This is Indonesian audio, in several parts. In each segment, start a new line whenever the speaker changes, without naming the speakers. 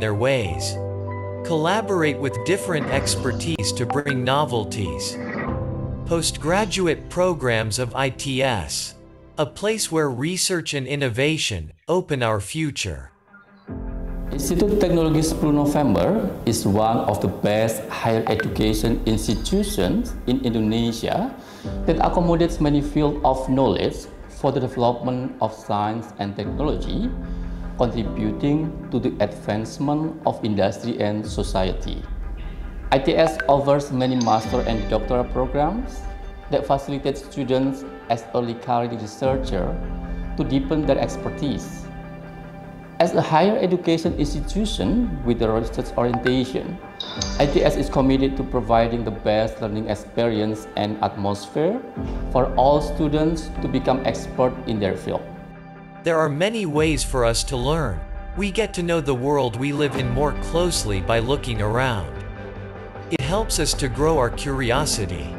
their ways. Collaborate with different expertise to bring novelties. Postgraduate programs of ITS. A place where research and innovation open our future.
Institut Teknologi 10 November is one of the best higher education institutions in Indonesia that accommodates many fields of knowledge for the development of science and technology, contributing to the advancement of industry and society. ITS offers many master and doctoral programs that facilitate students as early career researcher to deepen their expertise as a higher education institution with a research orientation, ITS is committed to providing the best learning experience and atmosphere for all students to become expert in their field.
There are many ways for us to learn. We get to know the world we live in more closely by looking around. It helps us to grow our curiosity.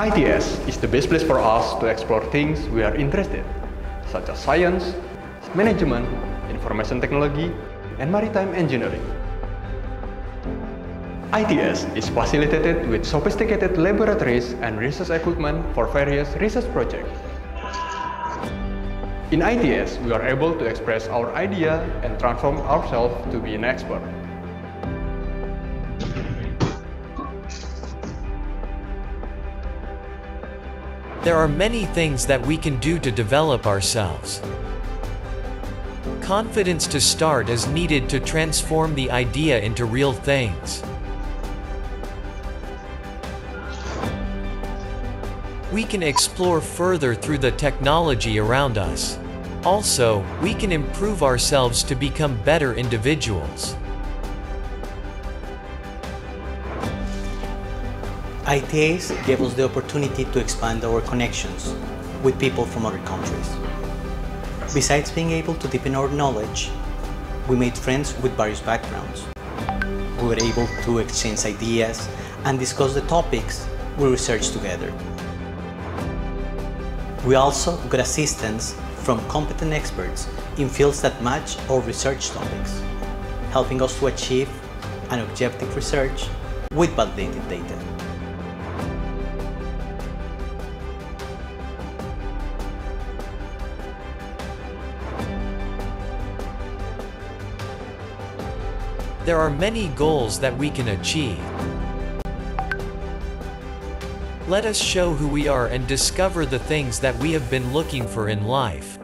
ITS is the best place for us to explore things we are interested, such as science, management, information technology, and maritime engineering. ITS is facilitated with sophisticated laboratories and research equipment for various research projects. In ITS, we are able to express our idea and transform ourselves to be an expert.
There are many things that we can do to develop ourselves. Confidence to start is needed to transform the idea into real things. We can explore further through the technology around us. Also, we can improve ourselves to become better individuals.
ITAs gave us the opportunity to expand our connections with people from other countries. Besides being able to deepen our knowledge, we made friends with various backgrounds. We were able to exchange ideas and discuss the topics we researched together. We also got assistance from competent experts in fields that match our research topics, helping us to achieve an objective research with validated data.
There are many goals that we can achieve. Let us show who we are and discover the things that we have been looking for in life.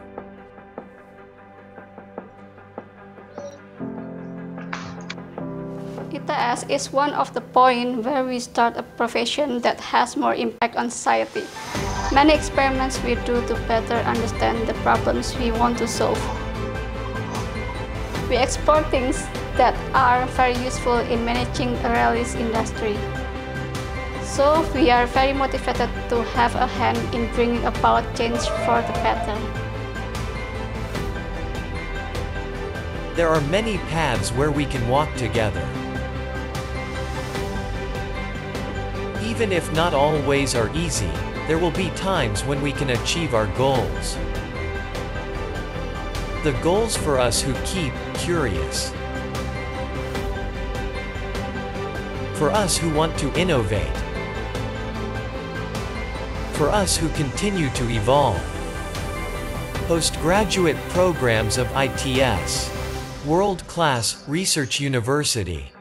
ITS is one of the points where we start a profession that has more impact on society. Many experiments we do to better understand the problems we want to solve. We explore things that are very useful in managing a release industry. So we are very motivated to have a hand in bringing about change for the better.
There are many paths where we can walk together. Even if not all ways are easy, there will be times when we can achieve our goals. The goals for us who keep curious. For us who want to innovate. For us who continue to evolve. Postgraduate programs of ITS. World-class Research University.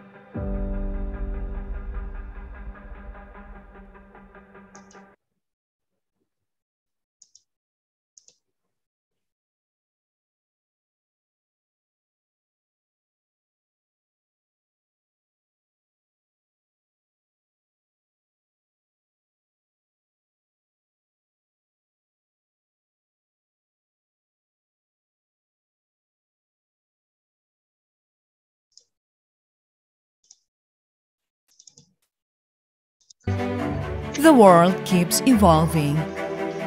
The world keeps evolving.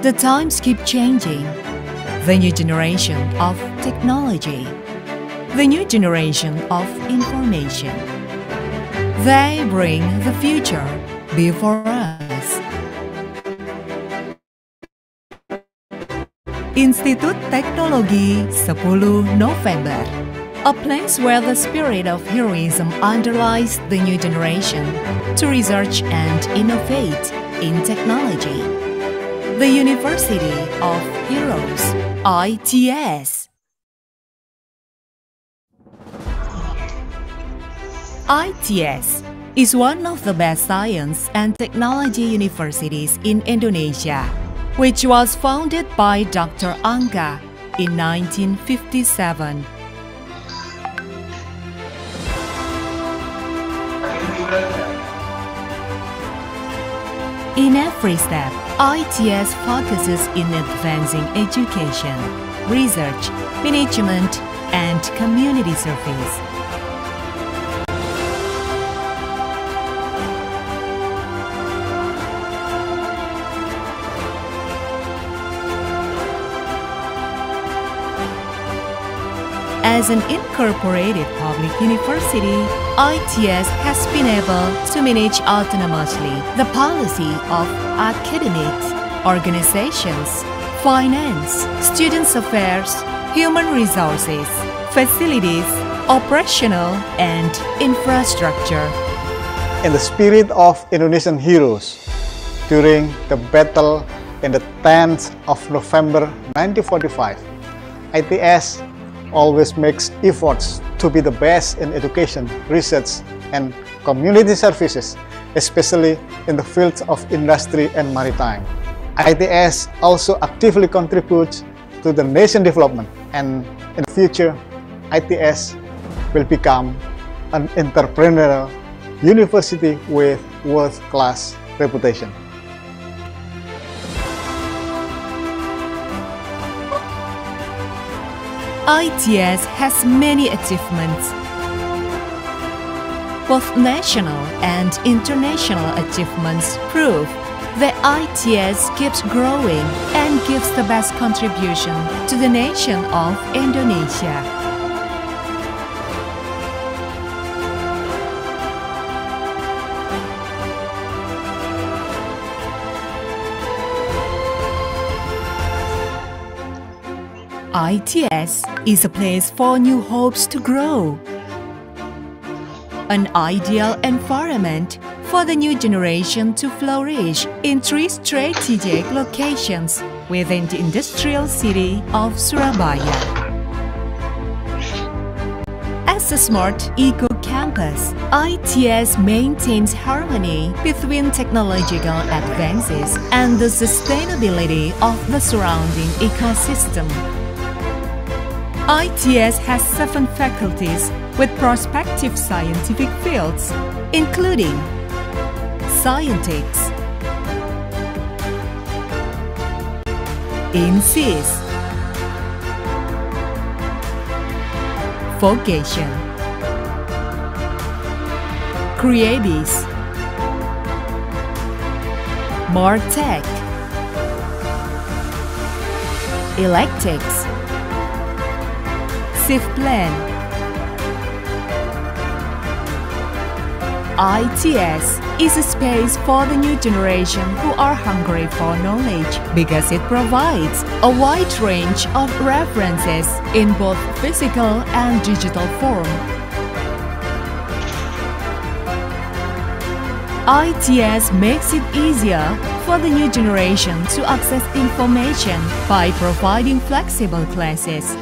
The times keep changing. The new generation of technology. The new generation of information. They bring the future before us. Institut Teknologi 10 November a place where the spirit of heroism underlies the new generation to research and innovate in technology. The University of Heroes, ITS. ITS is one of the best science and technology universities in Indonesia, which was founded by Dr. Angga in 1957. In every step, ITS focuses in advancing education, research, management, and community service. As an incorporated public university, ITS has been able to manage autonomously the policy of academics, organizations, finance, students' affairs, human resources, facilities, operational, and infrastructure.
In the spirit of Indonesian heroes, during the battle in the 10th of November 1945, ITS always makes efforts to be the best in education, research, and community services, especially in the fields of industry and maritime. ITS also actively contributes to the nation development and in the future, ITS will become an entrepreneurial university with world-class reputation.
ITS has many achievements. Both national and international achievements prove that ITS keeps growing and gives the best contribution to the nation of Indonesia. ITS is a place for new hopes to grow. An ideal environment for the new generation to flourish in three strategic locations within the industrial city of Surabaya. As a smart eco-campus, ITS maintains harmony between technological advances and the sustainability of the surrounding ecosystem. ITS has seven faculties with prospective scientific fields, including Scientics, INSYS, Vocation, Creatis, Martech, Electics, Plan. ITS is a space for the new generation who are hungry for knowledge because it provides a wide range of references in both physical and digital form. ITS makes it easier for the new generation to access information by providing flexible classes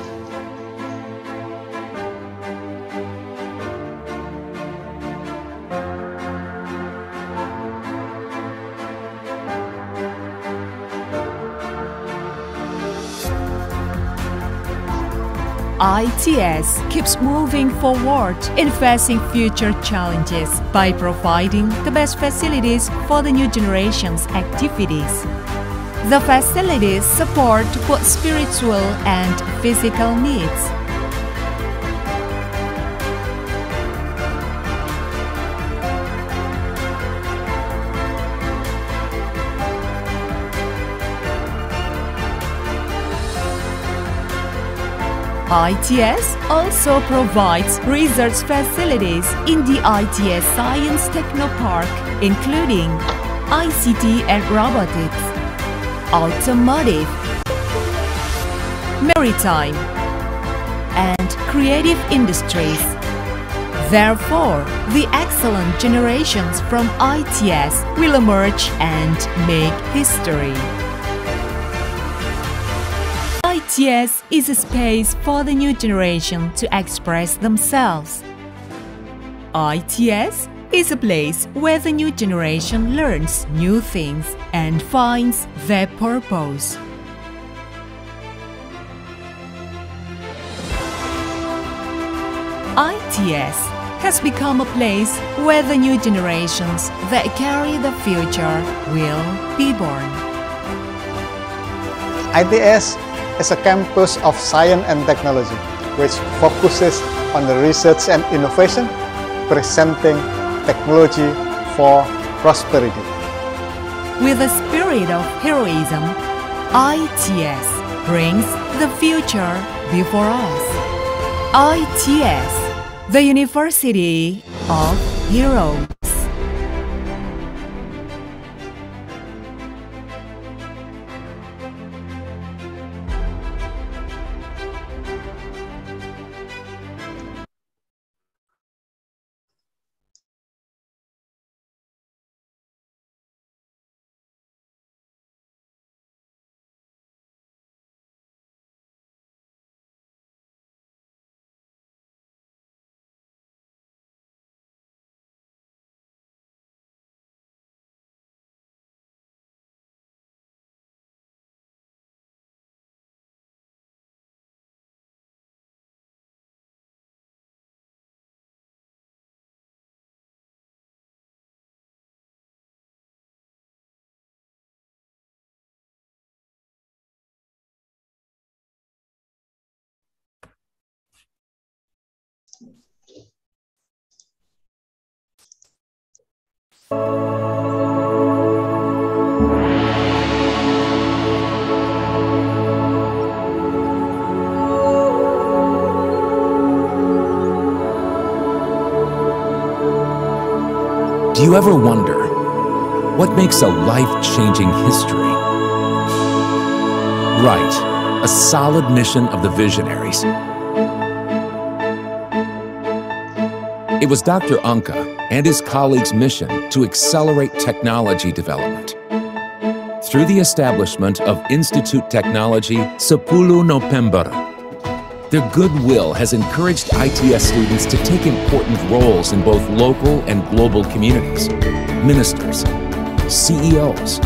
ITS keeps moving forward in facing future challenges by providing the best facilities for the new generation's activities. The facilities support both spiritual and physical needs. ITS also provides research facilities in the ITS Science Technopark, including ICT and robotics, automotive, maritime, and creative industries. Therefore, the excellent generations from ITS will emerge and make history. ITS is a space for the new generation to express themselves. ITS is a place where the new generation learns new things and finds their purpose. ITS has become a place where the new generations that carry the future will be born.
ITS is a campus of science and technology which focuses on the research and innovation, presenting technology for prosperity.
With a spirit of heroism, ITS brings the future before us. ITS, the University of Heroes.
Do you ever wonder what makes a life changing history? Right, a solid mission of the visionaries. It was Dr. Anka and his colleagues' mission to accelerate technology development. Through the establishment of Institute Technology Sepuluh November, their goodwill has encouraged ITS students to take important roles in both local and global communities. Ministers, CEOs,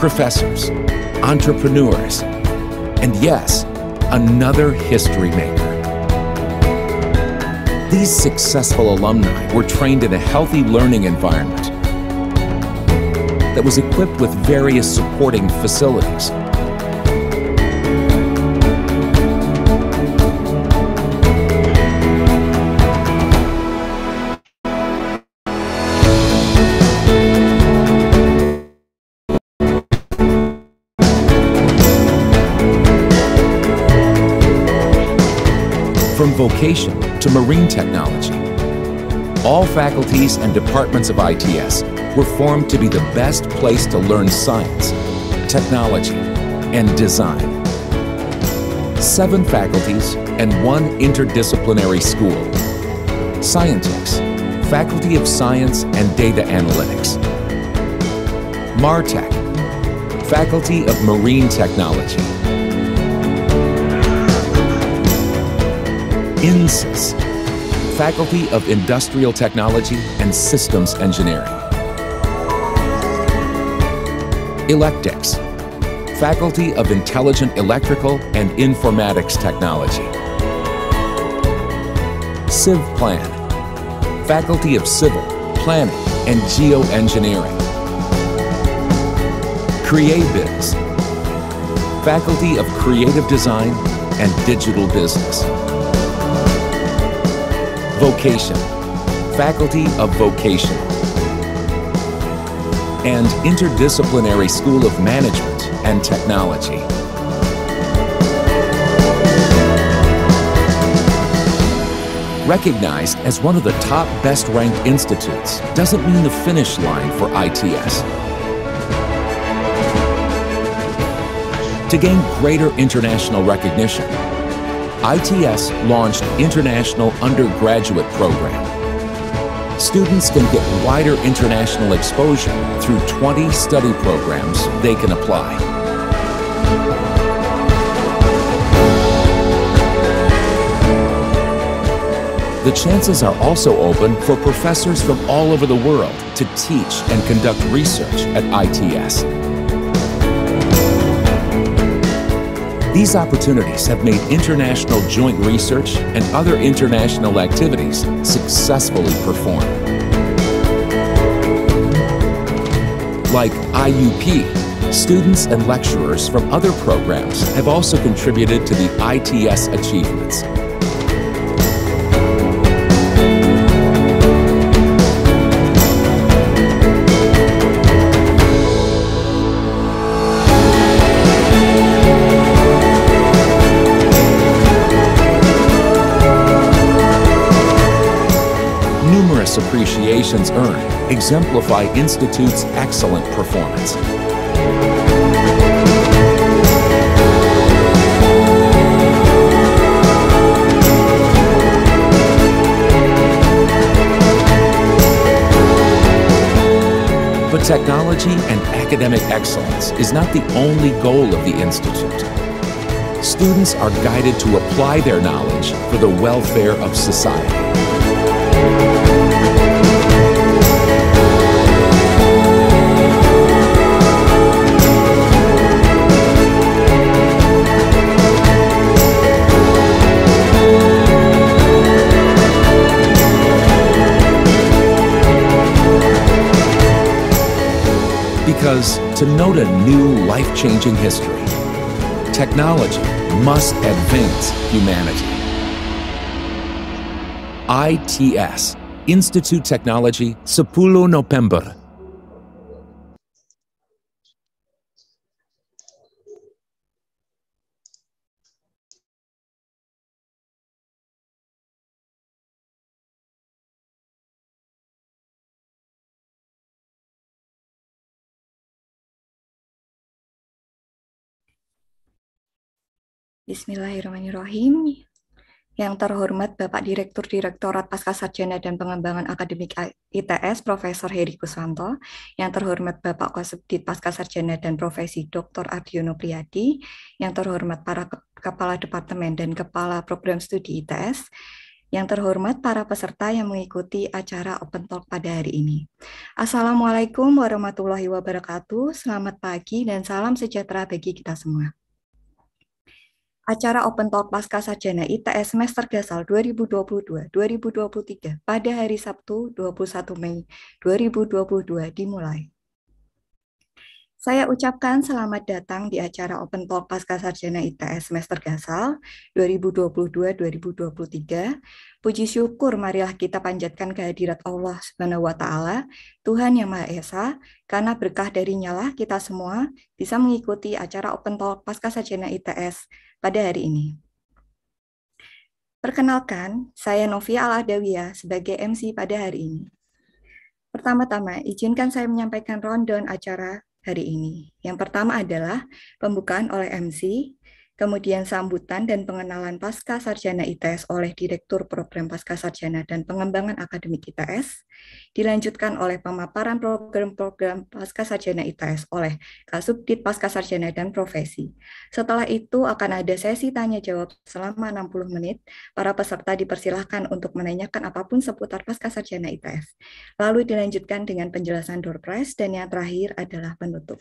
professors, entrepreneurs, and yes, another history maker. These successful alumni were trained in a healthy learning environment that was equipped with various supporting facilities. From vocation to marine technology, all faculties and departments of ITS were formed to be the best place to learn science, technology, and design. Seven faculties and one interdisciplinary school. Scientix, Faculty of Science and Data Analytics. MARTech, Faculty of Marine Technology. INSYS, Faculty of Industrial Technology and Systems Engineering. Electix, Faculty of Intelligent Electrical and Informatics Technology. CivPlan, Faculty of Civil, Planning, and Geoengineering. CreaBiz, Faculty of Creative Design and Digital Business. Vocation, Faculty of Vocation, and Interdisciplinary School of Management and Technology. Recognized as one of the top best ranked institutes doesn't mean the finish line for ITS. To gain greater international recognition, ITS launched International Undergraduate Program. Students can get wider international exposure through 20 study programs they can apply. The chances are also open for professors from all over the world to teach and conduct research at ITS. These opportunities have made international joint research and other international activities successfully performed. Like IUP, students and lecturers from other programs have also contributed to the ITS achievements. Appreciations earned exemplify Institute's excellent performance. But technology and academic excellence is not the only goal of the Institute. Students are guided to apply their knowledge for the welfare of society. Because to note a new life changing history, technology must advance humanity. ITS, Institute Technology, 10 November.
Bismillahirrahmanirrahim. Yang terhormat Bapak Direktur Direktorat Pascasarjana dan Pengembangan Akademik ITS Profesor Heri Kuswanto, yang terhormat Bapak Kasubdit Pascasarjana dan Profesi Dr. Ardiono Priyadi, yang terhormat para Kepala Departemen dan Kepala Program Studi ITS, yang terhormat para peserta yang mengikuti acara Open Talk pada hari ini. Assalamualaikum warahmatullahi wabarakatuh, selamat pagi dan salam sejahtera bagi kita semua. Acara Open Talk Pasca Sarjana ITS Semester Gasal 2022-2023 pada hari Sabtu 21 Mei 2022 dimulai. Saya ucapkan selamat datang di acara Open Talk Pasca Sarjana ITS Semester Gasal 2022-2023. Puji syukur marilah kita panjatkan kehadirat Allah Subhanahu wa taala, Tuhan yang Maha Esa, karena berkah darinya lah kita semua bisa mengikuti acara Open Talk Pasca Sarjana ITS pada hari ini. Perkenalkan, saya Novia Al-Adawiyah sebagai MC pada hari ini. Pertama-tama, izinkan saya menyampaikan rundown acara hari ini. Yang pertama adalah pembukaan oleh MC, kemudian sambutan dan pengenalan Pasca Sarjana ITS oleh Direktur Program Pasca Sarjana dan Pengembangan Akademik ITS, dilanjutkan oleh pemaparan program-program Pasca Sarjana ITS oleh Kasubdit Pasca Sarjana dan Profesi. Setelah itu akan ada sesi tanya jawab selama 60 menit. Para peserta dipersilahkan untuk menanyakan apa pun seputar Pasca Sarjana ITS. Lalu dilanjutkan dengan penjelasan door prize dan yang terakhir adalah penutup.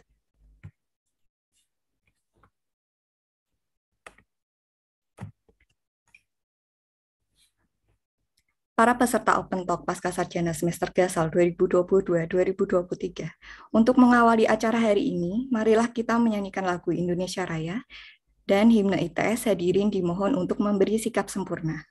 Para peserta Open Talk Pasca Sarjana Semester Gasal 2022-2023. Untuk mengawali acara hari ini, marilah kita menyanyikan lagu Indonesia Raya dan himne ITS hadirin dimohon untuk memberi sikap sempurna.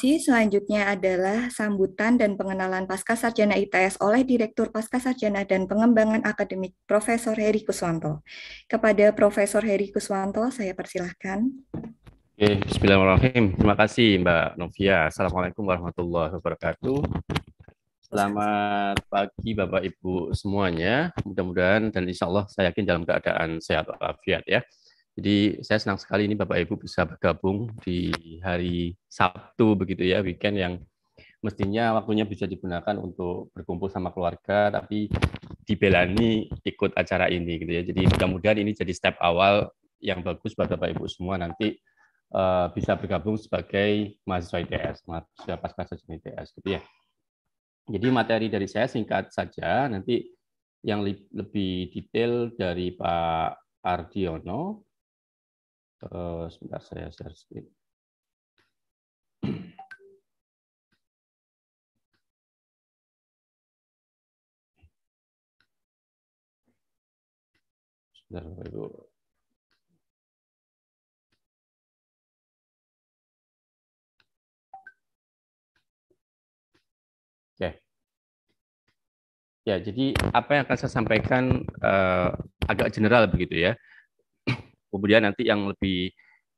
Kasih. Selanjutnya adalah sambutan dan pengenalan Pasca Sarjana ITS oleh Direktur Pasca Sarjana dan Pengembangan Akademik Profesor Heri Kuswanto. Kepada Profesor Heri Kuswanto, saya persilahkan.
Oke, Bismillahirrahmanirrahim. Terima kasih Mbak Novia. Assalamualaikum warahmatullahi wabarakatuh. Selamat pagi Bapak Ibu semuanya. Mudah-mudahan dan insya Allah saya yakin dalam keadaan sehat walafiat ya. Jadi saya senang sekali ini Bapak Ibu bisa bergabung di hari Sabtu begitu ya, weekend yang mestinya waktunya bisa digunakan untuk berkumpul sama keluarga, tapi dibelani ikut acara ini gitu ya. Jadi mudah-mudahan ini jadi step awal yang bagus buat Bapak Ibu semua nanti uh, bisa bergabung sebagai mahasiswa ITS, mahasiswa pasca sarjana ITS gitu ya. Jadi materi dari saya singkat saja, nanti yang lebih detail dari Pak Ardiono Uh, sebentar saya share screen. Sebentar Bapak Ibu. Oke. Ya, jadi apa yang akan saya sampaikan uh, agak general begitu ya. Kemudian nanti yang lebih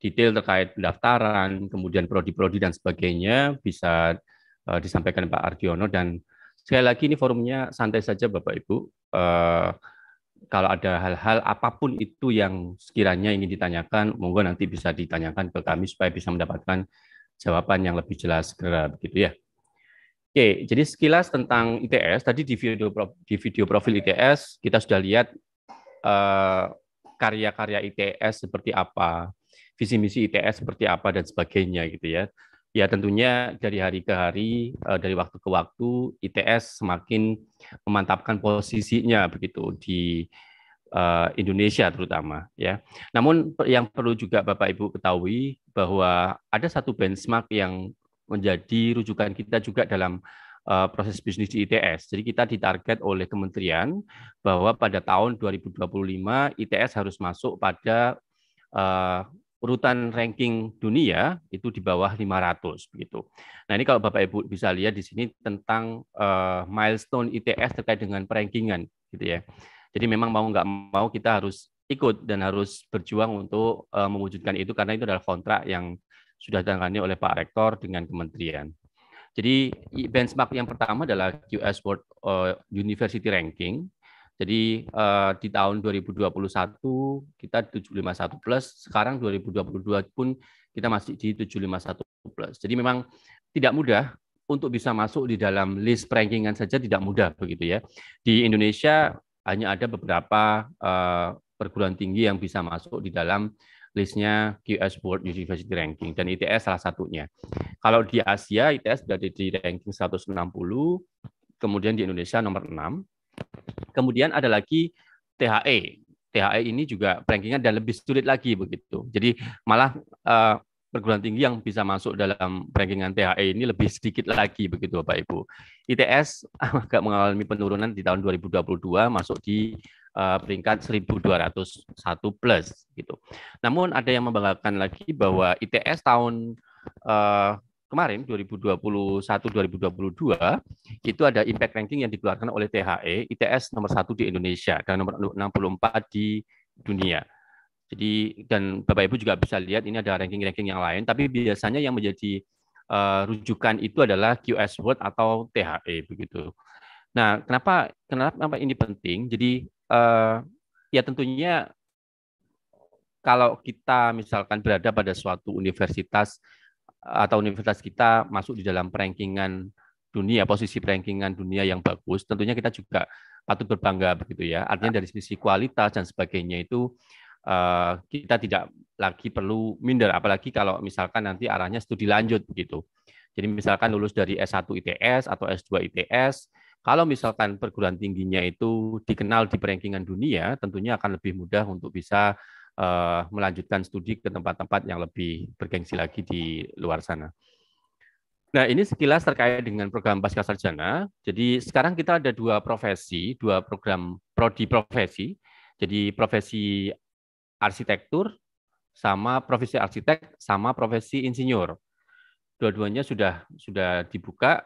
detail terkait pendaftaran, kemudian prodi-prodi dan sebagainya bisa uh, disampaikan Pak Ardiono dan sekali lagi ini forumnya santai saja Bapak Ibu. Uh, kalau ada hal-hal apa pun itu yang sekiranya ingin ditanyakan, monggo nanti bisa ditanyakan ke kami supaya bisa mendapatkan jawaban yang lebih jelas segera begitu ya. Oke, jadi sekilas tentang ITS tadi di video di video profil ITS kita sudah lihat uh, karya-karya ITS seperti apa, visi misi ITS seperti apa dan sebagainya gitu ya. Ya tentunya dari hari ke hari, eh, dari waktu ke waktu, ITS semakin memantapkan posisinya begitu di eh, Indonesia terutama ya. Namun yang perlu juga Bapak Ibu ketahui bahwa ada satu benchmark yang menjadi rujukan kita juga dalam uh, proses bisnis di ITS. Jadi kita ditarget oleh kementerian bahwa pada tahun 2025 ITS harus masuk pada uh, urutan ranking dunia itu di bawah 500 begitu. Nah ini kalau Bapak Ibu bisa lihat di sini tentang uh, milestone ITS terkait dengan perankingan gitu ya. Jadi memang mau nggak mau kita harus ikut dan harus berjuang untuk uh, mewujudkan itu karena itu adalah kontrak yang sudah ditangani oleh Pak Rektor dengan kementerian. Jadi benchmark yang pertama adalah QS World uh, University Ranking. Jadi uh, di tahun 2021 kita 751 plus, sekarang 2022 pun kita masih di 751 plus. Jadi memang tidak mudah untuk bisa masuk di dalam list rankingan saja tidak mudah begitu ya. Di Indonesia hanya ada beberapa uh, perguruan tinggi yang bisa masuk di dalam listnya QS World University Ranking dan ITS salah satunya. Kalau di Asia ITS berada di ranking 160, kemudian di Indonesia nomor 6. Kemudian ada lagi THE. THE ini juga rankingan dan lebih sulit lagi begitu. Jadi malah uh, perguruan tinggi yang bisa masuk dalam rankingan THE ini lebih sedikit lagi begitu Bapak Ibu. ITS agak mengalami penurunan di tahun 2022 masuk di uh, peringkat 1201 plus gitu. Namun ada yang membanggakan lagi bahwa ITS tahun uh, kemarin 2021 2022 itu ada impact ranking yang dikeluarkan oleh THE ITS nomor satu di Indonesia dan nomor 64 di dunia. Jadi dan Bapak Ibu juga bisa lihat ini ada ranking-ranking yang lain tapi biasanya yang menjadi uh, rujukan itu adalah QS World atau THE begitu. Nah, kenapa kenapa ini penting? Jadi uh, ya tentunya kalau kita misalkan berada pada suatu universitas atau universitas kita masuk di dalam rankingan dunia, posisi rankingan dunia yang bagus, tentunya kita juga patut berbangga begitu ya. Artinya dari sisi kualitas dan sebagainya itu uh, kita tidak lagi perlu minder, apalagi kalau misalkan nanti arahnya studi lanjut begitu. Jadi misalkan lulus dari S1 ITS atau S2 ITS, kalau misalkan perguruan tingginya itu dikenal di perankingan dunia, tentunya akan lebih mudah untuk bisa uh, melanjutkan studi ke tempat-tempat yang lebih bergengsi lagi di luar sana. Nah, ini sekilas terkait dengan program pasca sarjana. Jadi sekarang kita ada dua profesi, dua program prodi profesi. Jadi profesi arsitektur sama profesi arsitek sama profesi insinyur. dua-duanya sudah sudah dibuka.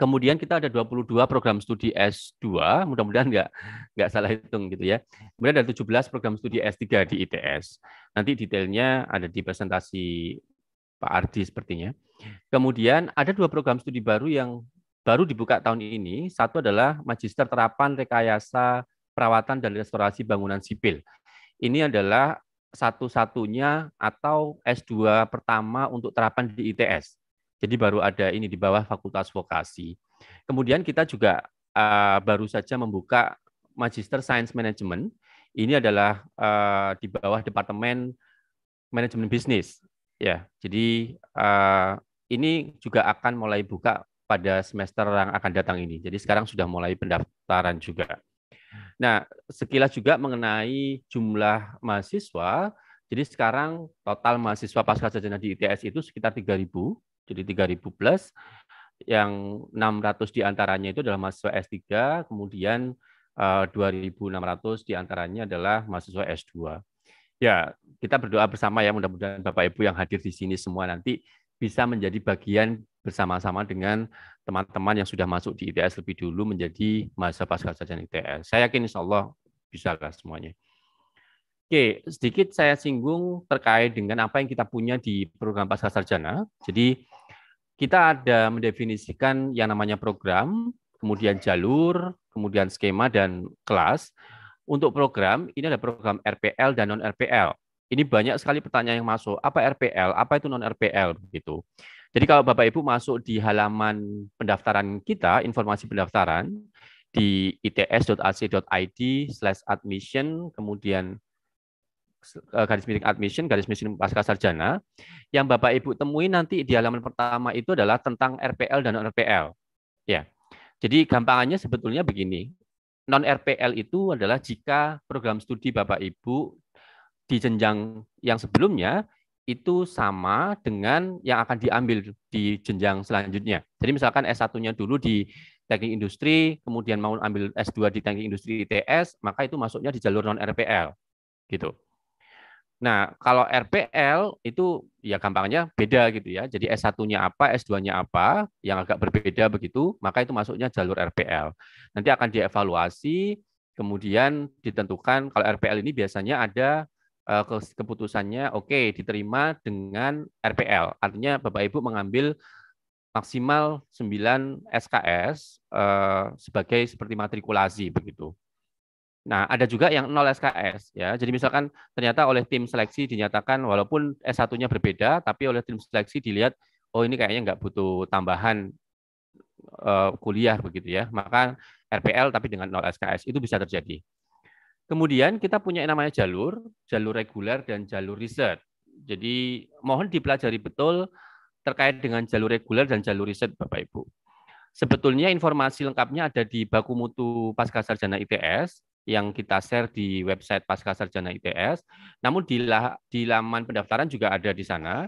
Kemudian kita ada 22 program studi S2, mudah-mudahan nggak nggak salah hitung gitu ya. Kemudian ada 17 program studi S3 di ITS. Nanti detailnya ada di presentasi Pak Ardi sepertinya. Kemudian ada dua program studi baru yang baru dibuka tahun ini. Satu adalah Magister Terapan Rekayasa Perawatan dan Restorasi Bangunan Sipil. Ini adalah satu-satunya atau S2 pertama untuk terapan di ITS. Jadi baru ada ini di bawah Fakultas Vokasi. Kemudian kita juga uh, baru saja membuka Magister Science Management. Ini adalah uh, di bawah Departemen Manajemen Bisnis. Ya, jadi uh, ini juga akan mulai buka pada semester yang akan datang ini. Jadi sekarang sudah mulai pendaftaran juga. Nah, sekilas juga mengenai jumlah mahasiswa. Jadi sekarang total mahasiswa pasca sarjana di ITS itu sekitar 3.000, jadi 3.000 plus. Yang 600 di antaranya itu adalah mahasiswa S3, kemudian 2.600 eh, di antaranya adalah mahasiswa S2. Ya, kita berdoa bersama ya, mudah-mudahan Bapak Ibu yang hadir di sini semua nanti bisa menjadi bagian bersama-sama dengan teman-teman yang sudah masuk di ITS lebih dulu menjadi mahasiswa pasca sarjana ITS. Saya yakin insya Allah bisa lah semuanya. Oke, sedikit saya singgung terkait dengan apa yang kita punya di program pasca sarjana. Jadi kita ada mendefinisikan yang namanya program, kemudian jalur, kemudian skema dan kelas. Untuk program, ini ada program RPL dan non-RPL. Ini banyak sekali pertanyaan yang masuk. Apa RPL? Apa itu non-RPL? Begitu. Jadi kalau Bapak Ibu masuk di halaman pendaftaran kita, informasi pendaftaran di its.ac.id slash admission, kemudian garis miring admission, garis miring pasca sarjana, yang Bapak Ibu temui nanti di halaman pertama itu adalah tentang RPL dan non-RPL. Ya, jadi gampangannya sebetulnya begini, non-RPL itu adalah jika program studi Bapak Ibu di jenjang yang sebelumnya itu sama dengan yang akan diambil di jenjang selanjutnya. Jadi misalkan S1-nya dulu di teknik industri, kemudian mau ambil S2 di teknik industri ITS, maka itu masuknya di jalur non RPL. Gitu. Nah, kalau RPL itu ya gampangnya beda gitu ya. Jadi S1-nya apa, S2-nya apa, yang agak berbeda begitu, maka itu masuknya jalur RPL. Nanti akan dievaluasi, kemudian ditentukan kalau RPL ini biasanya ada Eh, keputusannya oke okay, diterima dengan RPL. Artinya Bapak Ibu mengambil maksimal 9 SKS eh, sebagai seperti matrikulasi begitu. Nah, ada juga yang 0 SKS ya. Jadi misalkan ternyata oleh tim seleksi dinyatakan walaupun S1-nya berbeda tapi oleh tim seleksi dilihat oh ini kayaknya nggak butuh tambahan uh, kuliah begitu ya. Maka RPL tapi dengan 0 SKS itu bisa terjadi. Kemudian kita punya yang namanya jalur, jalur reguler dan jalur riset. Jadi mohon dipelajari betul terkait dengan jalur reguler dan jalur riset Bapak Ibu. Sebetulnya informasi lengkapnya ada di baku mutu Pasca Sarjana ITS yang kita share di website Pasca Sarjana ITS. Namun di, di laman pendaftaran juga ada di sana.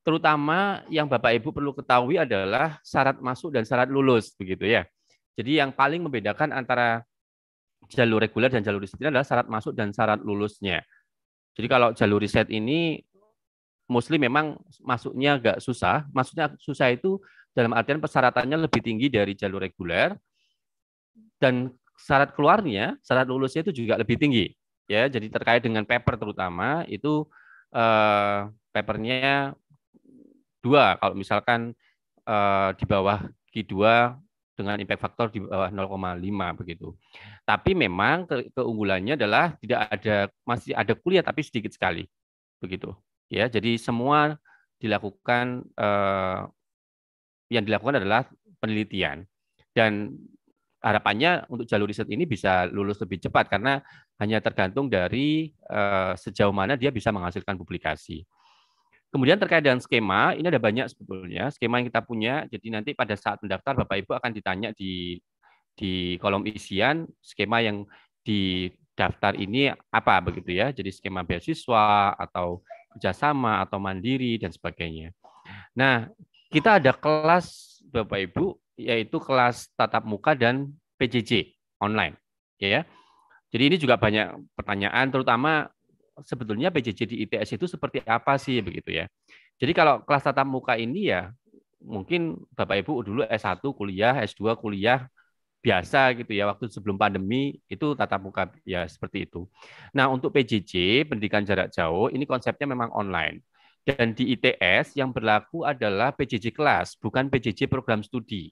Terutama yang Bapak Ibu perlu ketahui adalah syarat masuk dan syarat lulus begitu ya. Jadi yang paling membedakan antara jalur reguler dan jalur riset ini adalah syarat masuk dan syarat lulusnya. Jadi kalau jalur riset ini Muslim memang masuknya agak susah. Maksudnya susah itu dalam artian persyaratannya lebih tinggi dari jalur reguler dan syarat keluarnya, syarat lulusnya itu juga lebih tinggi. Ya, jadi terkait dengan paper terutama itu eh, papernya dua. Kalau misalkan eh, di bawah Q2 dengan impact factor di bawah 0,5 begitu. Tapi memang ke keunggulannya adalah tidak ada masih ada kuliah tapi sedikit sekali begitu. Ya, jadi semua dilakukan eh, yang dilakukan adalah penelitian dan harapannya untuk jalur riset ini bisa lulus lebih cepat karena hanya tergantung dari eh, sejauh mana dia bisa menghasilkan publikasi. Kemudian terkait dengan skema, ini ada banyak sebetulnya skema yang kita punya. Jadi nanti pada saat mendaftar Bapak Ibu akan ditanya di di kolom isian skema yang di daftar ini apa begitu ya. Jadi skema beasiswa atau kerjasama atau mandiri dan sebagainya. Nah, kita ada kelas Bapak Ibu yaitu kelas tatap muka dan PJJ online ya. Jadi ini juga banyak pertanyaan terutama sebetulnya PJJ di ITS itu seperti apa sih begitu ya. Jadi kalau kelas tatap muka ini ya mungkin Bapak Ibu dulu S1 kuliah, S2 kuliah biasa gitu ya waktu sebelum pandemi itu tatap muka ya seperti itu. Nah, untuk PJJ pendidikan jarak jauh ini konsepnya memang online. Dan di ITS yang berlaku adalah PJJ kelas, bukan PJJ program studi.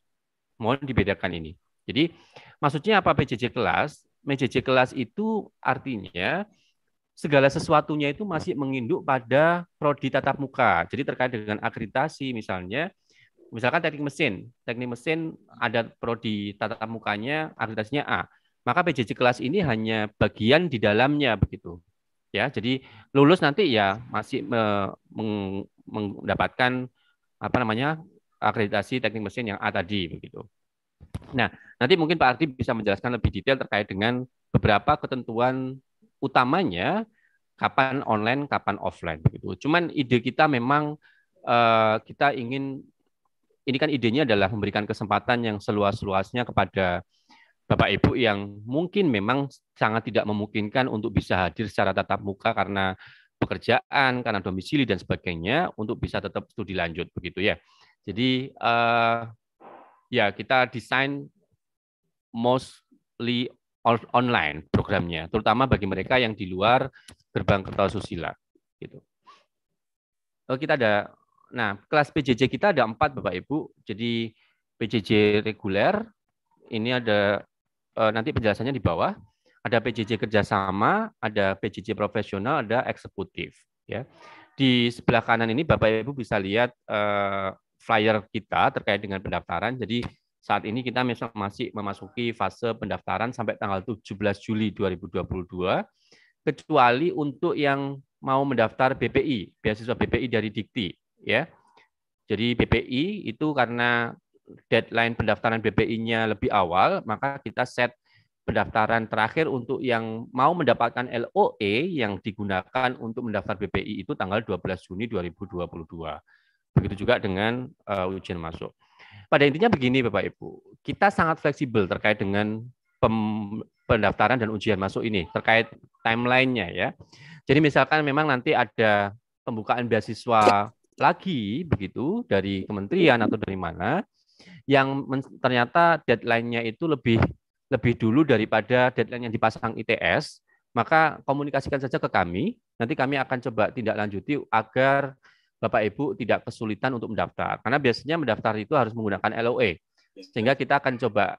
Mohon dibedakan ini. Jadi maksudnya apa PJJ kelas? PJJ kelas itu artinya segala sesuatunya itu masih menginduk pada prodi tatap muka. Jadi terkait dengan akreditasi misalnya misalkan teknik mesin, teknik mesin ada prodi tatap mukanya, akreditasinya A. Maka PJJ kelas ini hanya bagian di dalamnya begitu. Ya, jadi lulus nanti ya masih meng, mendapatkan apa namanya akreditasi teknik mesin yang A tadi begitu. Nah, nanti mungkin Pak Ardi bisa menjelaskan lebih detail terkait dengan beberapa ketentuan utamanya kapan online, kapan offline begitu. Cuman ide kita memang uh, kita ingin ini kan idenya adalah memberikan kesempatan yang seluas-luasnya kepada Bapak Ibu yang mungkin memang sangat tidak memungkinkan untuk bisa hadir secara tatap muka karena pekerjaan, karena domisili dan sebagainya untuk bisa tetap studi lanjut begitu ya. Jadi uh, ya kita desain mostly online programnya, terutama bagi mereka yang di luar gerbang Kertasusila gitu. Oh, kita ada Nah, kelas PJJ kita ada empat Bapak Ibu. Jadi PJJ reguler, ini ada eh, nanti penjelasannya di bawah. Ada PJJ kerjasama, ada PJJ profesional, ada eksekutif. Ya, di sebelah kanan ini Bapak Ibu bisa lihat eh, flyer kita terkait dengan pendaftaran. Jadi saat ini kita masih memasuki fase pendaftaran sampai tanggal 17 Juli 2022, kecuali untuk yang mau mendaftar BPI, beasiswa BPI dari Dikti ya. Jadi BPI itu karena deadline pendaftaran BPI-nya lebih awal, maka kita set pendaftaran terakhir untuk yang mau mendapatkan LOE yang digunakan untuk mendaftar BPI itu tanggal 12 Juni 2022. Begitu juga dengan uh, ujian masuk. Pada intinya begini Bapak Ibu, kita sangat fleksibel terkait dengan pendaftaran dan ujian masuk ini terkait timelinenya ya. Jadi misalkan memang nanti ada pembukaan beasiswa lagi begitu dari kementerian atau dari mana yang ternyata deadline-nya itu lebih lebih dulu daripada deadline yang dipasang ITS, maka komunikasikan saja ke kami. Nanti kami akan coba tindak lanjuti agar Bapak Ibu tidak kesulitan untuk mendaftar. Karena biasanya mendaftar itu harus menggunakan LOE. Sehingga kita akan coba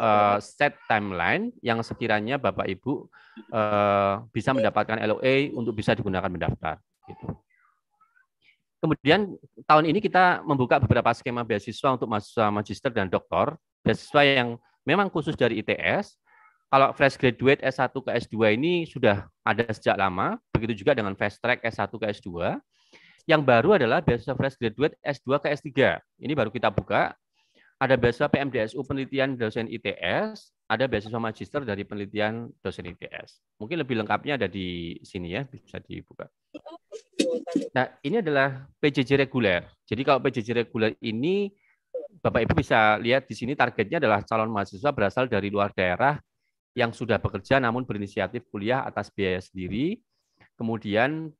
uh, set timeline yang sekiranya Bapak Ibu uh, bisa mendapatkan LOE untuk bisa digunakan mendaftar. Gitu. Kemudian tahun ini kita membuka beberapa skema beasiswa untuk mahasiswa magister dan doktor, beasiswa yang memang khusus dari ITS. Kalau fresh graduate S1 ke S2 ini sudah ada sejak lama, begitu juga dengan fast track S1 ke S2. Yang baru adalah beasiswa fresh graduate S2 ke S3. Ini baru kita buka. Ada beasiswa PMDSU penelitian dosen ITS, ada beasiswa magister dari penelitian dosen ITS. Mungkin lebih lengkapnya ada di sini ya, bisa dibuka. Nah, ini adalah PJJ reguler. Jadi kalau PJJ reguler ini Bapak Ibu bisa lihat di sini targetnya adalah calon mahasiswa berasal dari luar daerah yang sudah bekerja namun berinisiatif kuliah atas biaya sendiri. Kemudian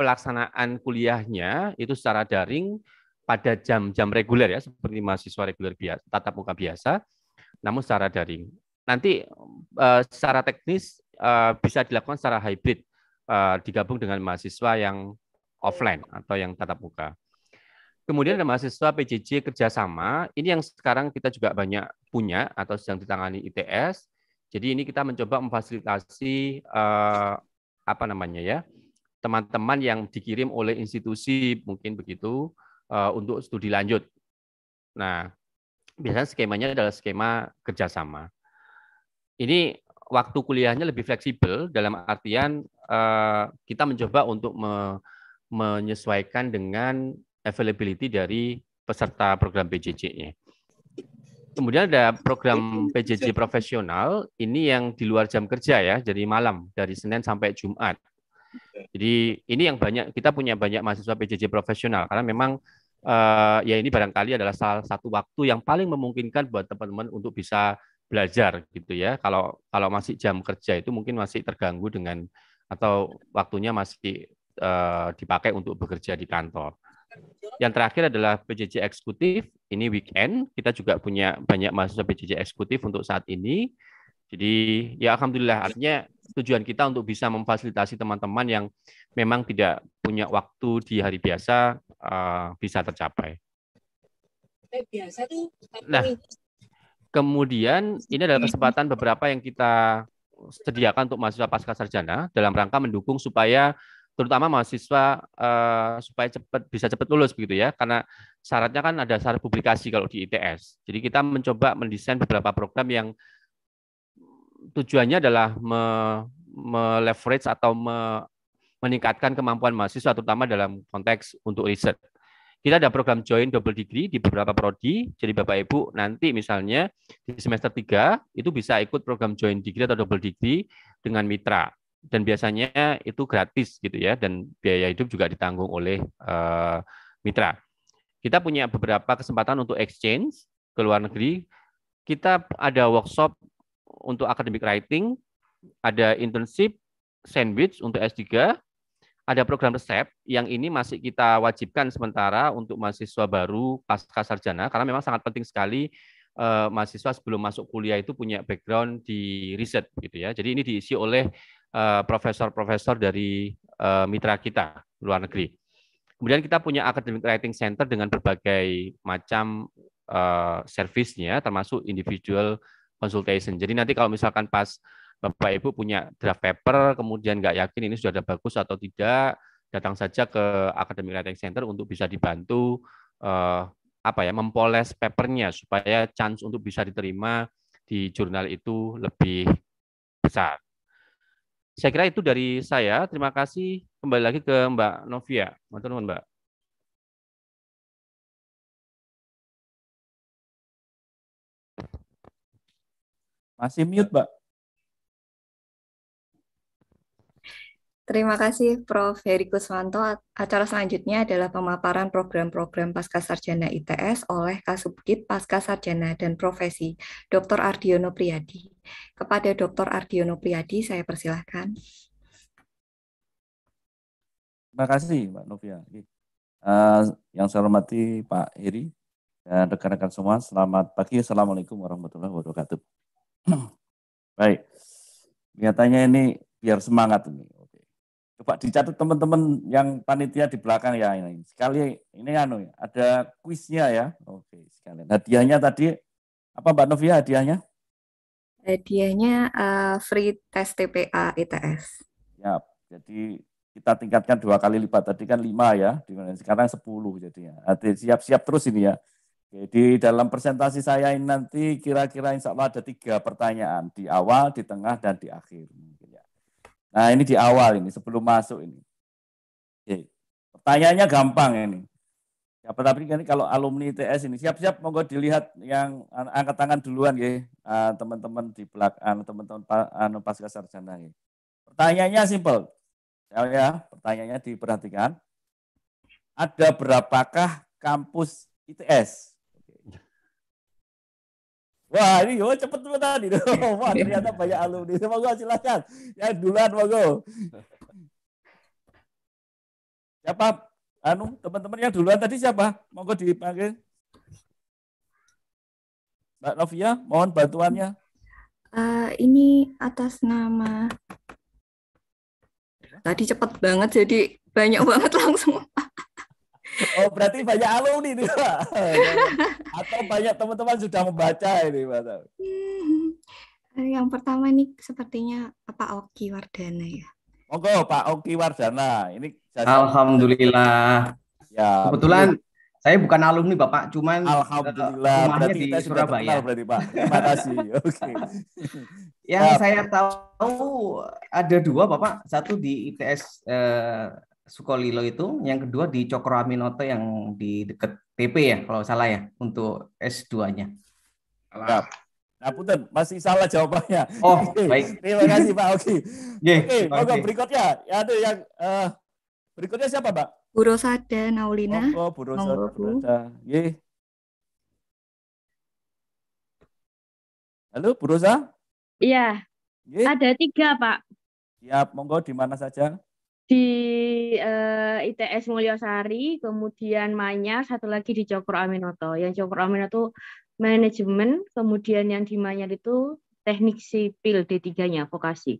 pelaksanaan kuliahnya itu secara daring pada jam-jam reguler ya seperti mahasiswa reguler biasa, tatap muka biasa, namun secara daring. Nanti eh, secara teknis eh, bisa dilakukan secara hybrid uh, digabung dengan mahasiswa yang offline atau yang tatap muka. Kemudian ada mahasiswa PJJ kerjasama, ini yang sekarang kita juga banyak punya atau sedang ditangani ITS. Jadi ini kita mencoba memfasilitasi uh, apa namanya ya teman-teman yang dikirim oleh institusi mungkin begitu uh, untuk studi lanjut. Nah, biasanya skemanya adalah skema kerjasama. Ini waktu kuliahnya lebih fleksibel dalam artian uh, kita mencoba untuk me menyesuaikan dengan availability dari peserta program PJJ-nya. Kemudian ada program PJJ profesional, ini yang di luar jam kerja ya, jadi malam dari Senin sampai Jumat. Jadi ini yang banyak kita punya banyak mahasiswa PJJ profesional karena memang uh, ya ini barangkali adalah salah satu waktu yang paling memungkinkan buat teman-teman untuk bisa belajar gitu ya. Kalau kalau masih jam kerja itu mungkin masih terganggu dengan atau waktunya masih uh, dipakai untuk bekerja di kantor. Yang terakhir adalah PJJ eksekutif. Ini weekend kita juga punya banyak mahasiswa PJJ eksekutif untuk saat ini. Jadi ya alhamdulillah. Artinya tujuan kita untuk bisa memfasilitasi teman-teman yang memang tidak punya waktu di hari biasa uh, bisa tercapai. Nah, kemudian ini adalah kesempatan beberapa yang kita sediakan untuk mahasiswa pasca sarjana dalam rangka mendukung supaya terutama mahasiswa uh, supaya cepat bisa cepat lulus begitu ya. Karena syaratnya kan ada syarat publikasi kalau di ITS jadi kita mencoba mendesain beberapa program yang tujuannya adalah me, me leverage atau me, meningkatkan kemampuan mahasiswa terutama dalam konteks untuk riset kita ada program join double degree di beberapa prodi. Jadi Bapak Ibu nanti misalnya di semester 3 itu bisa ikut program join degree atau double degree dengan mitra dan biasanya itu gratis gitu ya dan biaya hidup juga ditanggung oleh uh, mitra. Kita punya beberapa kesempatan untuk exchange ke luar negeri. Kita ada workshop untuk academic writing, ada internship sandwich untuk S3, ada program resep yang ini masih kita wajibkan sementara untuk mahasiswa baru pasca sarjana karena memang sangat penting sekali uh, mahasiswa sebelum masuk kuliah itu punya background di riset gitu ya. Jadi ini diisi oleh Eh, profesor-profesor dari uh, mitra kita luar negeri. Kemudian kita punya academic writing center dengan berbagai macam uh, servisnya, termasuk individual consultation. Jadi nanti kalau misalkan pas Bapak Ibu punya draft paper, kemudian nggak yakin ini sudah ada bagus atau tidak, datang saja ke academic writing center untuk bisa dibantu uh, apa ya mempoles papernya supaya chance untuk bisa diterima di jurnal itu lebih besar. Saya kira itu dari saya. Terima kasih. Kembali lagi ke Mbak Novia. Teman-teman, Mbak.
Masih mute, Mbak.
Terima kasih Prof. Heri Kuswanto. Acara selanjutnya adalah pemaparan program-program Pasca Sarjana ITS oleh Kasubdit Pasca Sarjana dan Profesi, Dr. Ardiono Priyadi. Kepada Dr. Ardiono Priyadi, saya persilahkan.
Terima kasih Mbak Novia. Uh, yang saya hormati Pak Heri dan rekan-rekan semua, selamat pagi. Assalamualaikum warahmatullahi wabarakatuh. Baik, kelihatannya ini biar semangat ini Coba dicatat teman-teman yang panitia di belakang ya ini. Sekali ini anu ya, ada kuisnya ya. Oke, sekalian. Hadiahnya tadi apa Mbak Novia hadiahnya?
Hadiahnya uh, free tes TPA ITS.
Ya, jadi kita tingkatkan dua kali lipat. Tadi kan lima ya, sekarang sepuluh jadinya. Siap-siap terus ini ya. Jadi dalam presentasi saya ini nanti kira-kira insya Allah ada tiga pertanyaan. Di awal, di tengah, dan di akhir. Nah ini di awal ini sebelum masuk ini. Oke. Pertanyaannya gampang ini. Ya, tapi ini kalau alumni ITS ini siap-siap monggo dilihat yang angkat tangan duluan ya teman-teman di belakang teman-teman anu pasca sarjana ya. Pertanyaannya simpel. Ya, ya, pertanyaannya diperhatikan. Ada berapakah kampus ITS? Wah ini oh, cepet cepet tadi. Wah ternyata banyak alumni. Semoga silakan. Ya duluan monggo. Siapa? Anu teman-teman yang duluan tadi siapa? Monggo dipanggil. Mbak Novia, mohon bantuannya.
Uh, ini atas nama. Tadi cepet banget jadi banyak banget langsung.
Oh berarti banyak alumni nih Pak. Atau banyak teman-teman sudah membaca ini Pak. Hmm.
Yang pertama nih sepertinya Pak Oki Wardana ya.
Monggo Pak Oki Wardana. Ini
Alhamdulillah. Ya. Kebetulan saya bukan alumni Bapak, cuman
Alhamdulillah berarti
di
kita sudah
Surabaya.
kenal berarti Pak. Terima kasih. Oke. Okay.
Yang ya. saya tahu ada dua Bapak, satu di ITS eh, Sukolilo itu, yang kedua di Cokro Aminoto yang di dekat TP ya kalau salah ya untuk S2-nya.
Nah, nah punten, masih salah jawabannya.
Oh, baik.
Terima kasih Pak Oki. Oke, okay, okay. berikutnya. Ya ada yang uh, berikutnya siapa, Pak?
Bu Rosada Naulina.
Oh, Bu Rosada. Bu. Halo, Bu Rosa?
Iya. Ada tiga, Pak.
Siap, monggo di mana saja?
Di uh, eh, ITS Mulyosari, kemudian Manyar, satu lagi di Cokro Aminoto. Yang Cokro Aminoto manajemen, kemudian yang di Manyar itu teknik sipil D3-nya, vokasi.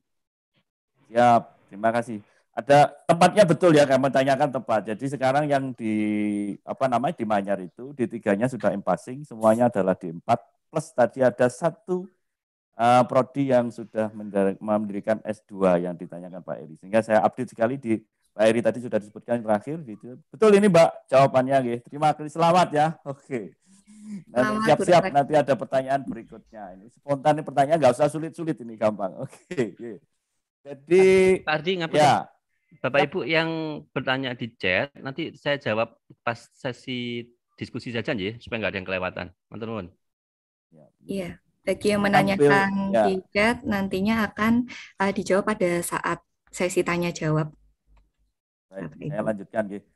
Siap, terima kasih. Ada tempatnya betul ya, kamu tanyakan tempat. Jadi sekarang yang di apa namanya di Manyar itu D3-nya sudah empasing, semuanya adalah D4 plus tadi ada satu uh, prodi yang sudah mendirikan S2 yang ditanyakan Pak Eri. Sehingga saya update sekali di Pak Eri tadi sudah disebutkan terakhir. Gitu. Betul ini Mbak jawabannya. Gitu. Terima kasih, selamat ya. Oke. Nanti siap-siap nanti ada pertanyaan berikutnya. Ini spontan ini pertanyaan nggak usah sulit-sulit ini gampang. Oke. Jadi
Pak Ardi ngapain? Ya. Bapak Ibu yang bertanya di chat, nanti saya jawab pas sesi diskusi saja ya, supaya nggak ada yang kelewatan. Teman-teman.
Iya. Bagi yang menanyakan ya. di chat nantinya akan uh, dijawab pada saat sesi tanya jawab.
Baik, saya lanjutkan gitu.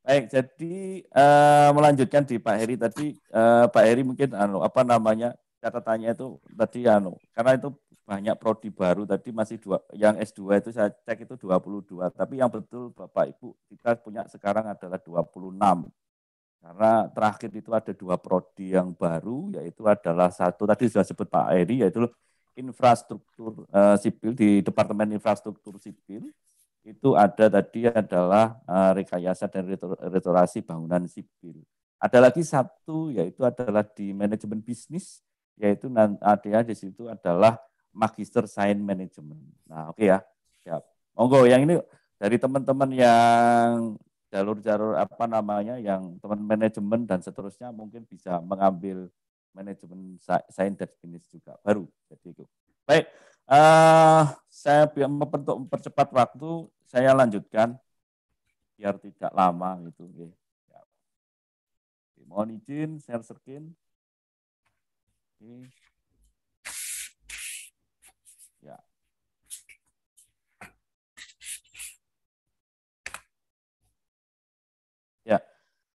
Baik, jadi uh, melanjutkan di Pak Heri tadi, uh, Pak Heri mungkin anu apa namanya catatannya itu tadi anu karena itu banyak prodi baru tadi masih dua yang S2 itu saya cek itu 22 tapi yang betul Bapak Ibu kita punya sekarang adalah 26 karena terakhir itu ada dua prodi yang baru, yaitu adalah satu tadi sudah sebut Pak Eri, yaitu infrastruktur uh, sipil di Departemen Infrastruktur Sipil. Itu ada tadi adalah uh, rekayasa dan restorasi bangunan sipil. Ada lagi satu, yaitu adalah di manajemen bisnis, yaitu ada di situ adalah Magister Science Management. Nah, oke okay ya. Siap. Monggo, yang ini dari teman-teman yang jalur-jalur apa namanya yang teman manajemen dan seterusnya mungkin bisa mengambil manajemen sains dan bisnis juga baru. Jadi itu. Baik uh, saya untuk mempercepat waktu saya lanjutkan. Biar tidak lama gitu ya. mohon izin share screen. Oke.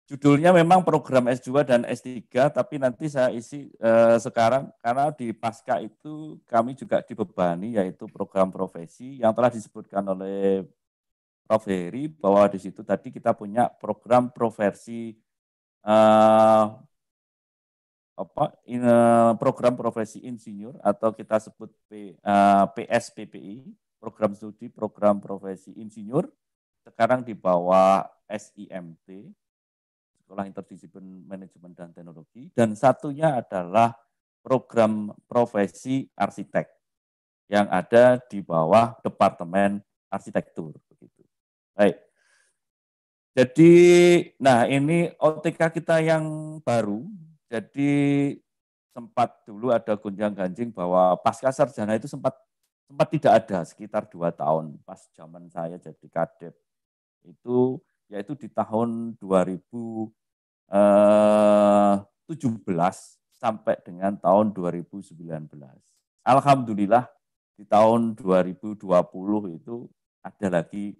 Judulnya memang program S2 dan S3, tapi nanti saya isi eh, sekarang. Karena di pasca itu kami juga dibebani yaitu program profesi yang telah disebutkan oleh Prof. Heri bahwa di situ tadi kita punya program profesi eh, apa in, eh, program profesi insinyur atau kita sebut P, eh, PSPPI, program studi program profesi insinyur. Sekarang di bawah SIMT Sekolah Interdisiplin Manajemen dan Teknologi, dan satunya adalah program profesi arsitek yang ada di bawah Departemen Arsitektur. Begitu. Baik. Jadi, nah ini OTK kita yang baru, jadi sempat dulu ada gonjang ganjing bahwa pasca sarjana itu sempat sempat tidak ada sekitar dua tahun pas zaman saya jadi kadep itu yaitu di tahun 2000 17 eh, sampai dengan tahun 2019. Alhamdulillah di tahun 2020 itu ada lagi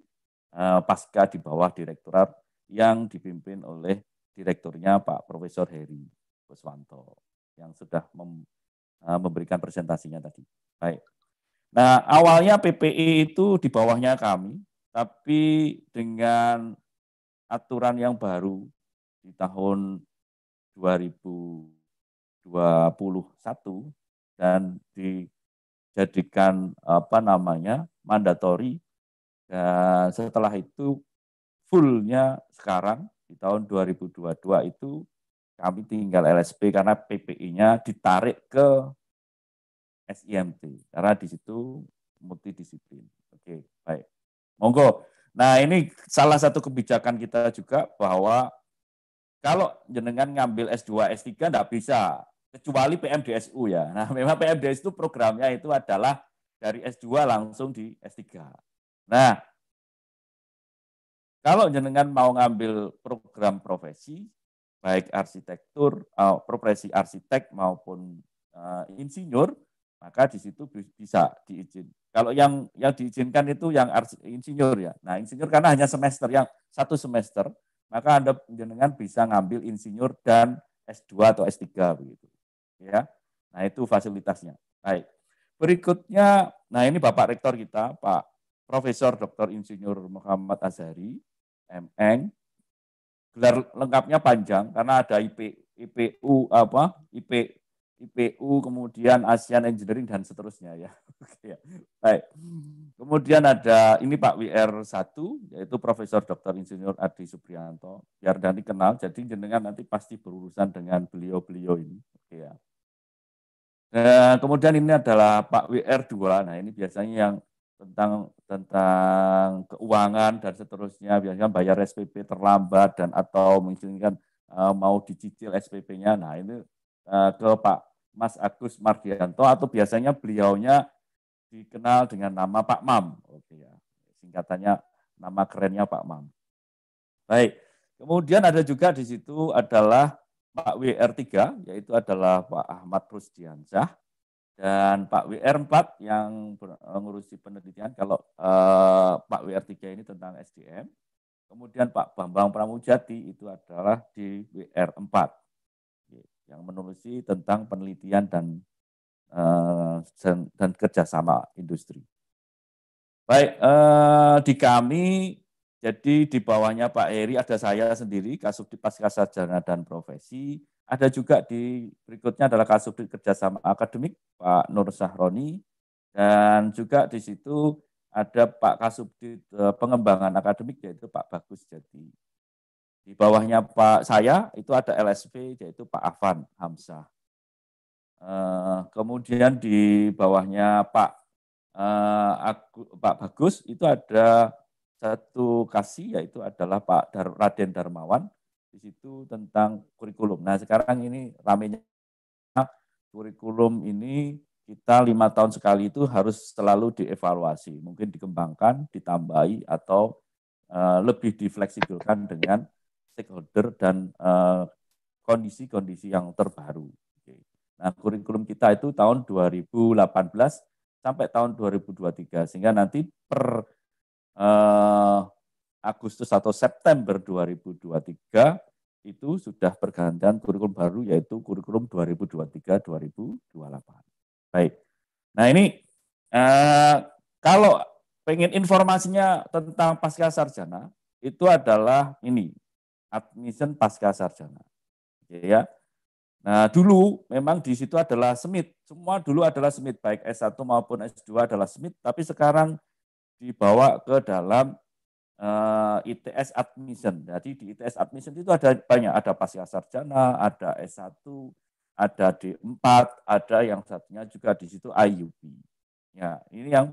eh, pasca di bawah direktorat yang dipimpin oleh direkturnya Pak Profesor Heri Kuswanto yang sudah eh, memberikan presentasinya tadi. Baik. Nah, awalnya PPI itu di bawahnya kami, tapi dengan aturan yang baru di tahun 2021 dan dijadikan apa namanya mandatori dan setelah itu fullnya sekarang di tahun 2022 itu kami tinggal LSP karena PPI-nya ditarik ke SIMT karena di situ multidisiplin. Oke, baik. Monggo. Nah, ini salah satu kebijakan kita juga bahwa kalau jenengan ngambil S2, S3 enggak bisa, kecuali PMDSU ya. Nah, memang PMDSU itu programnya itu adalah dari S2 langsung di S3. Nah, kalau jenengan mau ngambil program profesi, baik arsitektur, uh, profesi arsitek maupun uh, insinyur, maka di situ bisa diizin. Kalau yang yang diizinkan itu yang insinyur ya. Nah, insinyur karena hanya semester yang satu semester, maka Anda jenengan bisa ngambil insinyur dan S2 atau S3 begitu. Ya. Nah, itu fasilitasnya. Baik. Berikutnya, nah ini Bapak Rektor kita, Pak Profesor Dr. Insinyur Muhammad Azhari, MN. Gelar lengkapnya panjang karena ada IP, IPU apa IP IPU kemudian ASEAN Engineering dan seterusnya ya. Oke ya. Baik. Kemudian ada ini Pak WR 1 yaitu Profesor Dr. Insinyur Adi Suprianto. Biar nanti kenal jadi jenengan nanti pasti berurusan dengan beliau-beliau ini. Oke ya. Nah, kemudian ini adalah Pak WR 2. Nah, ini biasanya yang tentang tentang keuangan dan seterusnya biasanya bayar SPP terlambat dan atau mungkin kan uh, mau dicicil SPP-nya. Nah, ini ke Pak Mas Agus Mardianto atau biasanya beliaunya dikenal dengan nama Pak Mam. Oke ya. Singkatannya nama kerennya Pak Mam. Baik. Kemudian ada juga di situ adalah Pak WR3 yaitu adalah Pak Ahmad Rusdiansyah dan Pak WR4 yang mengurusi penelitian kalau eh, Pak WR3 ini tentang SDM. Kemudian Pak Bambang Pramujati itu adalah di WR4 yang menurusi tentang penelitian dan eh, dan kerjasama industri. Baik, eh, di kami jadi di bawahnya Pak Eri ada saya sendiri, Kasubdit Pasca Sarjana dan Profesi, ada juga di berikutnya adalah Kasubdit Kerjasama Akademik Pak Nur Sahroni dan juga di situ ada Pak Kasubdit eh, Pengembangan Akademik yaitu Pak Bagus Jati. Di bawahnya Pak saya itu ada LSP yaitu Pak Afan Hamzah. Eh, kemudian di bawahnya Pak eh, Pak Bagus itu ada satu kasih yaitu adalah Pak Raden Darmawan di situ tentang kurikulum. Nah sekarang ini ramenya kurikulum ini kita lima tahun sekali itu harus selalu dievaluasi, mungkin dikembangkan, ditambahi atau uh, lebih difleksibelkan dengan stakeholder dan uh, kondisi-kondisi yang terbaru. Nah kurikulum kita itu tahun 2018 sampai tahun 2023 sehingga nanti per uh, Agustus atau September 2023 itu sudah pergantian kurikulum baru yaitu kurikulum 2023-2028. Baik. Nah ini eh, kalau pengen informasinya tentang pasca sarjana itu adalah ini admission pasca sarjana. Ya. Nah dulu memang di situ adalah semit, semua dulu adalah semit baik S1 maupun S2 adalah semit, tapi sekarang dibawa ke dalam uh, eh, ITS admission. Jadi di ITS admission itu ada banyak, ada pasca sarjana, ada S1, ada D4, ada yang satunya juga di situ IUP. Ya, ini yang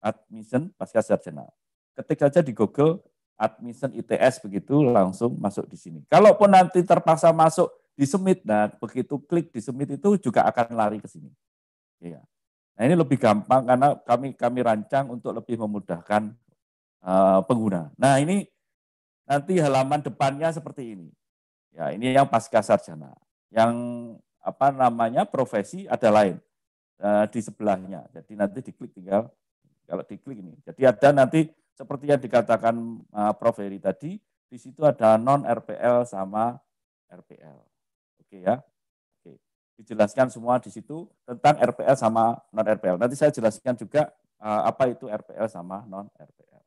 admission pasca sarjana. Ketik saja di Google admission ITS begitu langsung masuk di sini. Kalaupun nanti terpaksa masuk di Semit, nah begitu klik di Semit itu juga akan lari ke sini. Ya. Nah ini lebih gampang karena kami kami rancang untuk lebih memudahkan Eh, pengguna. Nah ini nanti halaman depannya seperti ini. Ya ini yang pasca sarjana. Yang apa namanya profesi ada lain uh, di sebelahnya. Jadi nanti diklik tinggal kalau diklik ini. Jadi ada nanti seperti yang dikatakan uh, Prof Heri tadi, di situ ada non RPL sama RPL. Oke ya. Oke. Dijelaskan semua di situ tentang RPL sama non RPL. Nanti saya jelaskan juga uh, apa itu RPL sama non RPL.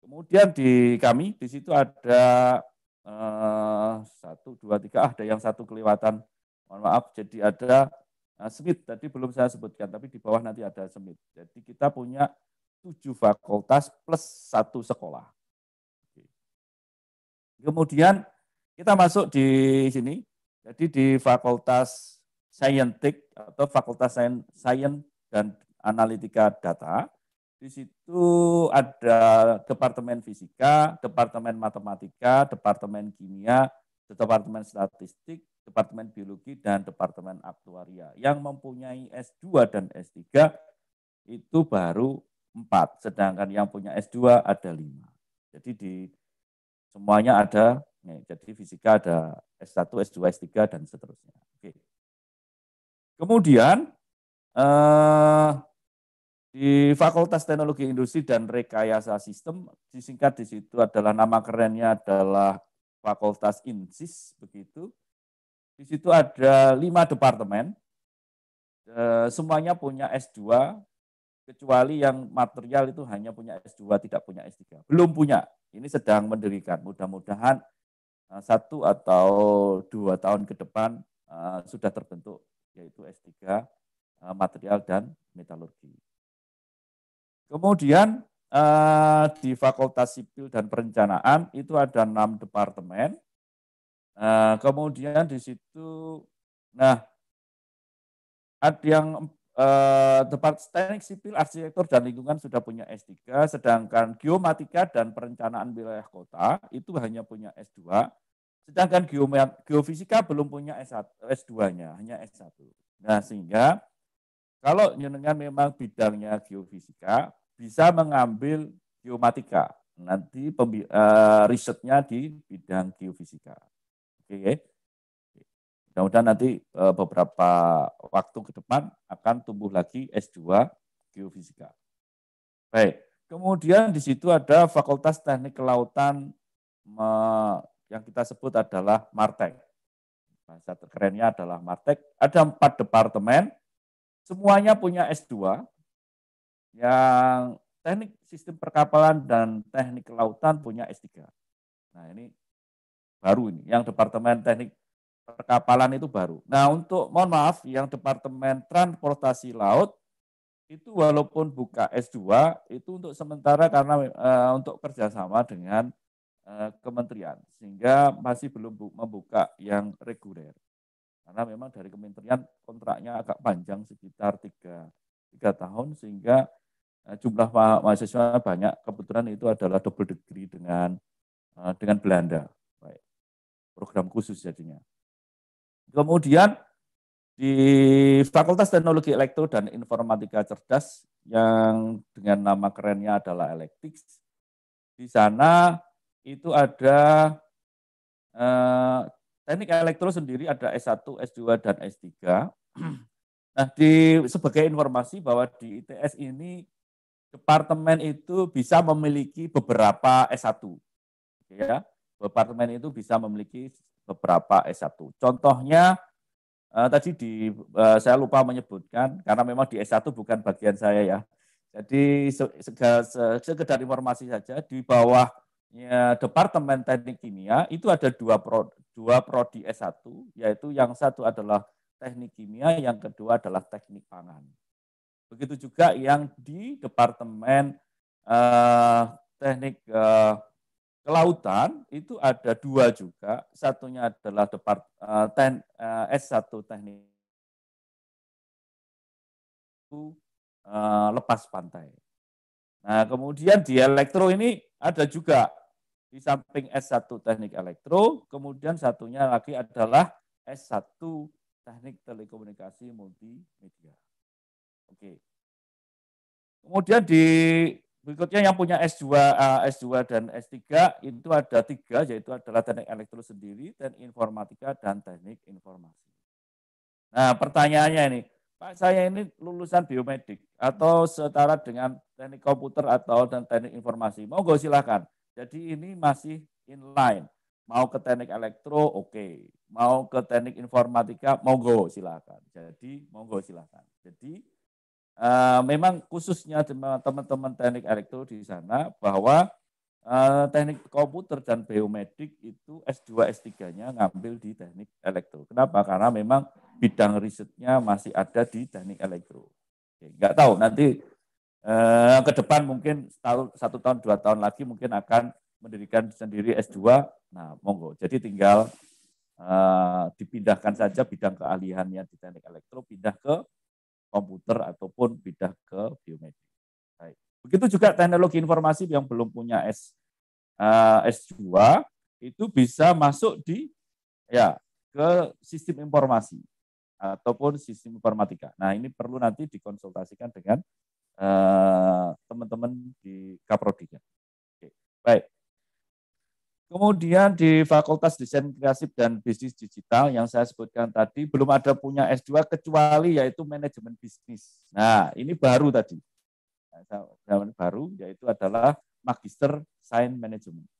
Kemudian di kami di situ ada eh, satu, dua, tiga, ah, ada yang satu kelewatan. Mohon maaf, jadi ada uh, Smith tadi belum saya sebutkan, tapi di bawah nanti ada Smith. Jadi kita punya tujuh fakultas plus satu sekolah. Kemudian kita masuk di sini, jadi di Fakultas Saintek atau Fakultas Sains dan Analitika Data di situ ada Departemen Fisika, Departemen Matematika, Departemen Kimia, Departemen Statistik, Departemen Biologi, dan Departemen Aktuaria. Yang mempunyai S2 dan S3 itu baru 4, sedangkan yang punya S2 ada 5. Jadi di semuanya ada, nih, jadi fisika ada S1, S2, S3, dan seterusnya. Oke. Kemudian, eh, di Fakultas Teknologi Industri dan Rekayasa Sistem, disingkat di situ adalah nama kerennya adalah Fakultas Insis, begitu. Di situ ada lima departemen, e, semuanya punya S2 kecuali yang material itu hanya punya S2 tidak punya S3. Belum punya. Ini sedang mendirikan. Mudah-mudahan uh, satu atau dua tahun ke depan uh, sudah terbentuk yaitu S3 uh, material dan metalurgi. Kemudian di Fakultas Sipil dan Perencanaan itu ada enam departemen. Kemudian di situ, nah ada yang uh, Departemen Teknik Sipil, Arsitektur dan Lingkungan sudah punya S3, sedangkan Geomatika dan Perencanaan Wilayah Kota itu hanya punya S2, sedangkan Geofisika belum punya S1, S2-nya, hanya S1. Nah, sehingga kalau jenengan memang bidangnya geofisika, bisa mengambil geomatika. Nanti uh, risetnya di bidang geofisika. Oke, okay. Mudah-mudahan nanti uh, beberapa waktu ke depan akan tumbuh lagi S2 geofisika. Baik, kemudian di situ ada Fakultas Teknik Kelautan yang kita sebut adalah Martek. Bahasa kerennya adalah Martek. Ada empat departemen, semuanya punya S2, yang teknik sistem perkapalan dan teknik kelautan punya S3. Nah ini baru ini, yang Departemen Teknik Perkapalan itu baru. Nah untuk, mohon maaf, yang Departemen Transportasi Laut itu walaupun buka S2 itu untuk sementara karena e, untuk kerjasama dengan e, kementerian sehingga masih belum membuka yang reguler karena memang dari kementerian kontraknya agak panjang sekitar tiga, tiga tahun sehingga Nah, jumlah mahasiswa banyak, kebetulan itu adalah double degree dengan eh, dengan Belanda. Baik. Program khusus jadinya. Kemudian di Fakultas Teknologi Elektro dan Informatika Cerdas yang dengan nama kerennya adalah Electics. Di sana itu ada eh, teknik elektro sendiri ada S1, S2, dan S3. Nah, di sebagai informasi bahwa di ITS ini departemen itu bisa memiliki beberapa S1. Ya, departemen itu bisa memiliki beberapa S1. Contohnya eh, tadi di eh, saya lupa menyebutkan karena memang di S1 bukan bagian saya ya. Jadi sekedar informasi saja di bawah ya, Departemen Teknik Kimia itu ada dua pro, dua prodi S1 yaitu yang satu adalah Teknik Kimia, yang kedua adalah Teknik Pangan. Begitu juga yang di Departemen eh, Teknik eh, Kelautan itu ada dua juga. Satunya adalah Depart, eh, ten, eh, S1 Teknik eh, lepas pantai. Nah, kemudian di elektro ini ada juga di samping S1 Teknik Elektro, kemudian satunya lagi adalah S1 Teknik Telekomunikasi Multimedia. Oke. Kemudian di berikutnya yang punya S2, uh, S2 dan S3 itu ada tiga, yaitu adalah teknik elektro sendiri, teknik informatika, dan teknik informasi. Nah pertanyaannya ini, Pak saya ini lulusan biomedik atau setara dengan teknik komputer atau dan teknik informasi. Mau gue silahkan. Jadi ini masih inline. Mau ke teknik elektro, oke. Okay. Mau ke teknik informatika, mau go silahkan. Jadi mau go silahkan. Jadi uh, memang khususnya teman-teman teknik elektro di sana bahwa uh, teknik komputer dan biomedik itu S2 S3-nya ngambil di teknik elektro. Kenapa? Karena memang bidang risetnya masih ada di teknik elektro. Enggak tahu nanti uh, ke depan mungkin satu, satu tahun dua tahun lagi mungkin akan mendirikan sendiri S2. Nah, monggo. Jadi tinggal uh, dipindahkan saja bidang keahliannya di teknik elektro pindah ke komputer ataupun pindah ke biomedik. Baik. Begitu juga teknologi informasi yang belum punya S eh, S2 itu bisa masuk di ya ke sistem informasi ataupun sistem informatika. Nah, ini perlu nanti dikonsultasikan dengan eh, teman-teman uh, di Kaprodinya. Oke. Baik. Kemudian di Fakultas Desain Kreatif dan Bisnis Digital yang saya sebutkan tadi belum ada punya S2 kecuali yaitu manajemen bisnis. Nah, ini baru tadi. Zaman baru yaitu adalah Magister Science Management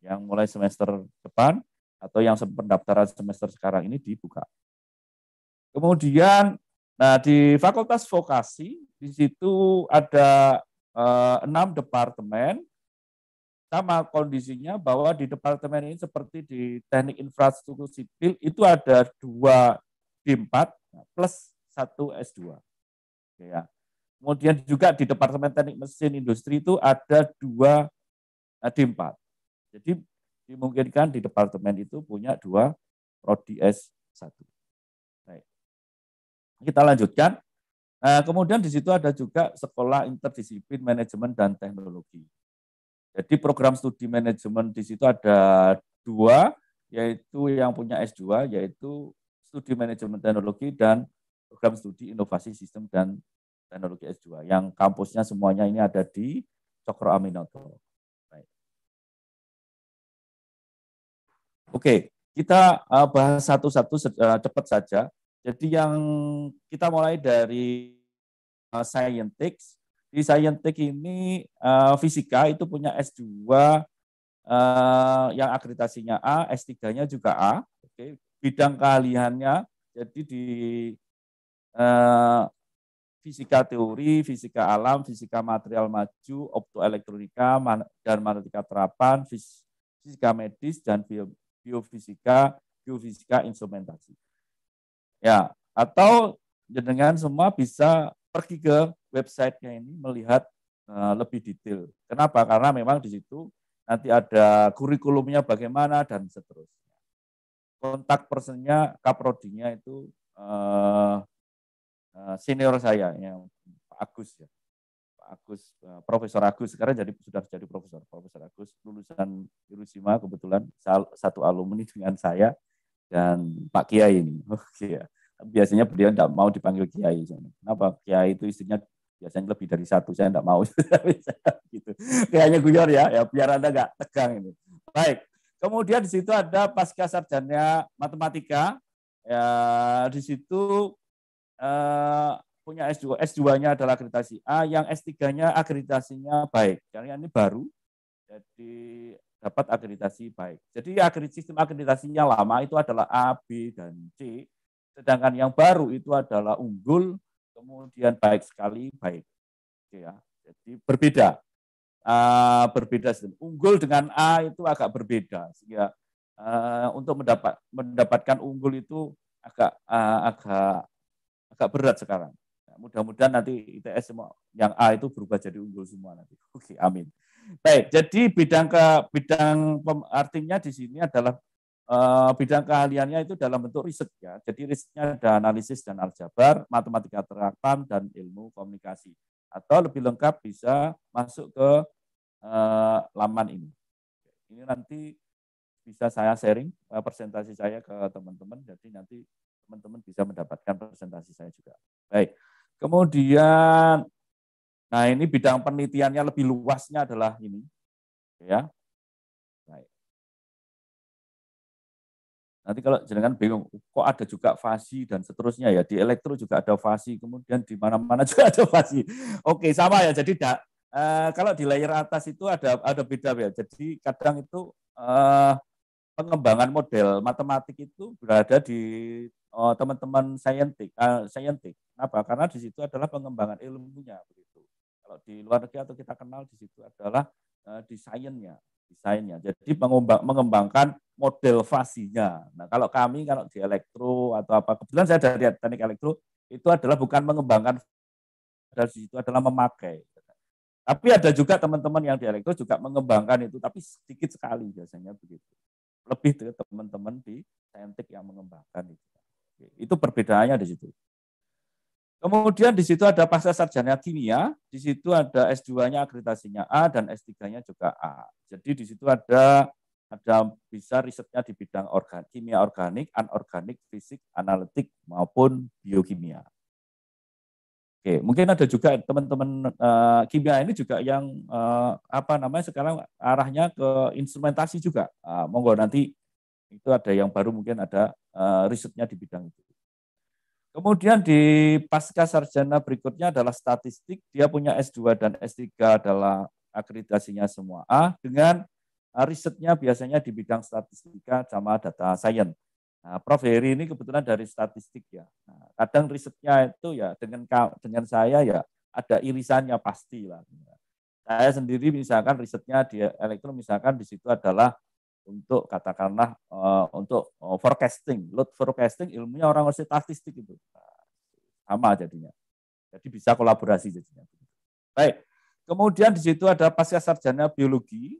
yang mulai semester depan atau yang pendaftaran semester sekarang ini dibuka. Kemudian Nah, di Fakultas Vokasi di situ ada eh, enam departemen sama kondisinya bahwa di departemen ini seperti di teknik infrastruktur sipil itu ada dua D4 plus satu S2. Ya. Kemudian juga di departemen teknik mesin industri itu ada dua eh, D4. Jadi dimungkinkan di departemen itu punya dua prodi S1. Baik. Kita lanjutkan. Nah, kemudian di situ ada juga sekolah interdisiplin manajemen dan teknologi. Jadi program studi manajemen di situ ada dua, yaitu yang punya S2, yaitu studi manajemen teknologi dan program studi inovasi sistem dan teknologi S2. Yang kampusnya semuanya ini ada di Cokro Aminoto. Baik. Oke, kita eh, bahas satu-satu eh, cepat saja. Jadi yang kita mulai dari uh, scientific di Scientek ini uh, fisika itu punya S2 uh, eh, yang akreditasinya A, S3-nya juga A. Oke, bidang keahliannya jadi di uh, fisika teori, fisika alam, fisika material maju, optoelektronika dan matematika terapan, fisika medis dan bio, biofisika, biofisika instrumentasi. Ya, atau dengan semua bisa pergi ke websitenya ini melihat uh, lebih detail. Kenapa? Karena memang di situ nanti ada kurikulumnya bagaimana dan seterusnya. Kontak personnya, kaprodinya itu uh, senior saya, yang Pak Agus ya. Pak Agus, Profesor Agus, sekarang jadi sudah jadi Profesor. Profesor Agus lulusan Hiroshima kebetulan satu alumni dengan saya dan Pak Kiai ini. Oke ya. Biasanya beliau tidak mau dipanggil Kiai. Kenapa? Kiai itu istrinya biasanya lebih dari satu saya tidak mau. Gitu. Kayaknya guyor ya ya biar anda nggak tegang ini. Baik kemudian di situ ada pasca sarjana matematika. Ya di situ eh, punya S2 S2-nya adalah akreditasi A yang S3-nya akreditasinya baik. Karena ini baru jadi dapat akreditasi baik. Jadi akreditasi sistem akreditasinya lama itu adalah A B dan C sedangkan yang baru itu adalah unggul kemudian baik sekali, baik. Ya, jadi berbeda. Uh, berbeda. Unggul dengan A itu agak berbeda. Sehingga uh, untuk mendapat mendapatkan unggul itu agak uh, agak agak berat sekarang. Ya, mudah-mudahan nanti ITS semua yang A itu berubah jadi unggul semua nanti. Oke, amin. Baik, jadi bidang ke bidang artinya di sini adalah bidang keahliannya itu dalam bentuk riset ya. Jadi risetnya ada analisis dan aljabar, matematika terapan dan ilmu komunikasi. Atau lebih lengkap bisa masuk ke uh, laman ini. Ini nanti bisa saya sharing uh, presentasi saya ke teman-teman. Jadi nanti teman-teman bisa mendapatkan presentasi saya juga. Baik. Kemudian, nah ini bidang penelitiannya lebih luasnya adalah ini, ya Nanti kalau jenengan bingung, kok ada juga fasi dan seterusnya ya. Di elektro juga ada fasi, kemudian di mana-mana juga ada fasi. Oke, sama ya. Jadi da, uh, kalau di layer atas itu ada ada beda ya. Jadi kadang itu uh, pengembangan model matematik itu berada di teman teman-teman saintik, uh, saintik. Kenapa? Karena di situ adalah pengembangan ilmunya begitu. Kalau di luar negeri atau kita kenal di situ adalah uh, desainnya desainnya. Jadi mengembangkan model fasinya. Nah, kalau kami kalau di elektro atau apa, kebetulan saya dari teknik elektro itu adalah bukan mengembangkan dari situ adalah memakai. Tapi ada juga teman-teman yang di elektro juga mengembangkan itu, tapi sedikit sekali biasanya begitu. Lebih dari teman-teman di saintik yang mengembangkan itu. Itu perbedaannya di situ. Kemudian di situ ada pasca sarjana kimia, di situ ada S2-nya akreditasinya A dan S3-nya juga A. Jadi di situ ada ada bisa risetnya di bidang organ, kimia organik, anorganik, fisik, analitik maupun biokimia. Oke, mungkin ada juga teman-teman uh, kimia ini juga yang uh, apa namanya sekarang arahnya ke instrumentasi juga. Uh, monggo nanti itu ada yang baru mungkin ada uh, risetnya di bidang itu. Kemudian di pasca sarjana berikutnya adalah statistik. Dia punya S2 dan S3 adalah akreditasinya semua A dengan risetnya biasanya di bidang statistika sama data science. Nah, Prof Heri ini kebetulan dari statistik ya. Nah, kadang risetnya itu ya dengan dengan saya ya ada irisannya pasti lah. Saya sendiri misalkan risetnya di elektron misalkan di situ adalah untuk katakanlah uh, untuk uh, forecasting, load forecasting ilmunya orang statistik itu nah, sama jadinya. Jadi bisa kolaborasi jadinya. Baik, kemudian di situ ada pasca sarjana biologi,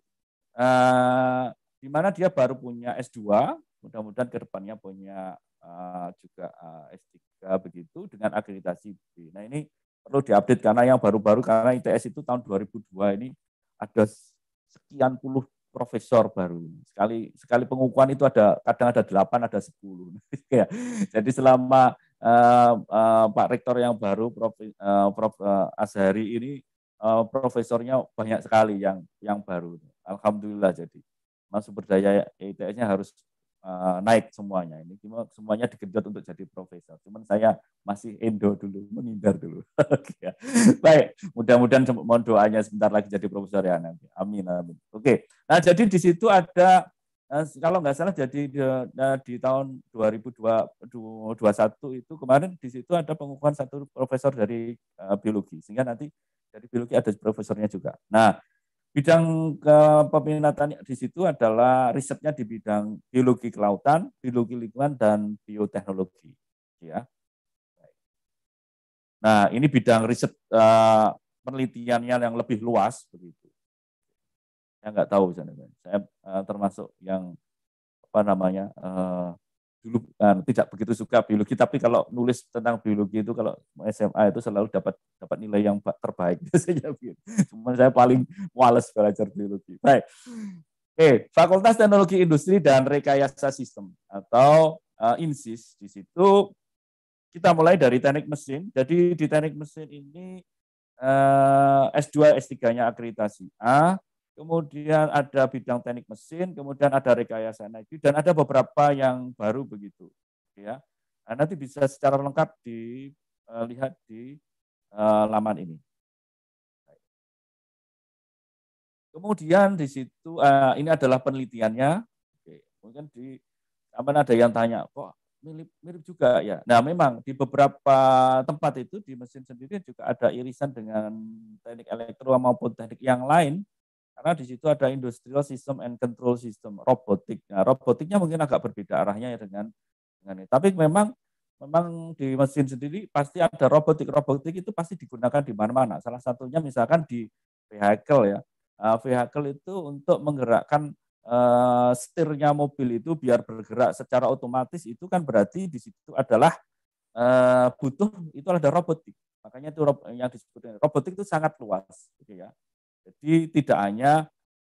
uh, di mana dia baru punya S2, mudah-mudahan ke depannya punya uh, juga uh, S3 begitu dengan akreditasi B. Nah ini perlu diupdate karena yang baru-baru karena ITS itu tahun 2002 ini ada sekian puluh profesor baru. Sekali sekali pengukuhan itu ada kadang ada delapan ada sepuluh. Jadi selama uh, uh, Pak Rektor yang baru Prof, uh, Prof uh, Azhari ini uh, profesornya banyak sekali yang yang baru. Alhamdulillah jadi. Mas sumber daya ITS-nya harus uh, naik semuanya. Ini cuma semuanya digenjot untuk jadi profesor. Cuman saya masih endo dulu, menghindar dulu. Ya. Baik, mudah-mudahan mohon doanya sebentar lagi jadi profesor ya nanti. Amin, amin. Oke, nah jadi di situ ada eh, kalau nggak salah jadi di, nah, di tahun 2021 itu kemarin di situ ada pengukuhan satu profesor dari uh, biologi sehingga nanti dari biologi ada profesornya juga. Nah, Bidang kepeminatan di situ adalah risetnya di bidang biologi kelautan, biologi lingkungan, dan bioteknologi. Ya. Nah, ini bidang riset uh, penelitiannya yang lebih luas begitu. Saya nggak tahu saya uh, termasuk yang apa namanya uh, dulu uh, tidak begitu suka biologi tapi kalau nulis tentang biologi itu kalau SMA itu selalu dapat dapat nilai yang terbaik biasanya cuma saya paling males belajar biologi. Baik. Oke Fakultas Teknologi Industri dan Rekayasa Sistem atau uh, INSIS di situ kita mulai dari teknik mesin. Jadi di teknik mesin ini uh, S2 S3-nya akreditasi A kemudian ada bidang teknik mesin, kemudian ada rekayasa energi, dan ada beberapa yang baru begitu. Ya, nah, nanti bisa secara lengkap dilihat eh, di uh, laman ini. Kemudian di situ uh, ini adalah penelitiannya. Mungkin di apa ada yang tanya, kok mirip mirip juga ya. Nah, memang di beberapa tempat itu di mesin sendiri juga ada irisan dengan teknik elektro maupun teknik yang lain karena di situ ada industrial system and control system, robotik. Nah, robotiknya mungkin agak berbeda arahnya ya dengan dengan ini. Tapi memang memang di mesin sendiri pasti ada robotik. Robotik itu pasti digunakan di mana-mana. Salah satunya misalkan di vehicle ya. Uh, vehicle itu untuk menggerakkan uh, setirnya mobil itu biar bergerak secara otomatis itu kan berarti di situ adalah uh, butuh itu ada robotik. Makanya itu yang disebut robotik itu sangat luas gitu ya. Jadi tidak hanya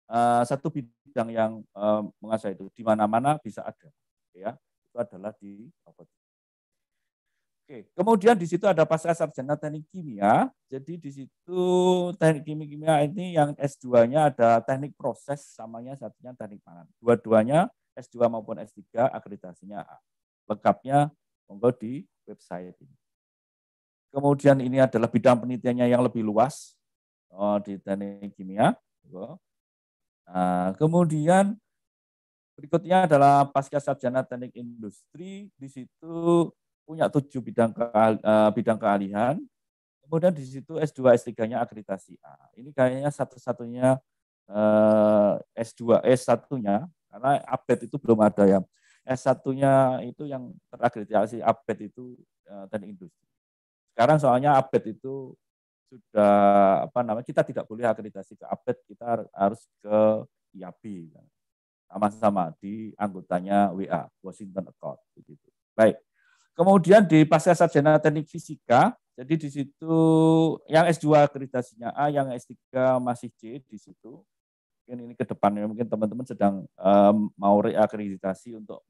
uh, satu bidang yang uh, menguasai itu, di mana-mana bisa ada. Ya, itu adalah di robotik. Oke, kemudian di situ ada pasca sarjana teknik kimia. Jadi di situ teknik kimia ini yang S2-nya ada teknik proses, samanya satunya teknik pangan. Dua-duanya S2 maupun S3 akreditasinya A. Lengkapnya monggo di website ini. Kemudian ini adalah bidang penelitiannya yang lebih luas, oh, di teknik kimia. Nah, kemudian berikutnya adalah pasca sarjana teknik industri. Di situ punya tujuh bidang ke, uh, bidang keahlian. Kemudian di situ S2 S3-nya akreditasi A. Ini kayaknya satu-satunya uh, S2 S1-nya karena ABET itu belum ada ya. S1-nya itu yang terakreditasi ABET itu uh, teknik industri. Sekarang soalnya ABET itu sudah apa namanya kita tidak boleh akreditasi ke APET, kita harus ke IAB sama-sama di anggotanya WA Washington Accord begitu. Baik. Kemudian di pasca sarjana teknik fisika, jadi di situ yang S2 akreditasinya A, yang S3 masih C di situ. Mungkin ini ke depannya mungkin teman-teman sedang um, mau reakreditasi untuk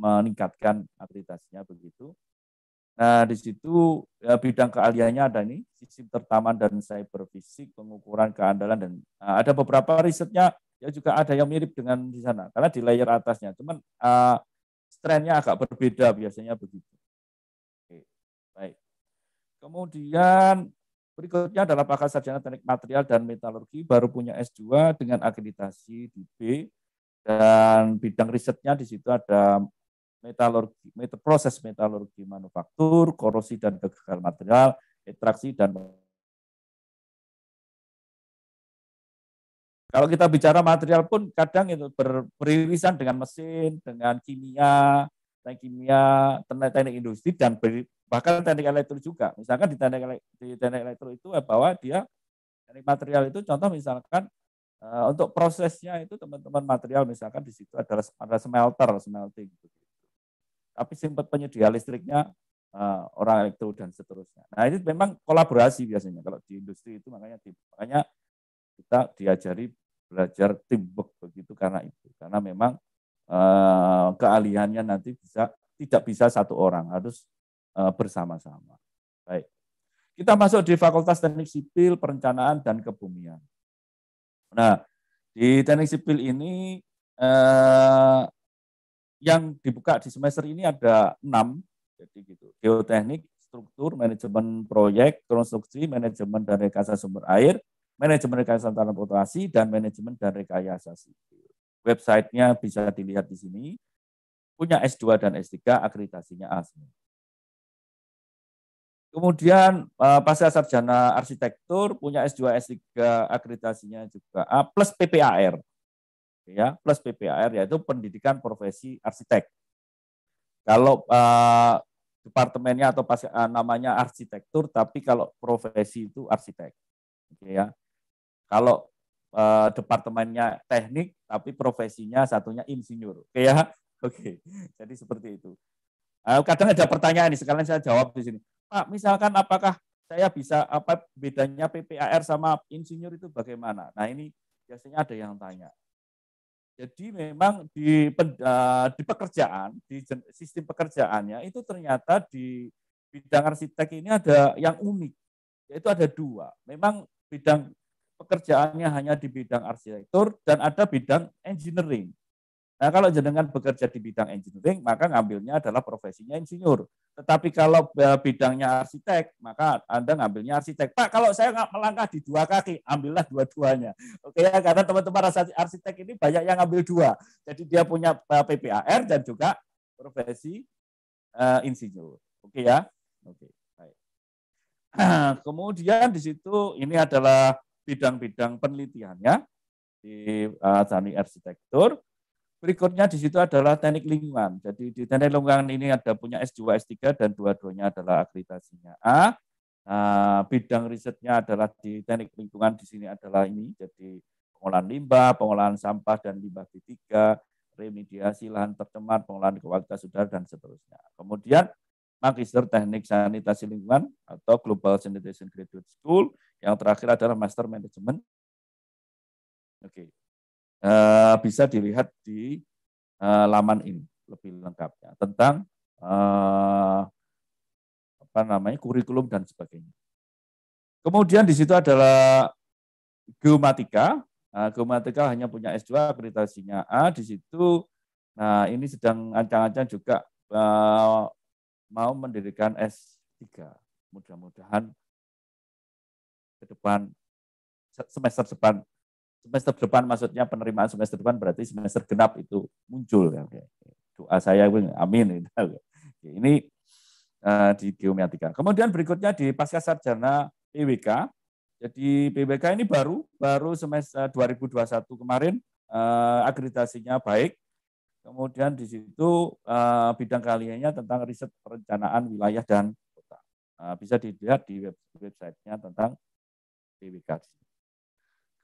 meningkatkan akreditasinya begitu. Nah, di situ ya, bidang keahliannya ada nih, sistem tertaman dan cyber fisik, pengukuran keandalan dan nah, ada beberapa risetnya ya juga ada yang mirip dengan di sana karena di layer atasnya. Cuman uh, strandnya agak berbeda biasanya begitu. Oke, baik. Kemudian berikutnya adalah pakar sarjana teknik material dan metalurgi baru punya S2 dengan akreditasi di B dan bidang risetnya di situ ada metalurgi, metal, proses metalurgi manufaktur, korosi dan gagal material, ekstraksi dan Kalau kita bicara material pun kadang itu ber, beririsan dengan mesin, dengan kimia, teknik kimia, teknik industri dan bahkan teknik elektro juga. Misalkan di teknik, di teknik elektro itu bahwa dia teknik material itu contoh misalkan uh, untuk prosesnya itu teman-teman material misalkan di situ adalah ada smelter, smelting gitu. Tapi sempat penyedia listriknya uh, orang elektro dan seterusnya. Nah ini memang kolaborasi biasanya kalau di industri itu makanya makanya kita diajari belajar teamwork begitu karena itu. Karena memang eh, keahliannya nanti bisa tidak bisa satu orang harus eh, bersama-sama. Baik. Kita masuk di Fakultas Teknik Sipil Perencanaan dan Kebumian. Nah di teknik sipil ini eh, yang dibuka di semester ini ada enam jadi gitu geoteknik struktur manajemen proyek konstruksi manajemen dan rekayasa sumber air manajemen rekayasa transportasi, dan manajemen dan rekayasa sipil. Websitenya bisa dilihat di sini. Punya S2 dan S3, akreditasinya ASME. Kemudian eh, pasca sarjana arsitektur punya S2 S3 akreditasinya juga A plus PPAR. Ya, plus PPAR yaitu pendidikan profesi arsitek. Kalau uh, departemennya atau pas, uh, namanya arsitektur tapi kalau profesi itu arsitek. Oke ya. Kalau uh, departemennya teknik, tapi profesinya satunya insinyur. Oke ya? Oke, jadi seperti itu. Uh, kadang ada pertanyaan ini, sekalian saya jawab di sini. Pak, misalkan apakah saya bisa apa bedanya PPAR sama insinyur itu bagaimana? Nah ini biasanya ada yang tanya. Jadi memang di, uh, di pekerjaan, di sistem pekerjaannya itu ternyata di bidang arsitek ini ada yang unik, yaitu ada dua. Memang bidang pekerjaannya hanya di bidang arsitektur dan ada bidang engineering. Nah, kalau jenengan bekerja di bidang engineering, maka ngambilnya adalah profesinya insinyur. Tetapi kalau e, bidangnya arsitek, maka Anda ngambilnya arsitek. Pak, kalau saya nggak melangkah di dua kaki, ambillah dua-duanya. Oke ya, karena teman-teman arsitek ini banyak yang ngambil dua. Jadi dia punya e, PPAR dan juga profesi uh, insinyur. Oke ya? Oke. Baik. kemudian di situ ini adalah bidang-bidang penelitiannya di uh, teknik arsitektur. Berikutnya di situ adalah teknik lingkungan. Jadi di teknik lingkungan ini ada punya S2, S3 dan dua-duanya adalah akreditasinya A. Nah, bidang risetnya adalah di teknik lingkungan di sini adalah ini, jadi pengolahan limbah, pengolahan sampah dan limbah B3, remediasi lahan tercemar, pengolahan kualitas udara dan seterusnya. Kemudian Magister Teknik Sanitasi Lingkungan atau Global Sanitation Graduate School. Yang terakhir adalah Master Management. Oke, uh, bisa dilihat di uh, laman ini lebih lengkapnya tentang uh, apa namanya kurikulum dan sebagainya. Kemudian di situ adalah geomatika. Nah, geomatika hanya punya S2 akreditasinya A di situ. Nah, ini sedang ancang-ancang juga uh, mau mendirikan S3. Mudah-mudahan ke depan semester depan semester depan maksudnya penerimaan semester depan berarti semester genap itu muncul ya. Doa saya amin. Ini uh, di geometria. Kemudian berikutnya di pasca sarjana PWK. Jadi PWK ini baru baru semester 2021 kemarin uh, akreditasinya baik Kemudian di situ bidang keahliannya tentang riset perencanaan wilayah dan kota. Bisa dilihat di web, websitenya tentang PWK.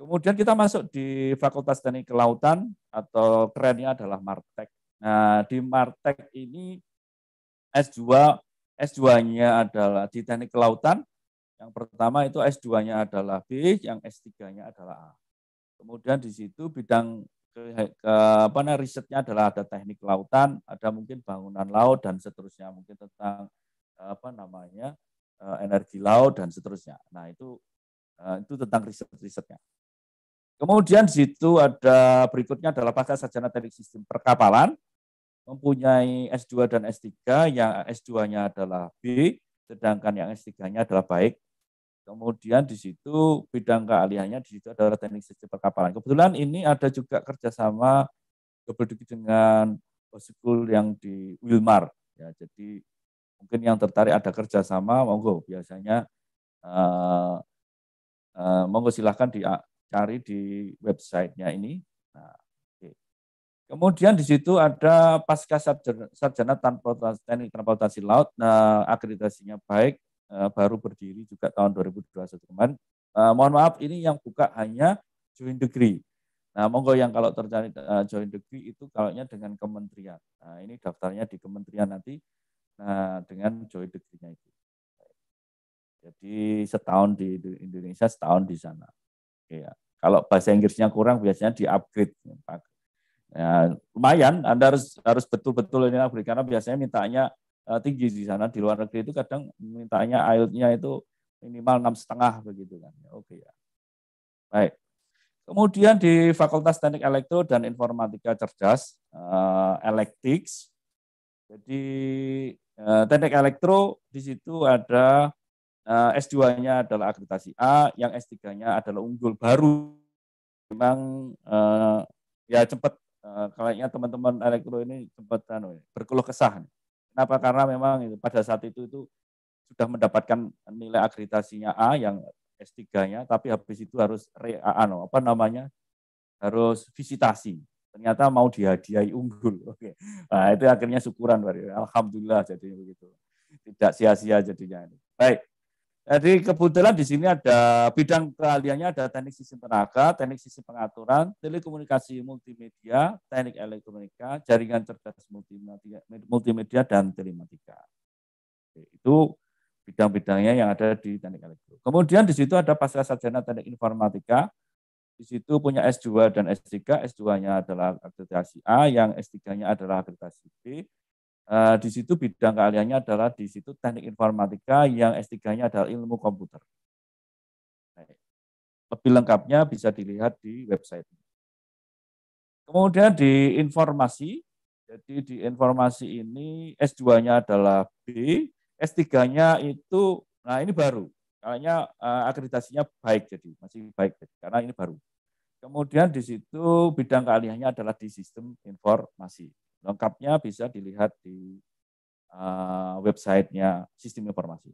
Kemudian kita masuk di Fakultas Teknik Kelautan atau kerennya adalah Martek. Nah, di Martek ini S2 S2-nya adalah di Teknik Kelautan. Yang pertama itu S2-nya adalah B, yang S3-nya adalah A. Kemudian di situ bidang ke, ke apa namanya risetnya adalah ada teknik lautan, ada mungkin bangunan laut dan seterusnya, mungkin tentang apa namanya eh, energi laut dan seterusnya. Nah itu eh, itu tentang riset-risetnya. Kemudian di situ ada berikutnya adalah pasca sarjana teknik sistem perkapalan, mempunyai S2 dan S3, yang S2-nya adalah B, sedangkan yang S3-nya adalah baik, Kemudian di situ bidang keahliannya di situ adalah teknik sistem perkapalan. Kebetulan ini ada juga kerjasama kebetulan dengan school yang di Wilmar ya jadi mungkin yang tertarik ada kerjasama monggo biasanya uh, uh, monggo silahkan dicari di websitenya ini nah, okay. kemudian di situ ada pasca sarjana, sarjana transportasi teknik transportasi laut nah akreditasinya baik uh, baru berdiri juga tahun 2021 kemarin uh, mohon maaf ini yang buka hanya join degree Nah, monggo yang kalau terjadi uh, joint degree itu kalaunya dengan kementerian. Nah, ini daftarnya di kementerian nanti nah, dengan joint degree-nya itu. Jadi setahun di Indonesia, setahun di sana. Ya. Kalau bahasa Inggrisnya kurang, biasanya di-upgrade. Ya, lumayan, Anda harus harus betul-betul ini upgrade karena biasanya mintanya uh, tinggi di sana. Di luar negeri itu kadang mintanya IELTS-nya itu minimal enam setengah begitu kan. Oke ya. Baik. Kemudian di Fakultas Teknik Elektro dan Informatika Cerdas, uh, Electics. Jadi uh, Teknik Elektro di situ ada eh, S2-nya adalah akreditasi A, yang S3-nya adalah unggul baru. Memang uh, ya cepat uh, kayaknya teman-teman elektro ini cepat anu, berkeluh kesah. Kenapa? Karena memang itu, pada saat itu itu sudah mendapatkan nilai akreditasinya A yang S3-nya, tapi habis itu harus re, ano, apa namanya, harus visitasi. Ternyata mau dihadiahi unggul. Oke. Nah, itu akhirnya syukuran. Alhamdulillah jadi begitu. Tidak sia-sia jadinya. Baik. Jadi kebetulan di sini ada bidang keahliannya ada teknik sistem tenaga, teknik sistem pengaturan, telekomunikasi multimedia, teknik elektronika, jaringan cerdas multimedia, multimedia dan telematika. Itu bidang-bidangnya yang ada di teknik elektro. Kemudian di situ ada pasca sarjana teknik informatika, di situ punya S2 dan S3, S2-nya adalah akreditasi A, yang S3-nya adalah akreditasi B. Eh, di situ bidang keahliannya adalah di situ teknik informatika, yang S3-nya adalah ilmu komputer. Lebih lengkapnya bisa dilihat di website. Kemudian di informasi, jadi di informasi ini S2-nya adalah B, S3-nya itu, nah ini baru. Kayaknya uh, akreditasinya baik jadi, masih baik jadi, karena ini baru. Kemudian di situ bidang keahliannya adalah di sistem informasi. Lengkapnya bisa dilihat di uh, websitenya sistem informasi.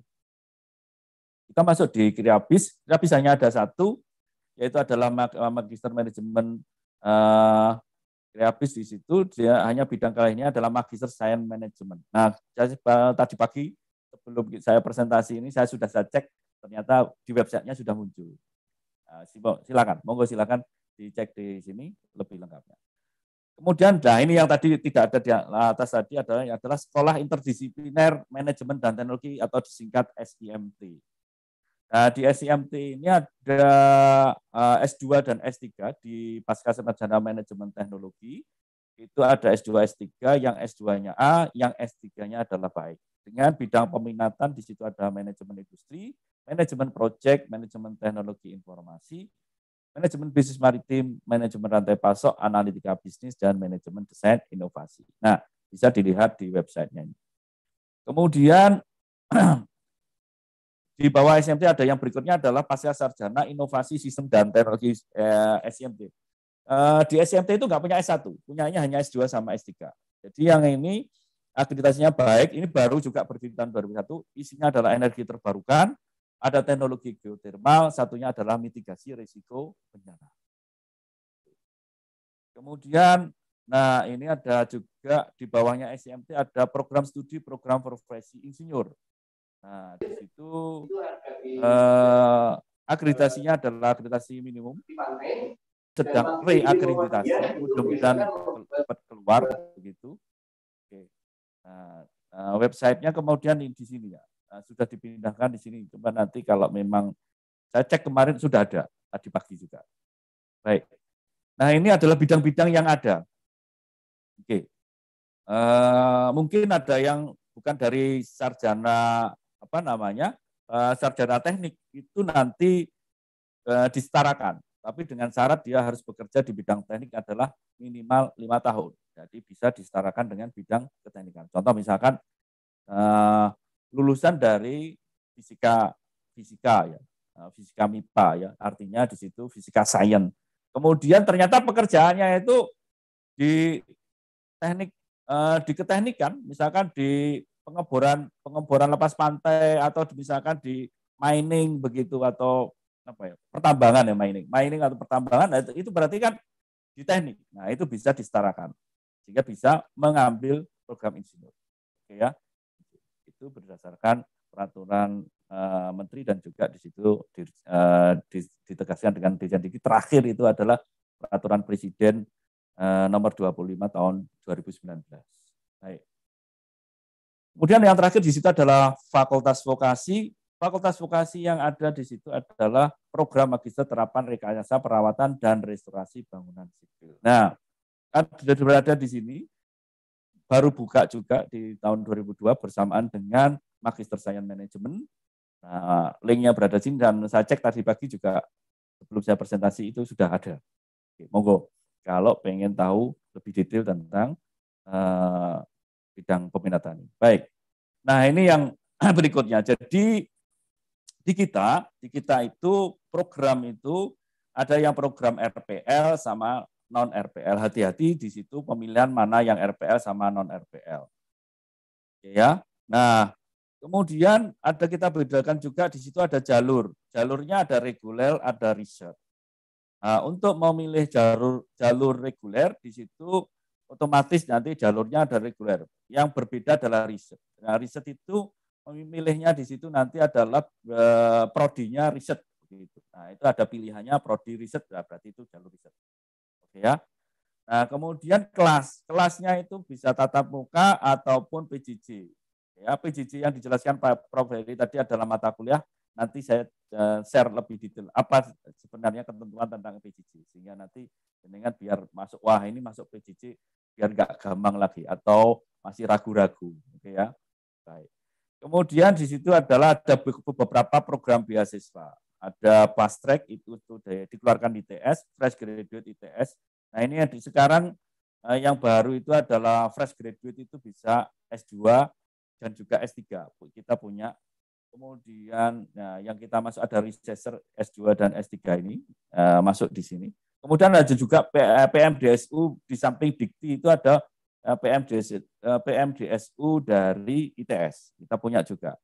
Kita masuk di Kriabis. Kriabis hanya ada satu, yaitu adalah Magister Manajemen uh, Kriabis di situ dia hanya bidang keahliannya adalah Magister Science Management. Nah, tadi pagi sebelum saya presentasi ini saya sudah saya cek ternyata di websitenya sudah muncul. Silakan, monggo silakan dicek di sini lebih lengkapnya. Kemudian, nah ini yang tadi tidak ada di atas tadi adalah adalah Sekolah Interdisipliner Manajemen dan Teknologi atau disingkat SIMT. Nah, di SIMT ini ada eh, S2 dan S3 di Pasca Sarjana Manajemen Teknologi. Itu ada S2, S3, yang S2-nya A, yang S3-nya adalah baik dengan bidang peminatan di situ ada manajemen industri, manajemen proyek, manajemen teknologi informasi, manajemen bisnis maritim, manajemen rantai pasok, analitika bisnis, dan manajemen desain inovasi. Nah, bisa dilihat di websitenya ini. Kemudian di bawah SMT ada yang berikutnya adalah pasca sarjana inovasi sistem dan teknologi eh, SMT. Eh, di SMT itu nggak punya S1, punyanya hanya S2 sama S3. Jadi yang ini akreditasinya baik, ini baru juga berdiri tahun 2001, isinya adalah energi terbarukan, ada teknologi geotermal, satunya adalah mitigasi risiko bencana. Kemudian, nah ini ada juga di bawahnya SMT ada program studi, program profesi insinyur. Nah, di situ eh, akreditasinya adalah akreditasi minimum, sedang reakreditasi, mudah-mudahan cepat keluar begitu. Nah, websitenya kemudian di sini ya, nah, sudah dipindahkan di sini. Coba nanti kalau memang saya cek kemarin sudah ada tadi pagi juga. Baik. Nah ini adalah bidang-bidang yang ada. Oke. Uh, mungkin ada yang bukan dari sarjana apa namanya uh, sarjana teknik itu nanti uh, disetarakan. Tapi dengan syarat dia harus bekerja di bidang teknik adalah minimal lima tahun. Jadi bisa disetarakan dengan bidang keteknikan. Contoh misalkan uh, lulusan dari fisika fisika ya, uh, fisika MIPA ya, artinya di situ fisika sains. Kemudian ternyata pekerjaannya itu di teknik uh, di keteknikan, misalkan di pengeboran pengeboran lepas pantai atau misalkan di mining begitu atau apa ya pertambangan ya mining. Mining atau pertambangan nah itu, itu berarti kan di teknik. Nah itu bisa disetarakan. Sehingga bisa mengambil program insinyur. Oke ya itu berdasarkan peraturan uh, menteri dan juga di situ di, uh, ditegaskan dengan Dirjen Dikti terakhir itu adalah peraturan presiden uh, nomor 25 tahun 2019 baik Kemudian yang terakhir di situ adalah fakultas vokasi. Fakultas vokasi yang ada di situ adalah program magister terapan rekayasa perawatan dan restorasi bangunan sipil. Nah, berada di sini, baru buka juga di tahun 2002 bersamaan dengan Magister Science Management. Nah, linknya berada di sini dan saya cek tadi pagi juga sebelum saya presentasi itu sudah ada. Oke, monggo kalau pengen tahu lebih detail tentang uh, bidang peminatan. Baik. Nah, ini yang berikutnya. Jadi di kita, di kita itu program itu ada yang program RPL sama non RPL. Hati-hati di situ pemilihan mana yang RPL sama non RPL. Ya. Nah, kemudian ada kita bedakan juga di situ ada jalur. Jalurnya ada reguler, ada riset. Nah, untuk memilih jalur jalur reguler di situ otomatis nanti jalurnya ada reguler. Yang berbeda adalah riset. Nah, riset itu memilihnya di situ nanti adalah e, prodinya riset. Nah, itu ada pilihannya prodi riset, nah, berarti itu jalur riset. Ya. Nah, kemudian kelas. Kelasnya itu bisa tatap muka ataupun PJJ. Ya, PJJ yang dijelaskan Pak Prof. Heri tadi adalah mata kuliah. Nanti saya e, share lebih detail apa sebenarnya ketentuan tentang PJJ sehingga nanti dengan biar masuk wah ini masuk PJJ biar nggak gampang lagi atau masih ragu-ragu, oke ya. Baik. Kemudian di situ adalah ada beberapa program beasiswa. Ada fast track itu sudah dikeluarkan ITS, fresh graduate ITS. Nah ini yang di, sekarang eh, yang baru itu adalah fresh graduate itu bisa S2 dan juga S3. Kita punya kemudian nah, yang kita masuk ada researcher S2 dan S3 ini uh, masuk di sini. Kemudian ada juga PMDSU eh, di samping Dikti itu ada eh, PMDSU, eh, PMDSU dari ITS. Kita punya juga.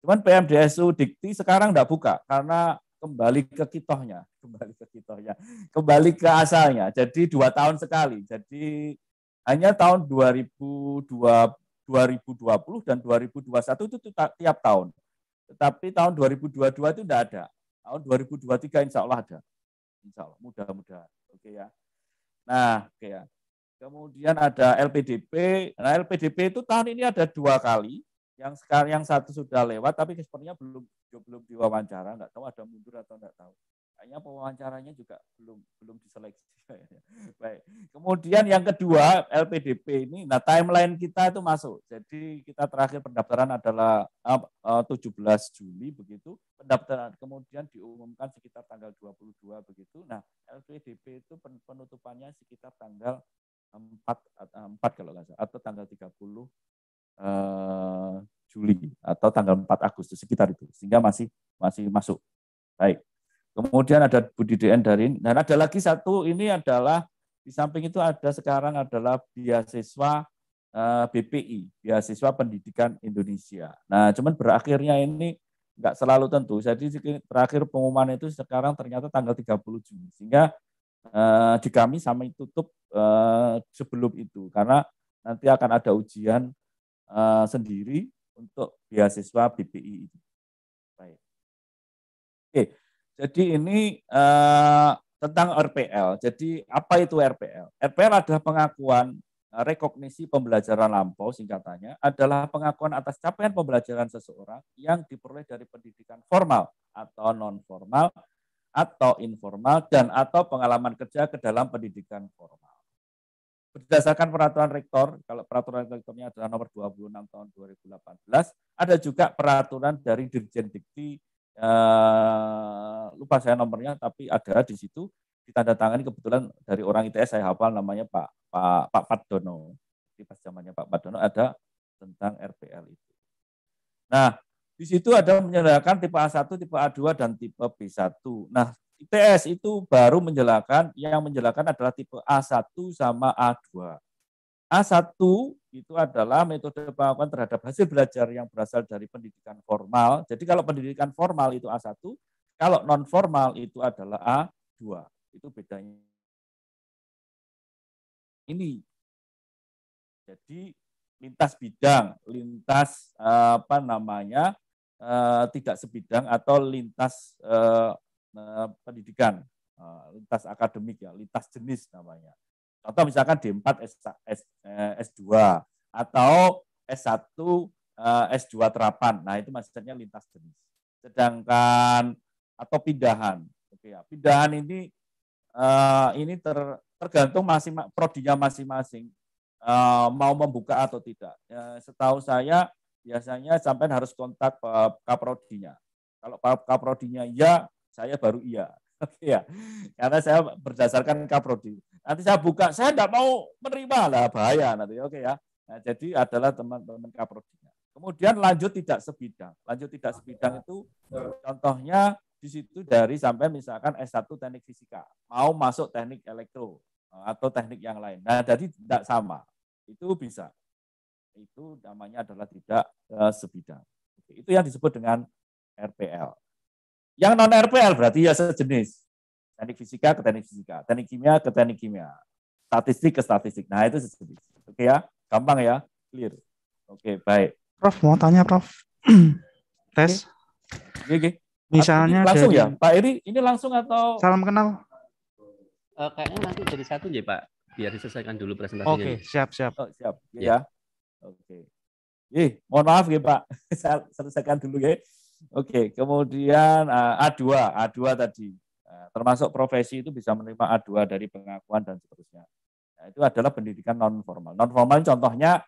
Cuman PMDSU Dikti sekarang tidak buka karena kembali ke kitohnya, kembali ke kitohnya, kembali ke asalnya. Jadi dua tahun sekali. Jadi hanya tahun 2020 dan 2021 itu tiap tahun. Tetapi tahun 2022 itu tidak ada. Tahun 2023 insya Allah ada. Insya Allah, mudah-mudahan. Oke ya. Nah, oke ya. Kemudian ada LPDP. Nah, LPDP itu tahun ini ada dua kali. Yang sekarang yang satu sudah lewat, tapi sepertinya belum belum diwawancara. Enggak tahu ada mundur atau enggak tahu kayaknya pewawancaranya juga belum belum diseleksi. Baik. Kemudian yang kedua LPDP ini, nah timeline kita itu masuk. Jadi kita terakhir pendaftaran adalah uh, 17 Juli begitu. Pendaftaran kemudian diumumkan sekitar tanggal 22 begitu. Nah LPDP itu penutupannya sekitar tanggal 4, 4 kalau nggak salah atau tanggal 30 uh, Juli atau tanggal 4 Agustus sekitar itu sehingga masih masih masuk. Baik. Kemudian ada budidaya dari dan ada lagi satu ini adalah di samping itu ada sekarang adalah beasiswa eh, BPI, beasiswa Pendidikan Indonesia. Nah, cuman berakhirnya ini nggak selalu tentu. Jadi terakhir pengumuman itu sekarang ternyata tanggal 30 Juni. Sehingga eh, di kami sampai tutup eh, sebelum itu karena nanti akan ada ujian eh, sendiri untuk beasiswa BPI itu. Baik. Oke. Jadi ini uh, tentang RPL. Jadi apa itu RPL? RPL adalah pengakuan eh, rekognisi pembelajaran lampau singkatannya adalah pengakuan atas capaian pembelajaran seseorang yang diperoleh dari pendidikan formal atau non formal atau informal dan atau pengalaman kerja ke dalam pendidikan formal. Berdasarkan peraturan rektor, kalau peraturan rektornya adalah nomor 26 tahun 2018, ada juga peraturan dari Dirjen Dikti uh, lupa saya nomornya tapi ada di situ ditandatangani kebetulan dari orang ITS saya hafal namanya Pak Pak Pak Padono. Di pas zamannya Pak Padono ada tentang RPL itu. Nah, di situ ada menyediakan tipe A1, tipe A2 dan tipe B1. Nah, ITS itu baru menjelaskan yang menjelaskan adalah tipe A1 sama A2. A1 itu adalah metode pengakuan terhadap hasil belajar yang berasal dari pendidikan formal. Jadi kalau pendidikan formal itu A1, kalau non formal itu adalah A2. Itu bedanya. Ini. Jadi lintas bidang, lintas apa namanya? Eh, tidak sebidang atau lintas eh, eh, pendidikan, lintas akademik ya, lintas jenis namanya. Contoh misalkan D4 S, S, S2 atau S1 S2 terapan. Nah, itu maksudnya lintas jenis. Sedangkan atau pindahan. Oke ya, pindahan ini ini ter, tergantung masing prodinya masing-masing mau membuka atau tidak. Ya, setahu saya biasanya sampai harus kontak kaprodinya. Kalau kaprodinya iya, saya baru iya. Ya, karena saya berdasarkan kaprodi. Nanti saya buka, saya tidak mau menerima lah bahaya nanti. Oke ya. Nah, jadi adalah teman-teman kaprodinya. Kemudian lanjut tidak sebidang. Lanjut tidak sebidang itu contohnya di situ dari sampai misalkan S1 teknik fisika, mau masuk teknik elektro atau teknik yang lain. Nah, jadi tidak sama. Itu bisa. Itu namanya adalah tidak uh, sebidang. Itu yang disebut dengan RPL. Yang non RPL berarti ya sejenis. Teknik fisika ke teknik fisika, teknik kimia ke teknik kimia, statistik ke statistik. Nah, itu sejenis. Oke ya, gampang ya, clear. Oke, baik.
Prof, mau tanya, Prof. Tes.
Oke, oke.
Misalnya
ini langsung
dari...
ya, Pak Eri, ini langsung atau
salam kenal?
Uh, kayaknya nanti jadi satu ya, Pak. Biar diselesaikan dulu presentasinya.
Oke, siap, siap.
Oh, siap. Ya. ya. Oke. Ih, mohon maaf ya, Pak. Saya selesaikan dulu ya. Oke, kemudian A2, A2 tadi. Nah, termasuk profesi itu bisa menerima A2 dari pengakuan dan seterusnya. Nah, itu adalah pendidikan non formal. Non formal contohnya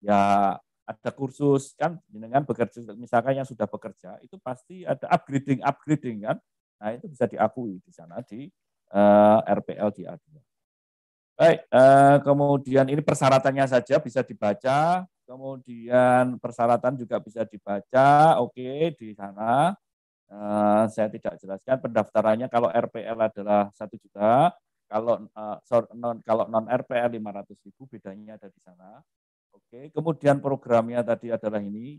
ya ada kursus kan dengan bekerja misalkan yang sudah bekerja itu pasti ada upgrading upgrading kan. Nah, itu bisa diakui di sana di uh, eh, RPL di A2. Baik, uh, kemudian ini persyaratannya saja bisa dibaca kemudian persyaratan juga bisa dibaca, oke di sana. Uh, saya tidak jelaskan pendaftarannya kalau RPL adalah satu juta, kalau uh, non kalau non RPL 500 ribu bedanya ada di sana. Oke, kemudian programnya tadi adalah ini.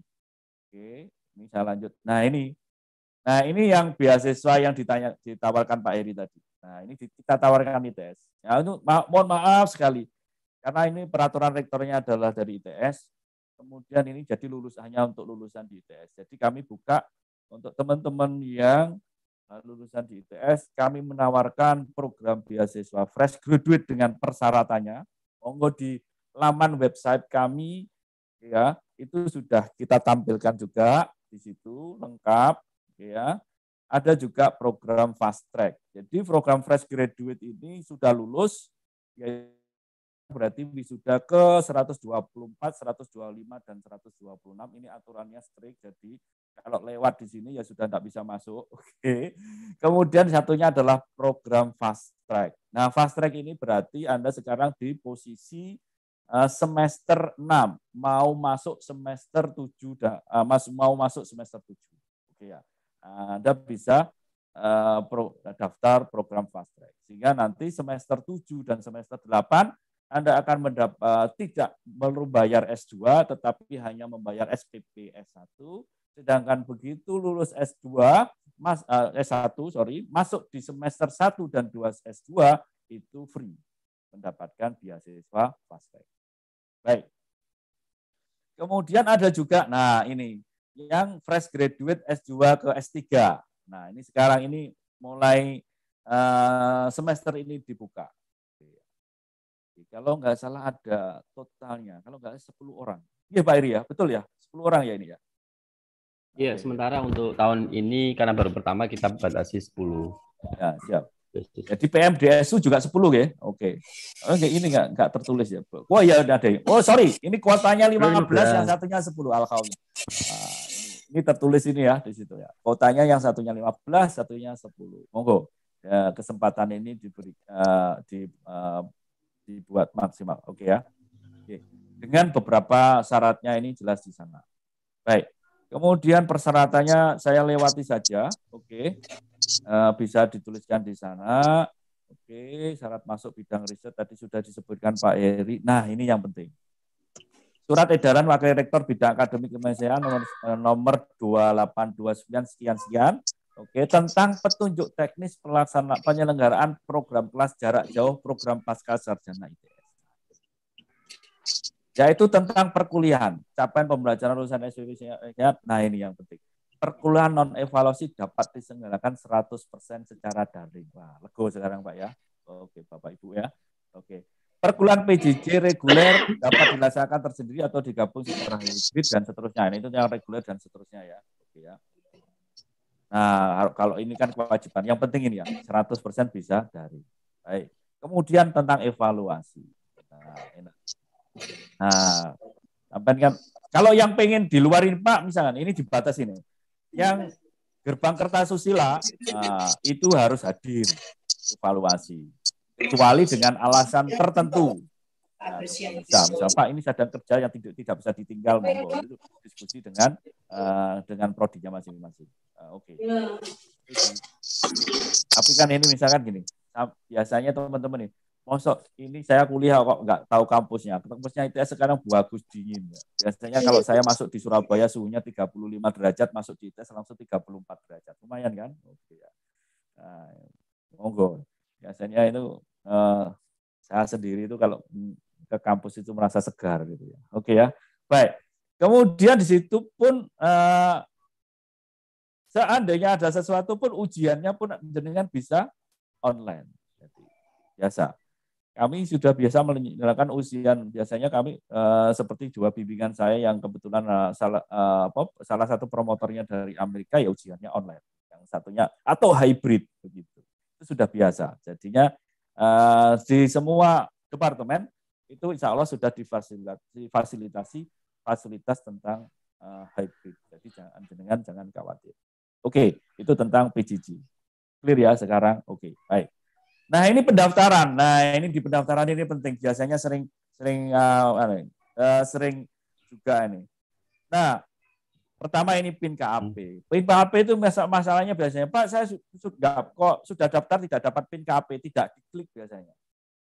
Oke, ini saya lanjut. Nah ini, nah ini yang beasiswa yang ditanya ditawarkan Pak Eri tadi. Nah ini kita tawarkan ITS. Ya, itu mohon maaf sekali karena ini peraturan rektornya adalah dari ITS kemudian ini jadi lulus hanya untuk lulusan di ITS. Jadi kami buka untuk teman-teman yang eh, lulusan di ITS, kami menawarkan program beasiswa fresh graduate dengan persyaratannya. Monggo di laman website kami ya, itu sudah kita tampilkan juga di situ lengkap ya. Ada juga program fast track. Jadi program fresh graduate ini sudah lulus berarti wisuda ke 124, 125 dan 126 ini aturannya strict jadi kalau lewat di sini ya sudah tidak bisa masuk. Oke. Kemudian satunya adalah program fast track. Nah, fast track ini berarti Anda sekarang di posisi eh, semester 6 mau masuk semester 7 uh, mau masuk semester 7. Oke ya. Anda bisa pro, daftar program fast track. Sehingga nanti semester 7 dan semester 8 anda akan mendapat uh, tidak perlu bayar S2 tetapi hanya membayar SPP S1 sedangkan begitu lulus S2 mas, uh, S1 sorry masuk di semester 1 dan 2 S2 itu free mendapatkan beasiswa fast. Baik. Kemudian ada juga nah ini yang fresh graduate S2 ke S3. Nah, ini sekarang ini mulai uh, semester ini dibuka. Kalau nggak salah ada totalnya, kalau nggak 10 orang. Iya Pak Iri ya, betul ya? 10 orang ya ini ya?
Iya, sementara untuk tahun ini karena baru pertama kita batasi 10.
Ya, siap. Jadi PMDSU juga 10 ya? Oke. Oke, ini nggak nggak tertulis ya. Oh iya udah ada. Oh sorry, ini kuotanya 15, yang satunya 10 alhamdulillah. Nah, ini, ini tertulis ini ya di situ ya. Kuotanya yang satunya 15, satunya 10. Monggo. Ya, kesempatan ini diberi uh, di uh, dibuat maksimal. Oke ya. Oke. Dengan beberapa syaratnya ini jelas di sana. Baik. Kemudian persyaratannya saya lewati saja. Oke. Uh, bisa dituliskan di sana. Oke, syarat masuk bidang riset tadi sudah disebutkan Pak Heri. Nah, ini yang penting. Surat edaran Wakil Rektor Bidang Akademik Kemahasiswaan nomor eh, nomor 2829 sekian sekian. Oke, tentang petunjuk teknis pelaksana penyelenggaraan program kelas jarak jauh program pasca sarjana ITS. Yaitu tentang perkuliahan, capaian pembelajaran lulusan SPP Nah, ini yang penting. Perkuliahan non evaluasi dapat diselenggarakan 100% secara daring. Wah, lego sekarang Pak ya. Oke, Bapak Ibu ya. Oke. Perkuliahan PJJ reguler dapat dilaksanakan tersendiri atau digabung secara hybrid dan seterusnya. Ini itu yang reguler dan seterusnya ya. Oke ya. Nah, kalau ini kan kewajiban. Yang penting ini ya, 100% bisa dari. Baik. Kemudian tentang evaluasi. Nah, enak. Nah, kan kalau yang pengen di luar ini Pak, misalkan ini dibatas ini. Yang gerbang kertasusila nah, itu harus hadir evaluasi kecuali dengan alasan tertentu. Nah, bisa, Pak ini sedang kerja yang tidak tidak bisa ditinggal monggo itu diskusi dengan uh, dengan prodinya masing-masing. Uh, Oke. Okay. Tapi kan ini misalkan gini, biasanya teman-teman nih, mosok ini saya kuliah kok nggak tahu kampusnya. Kampusnya itu sekarang bagus dingin. Ya. Biasanya kalau saya masuk di Surabaya suhunya 35 derajat, masuk di ITS langsung 34 derajat. Lumayan kan? Oke ya. Nah, monggo. Biasanya itu uh, saya sendiri itu kalau ke kampus itu merasa segar gitu ya. Oke ya. Baik. Kemudian di situ pun uh, seandainya ada sesuatu pun ujiannya pun jenengan bisa online. Jadi, biasa. Kami sudah biasa menyalakan ujian. Biasanya kami uh, seperti dua bimbingan saya yang kebetulan uh, salah uh, apa, salah satu promotornya dari Amerika ya ujiannya online. Yang satunya atau hybrid begitu. Itu sudah biasa. Jadinya uh, di semua departemen itu insya Allah sudah difasilitasi fasilitasi fasilitas tentang uh, hybrid. Jadi jangan jenengan jangan khawatir. Oke, itu tentang PJJ. Clear ya sekarang? Oke, baik. Nah ini pendaftaran. Nah ini di pendaftaran ini penting. Biasanya sering sering uh, uh, sering juga ini. Nah pertama ini PIN KAP. PIN KAP itu masalahnya biasanya Pak saya sudah kok sudah daftar tidak dapat PIN KAP, tidak diklik biasanya.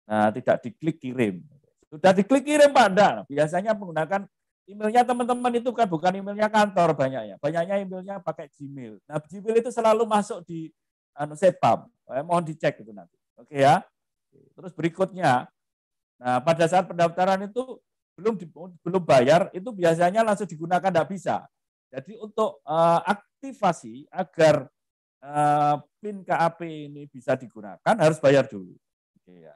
Nah tidak diklik kirim. Sudah diklik kirim Pak, enggak. Biasanya menggunakan emailnya teman-teman itu kan bukan emailnya kantor banyaknya. Banyaknya emailnya pakai Gmail. Nah Gmail itu selalu masuk di anu spam. Eh, mohon dicek itu nanti. Oke ya. Terus berikutnya, nah pada saat pendaftaran itu belum di, belum bayar itu biasanya langsung digunakan tidak bisa. Jadi untuk uh, aktivasi agar uh, PIN KAP ini bisa digunakan harus bayar dulu. Oke ya.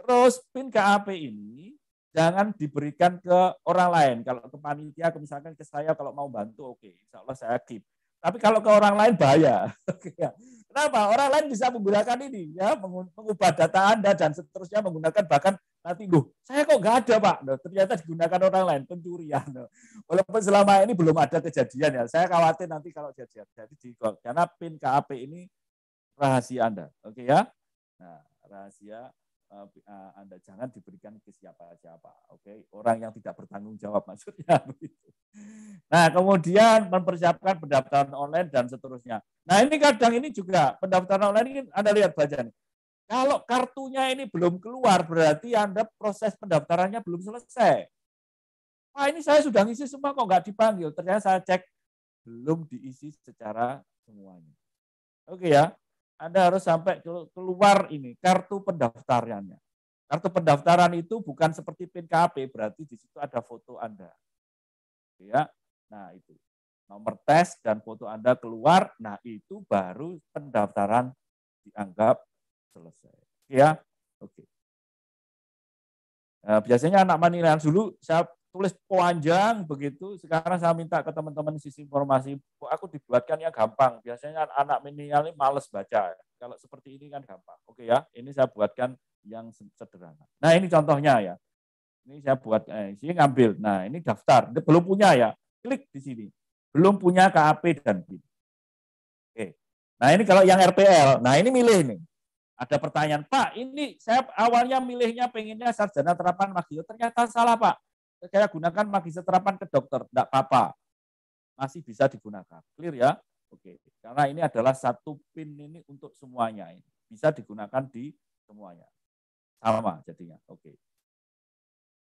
Terus PIN KAP ini jangan diberikan ke orang lain. Kalau ke panitia, misalkan ke saya kalau mau bantu, oke, insya Allah saya keep. Tapi kalau ke orang lain bahaya. Ya. Kenapa? Orang lain bisa menggunakan ini, ya, mengubah data Anda dan seterusnya menggunakan bahkan nanti, loh, saya kok nggak ada Pak. Loh, ternyata digunakan orang lain, pencurian. Loh. Walaupun selama ini belum ada kejadian ya, saya khawatir nanti kalau kejadian. Jadi di karena PIN KAP ini rahasia Anda, oke ya? Nah, rahasia Anda jangan diberikan ke siapa-siapa. Oke, orang yang tidak bertanggung jawab maksudnya Nah, kemudian mempersiapkan pendaftaran online dan seterusnya. Nah, ini kadang ini juga pendaftaran online ini Anda lihat baca nih. Kalau kartunya ini belum keluar, berarti Anda proses pendaftarannya belum selesai. Wah, ini saya sudah ngisi semua kok nggak dipanggil. Ternyata saya cek belum diisi secara semuanya. Oke ya. Anda harus sampai keluar ini kartu pendaftarannya. Kartu pendaftaran itu bukan seperti PIN KP, berarti di situ ada foto Anda. Ya. Nah, itu. Nomor tes dan foto Anda keluar, nah itu baru pendaftaran dianggap selesai. Ya. Oke. Nah, biasanya anak manilan dulu saya tulis panjang begitu. Sekarang saya minta ke teman-teman sisi informasi, aku dibuatkan yang gampang. Biasanya anak milenial ini males baca. Kalau seperti ini kan gampang. Oke ya, ini saya buatkan yang sederhana. Nah ini contohnya ya. Ini saya buat, eh, sini ngambil. Nah ini daftar. Belum punya ya, klik di sini. Belum punya KAP dan BIN. Oke. Nah ini kalau yang RPL, nah ini milih nih. Ada pertanyaan, Pak, ini saya awalnya milihnya pengennya sarjana terapan magio, ternyata salah Pak saya gunakan magister terapan ke dokter, tidak apa-apa. Masih bisa digunakan. Clear ya? Oke. Karena ini adalah satu pin ini untuk semuanya. Ini. Bisa digunakan di semuanya. Sama jadinya. Oke.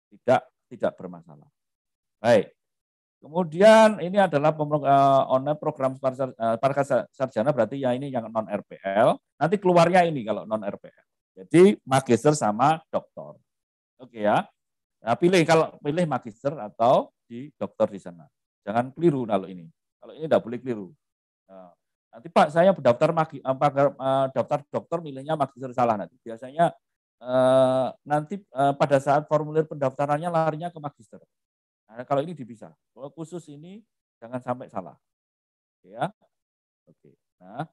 Tidak tidak bermasalah. Baik. Kemudian ini adalah uh, online program para sarjana berarti ya ini yang non RPL. Nanti keluarnya ini kalau non RPL. Jadi magister sama doktor. Oke ya. Nah, pilih kalau pilih magister atau di dokter di sana. Jangan keliru kalau ini. Kalau ini tidak boleh keliru. Nah, nanti Pak saya daftar magi, apa, uh, daftar dokter milihnya magister salah nanti. Biasanya uh, nanti uh, pada saat formulir pendaftarannya larinya ke magister. Nah, kalau ini dipisah. Kalau khusus ini jangan sampai salah. Oke ya. Oke. Nah,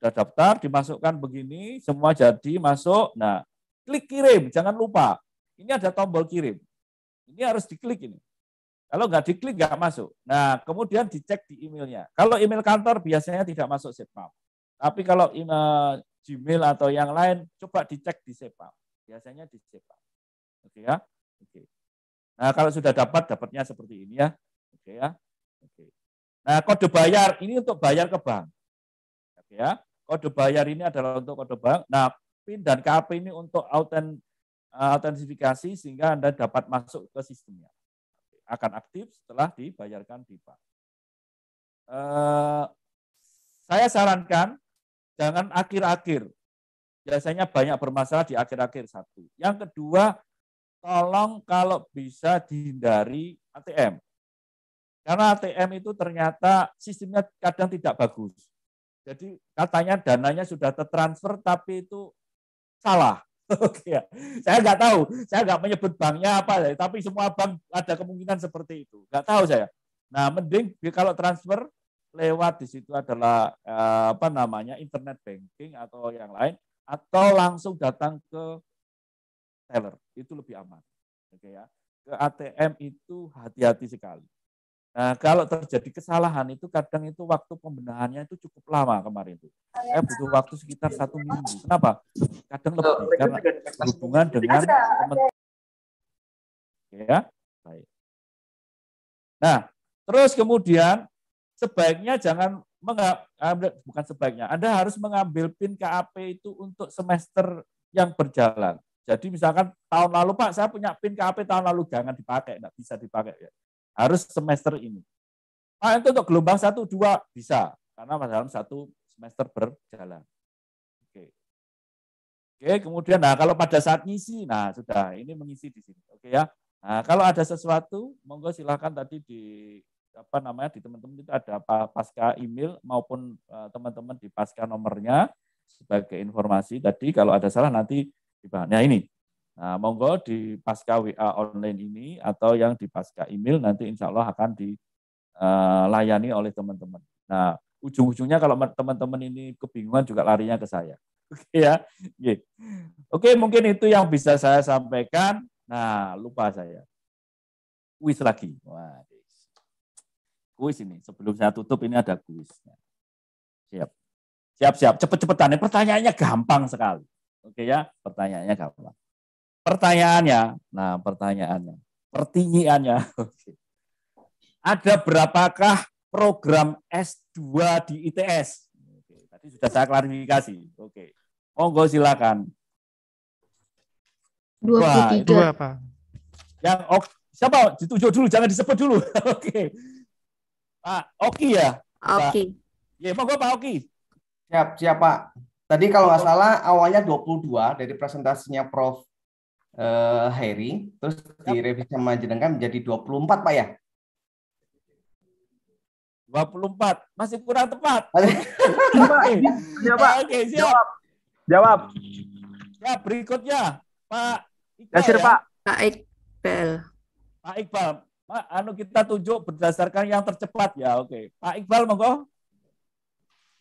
sudah daftar, dimasukkan begini, semua jadi, masuk. Nah, klik kirim, jangan lupa. Ini ada tombol kirim. Ini harus diklik ini. Kalau nggak diklik, nggak masuk. Nah, kemudian dicek di emailnya. Kalau email kantor biasanya tidak masuk SEPAM. Tapi kalau email Gmail atau yang lain, coba dicek di SEPAM. Biasanya di SEPAM. Oke ya? Oke. Nah, kalau sudah dapat, dapatnya seperti ini ya. Oke ya. Oke. Nah, kode bayar ini untuk bayar ke bank. Oke ya. Kode bayar ini adalah untuk kode bank. Nah, PIN dan KP ini untuk autent, autentifikasi sehingga Anda dapat masuk ke sistemnya. Akan aktif setelah dibayarkan di. Uh, saya sarankan jangan akhir-akhir. Biasanya banyak bermasalah di akhir-akhir satu. Yang kedua, tolong kalau bisa dihindari ATM. Karena ATM itu ternyata sistemnya kadang tidak bagus. Jadi katanya dananya sudah tertransfer tapi itu salah. Oke ya. Saya nggak tahu, saya nggak menyebut banknya apa, ya, tapi semua bank ada kemungkinan seperti itu. Nggak tahu saya. Nah, mending kalau transfer lewat di situ adalah eh, apa namanya internet banking atau yang lain, atau langsung datang ke teller itu lebih aman. Oke ya. Ke ATM itu hati-hati sekali. Nah, kalau terjadi kesalahan itu kadang itu waktu pembenahannya itu cukup lama kemarin itu. Saya butuh waktu sekitar satu minggu. Kenapa? Kadang lebih karena berhubungan dengan teman. Ya, baik. Nah, terus kemudian sebaiknya jangan mengambil bukan sebaiknya. Anda harus mengambil PIN KAP itu untuk semester yang berjalan. Jadi misalkan tahun lalu Pak, saya punya PIN KAP tahun lalu jangan dipakai, tidak bisa dipakai ya harus semester ini. Nah, itu untuk gelombang satu dua bisa karena dalam satu semester berjalan. Oke. Oke, kemudian nah kalau pada saat ngisi, nah sudah ini mengisi di sini. Oke ya. Nah, kalau ada sesuatu, monggo silahkan tadi di apa namanya di teman-teman itu ada pasca email maupun eh, teman-teman di pasca nomornya sebagai informasi tadi kalau ada salah nanti dibahas. Nah ini Nah, monggo di pasca WA online ini atau yang di pasca email nanti insya Allah akan dilayani eh, oleh teman-teman. Nah, ujung-ujungnya kalau teman-teman ini kebingungan juga larinya ke saya. Oke ya. Oke, mungkin itu yang bisa saya sampaikan. Nah, lupa saya. Kuis lagi. Wah, kuis ini. Sebelum saya tutup ini ada kuis. Siap. Siap-siap. Cepet-cepetan. Pertanyaannya gampang sekali. Oke ya, pertanyaannya gampang. Pertanyaannya, nah pertanyaannya, pertanyaannya, ada berapakah program S2 di ITS? Oke, tadi sudah saya klarifikasi. Oke, monggo silakan.
23. Dua,
Pak. Yang ok, siapa? Ditunjuk dulu, jangan disebut dulu. Oke. Pak Oki ya?
Oki.
Ya, monggo Pak Oki.
Siap, siap Pak. Tadi kalau nggak salah awalnya 22 dari presentasinya Prof uh, Harry, terus direvisi sama jenengan menjadi 24 Pak ya?
24, masih kurang tepat.
ya, Pak.
Oke, siap.
Jawab. Jawab.
Ya, berikutnya Pak
Iqbal. Ya. Pak.
Pak Iqbal.
Pak Iqbal. Pak, anu kita tunjuk berdasarkan yang tercepat ya. Oke. Pak Iqbal monggo.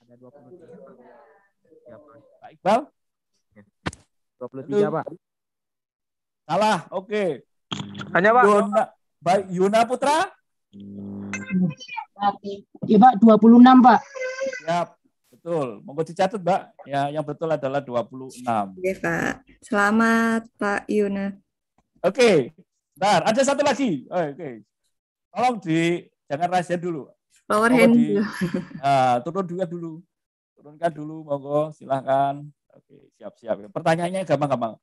Ada 23. Ya, Pak Iqbal.
23, Pak.
Salah, oke. Okay.
Hanya Pak.
Yuna, baik, Yuna Putra?
Iya Pak, 26 Pak.
Siap, betul. Monggo dicatat Mbak. Ya, yang betul adalah 26.
Oke Pak. Selamat Pak Yuna.
Oke, okay. Bentar, ada satu lagi. Oke, okay. tolong di jangan rahasia dulu.
Power hand
di, uh, turun juga dulu. Turunkan dulu, monggo, silahkan. Oke, siap-siap. Pertanyaannya gampang-gampang.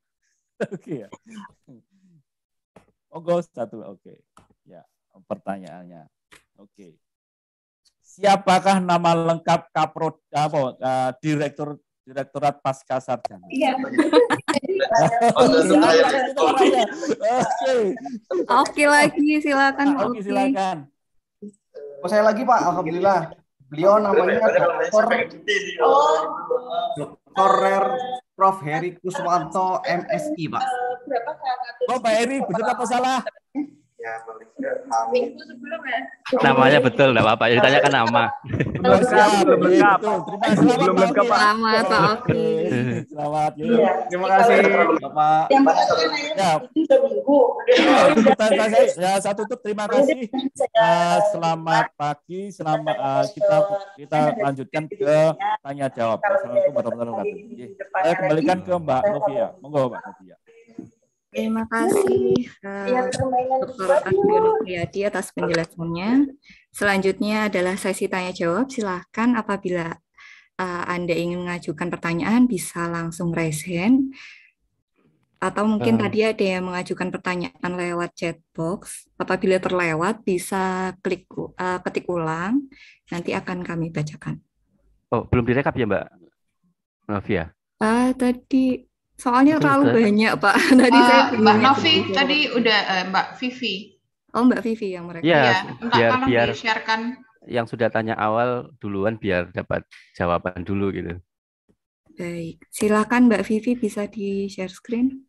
Oke ya. Monggo satu. Oke. Ya, pertanyaannya. Oke. Siapakah nama lengkap Kapro apa uh, Direktur Direktorat Pasca Sarjana?
Iya.
Oke.
Oke lagi, silakan.
Oke, silakan.
Oh, saya lagi Pak, Alhamdulillah. Beliau namanya Dr. Dr. Prof. Heri Kuswanto, MSI, Pak.
Oh, Pak Heri, benar apa salah?
Minggu sebelum ya.
Namanya betul, enggak apa-apa. Ya, ditanyakan nama.
Belum lengkap, belum lengkap. Terima kasih,
Belum lengkap, Pak.
Selamat, Pak Oki.
Selamat.
Iya.
Terima kasih, Bapak.
Ya,
Ya. Ya, pertanyaan saya, ya saya tutup. Terima kasih. Eh, selamat pagi. Selamat eh, kita kita lanjutkan ke tanya jawab. Assalamualaikum warahmatullahi wabarakatuh. Saya kembalikan ke Mbak Novia. Monggo Mbak Novia.
Terima kasih uh, Dr. Arviono Priyadi atas penjelasannya. Selanjutnya adalah sesi tanya jawab. Silahkan apabila uh, Anda ingin mengajukan pertanyaan bisa langsung raise hand. Atau mungkin
Eh.
tadi ada yang mengajukan pertanyaan lewat chat box. Apabila terlewat bisa klik uh, ketik ulang. Nanti akan kami bacakan.
Oh, belum direkap ya, Mbak Novia?
Ah, tadi soalnya terlalu banyak, Pak. Tadi saya
Eh, Mbak Novi tadi udah eh, Mbak Vivi.
Oh, Mbak Vivi yang mereka.
Iya,
minta
biar
tolong
biar
di-sharekan.
yang sudah tanya awal duluan biar dapat jawaban dulu gitu.
Baik, silakan Mbak Vivi bisa di share screen.